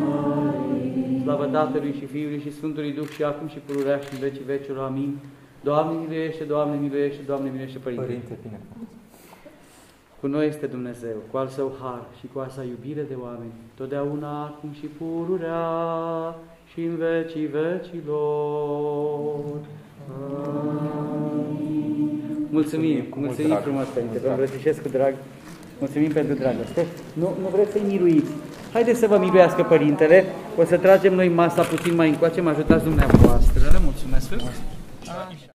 mărim. Slavă Tatălui și Fiului și Sfântului Duh și acum și pururea și în vecii vecilor. Amin. Doamne miluiește, Doamne miluiește, Doamne miluiește, Părinte. Părinte, bine. Cu noi este Dumnezeu, cu al său har și cu a sa iubire de oameni, totdeauna, acum și pururea și în vecii vecilor. Amin. Mulțumim, Cu mult mulțumim drag. frumos, Părinte, Mult vă drag. îmbrățișez cu drag. Mulțumim pentru dragoste. Nu, nu vreți să-i miluiți. Haideți să vă miluiască Părintele. O să tragem noi masa puțin mai încoace, mă ajutați dumneavoastră. Mulțumesc frumos. Așa.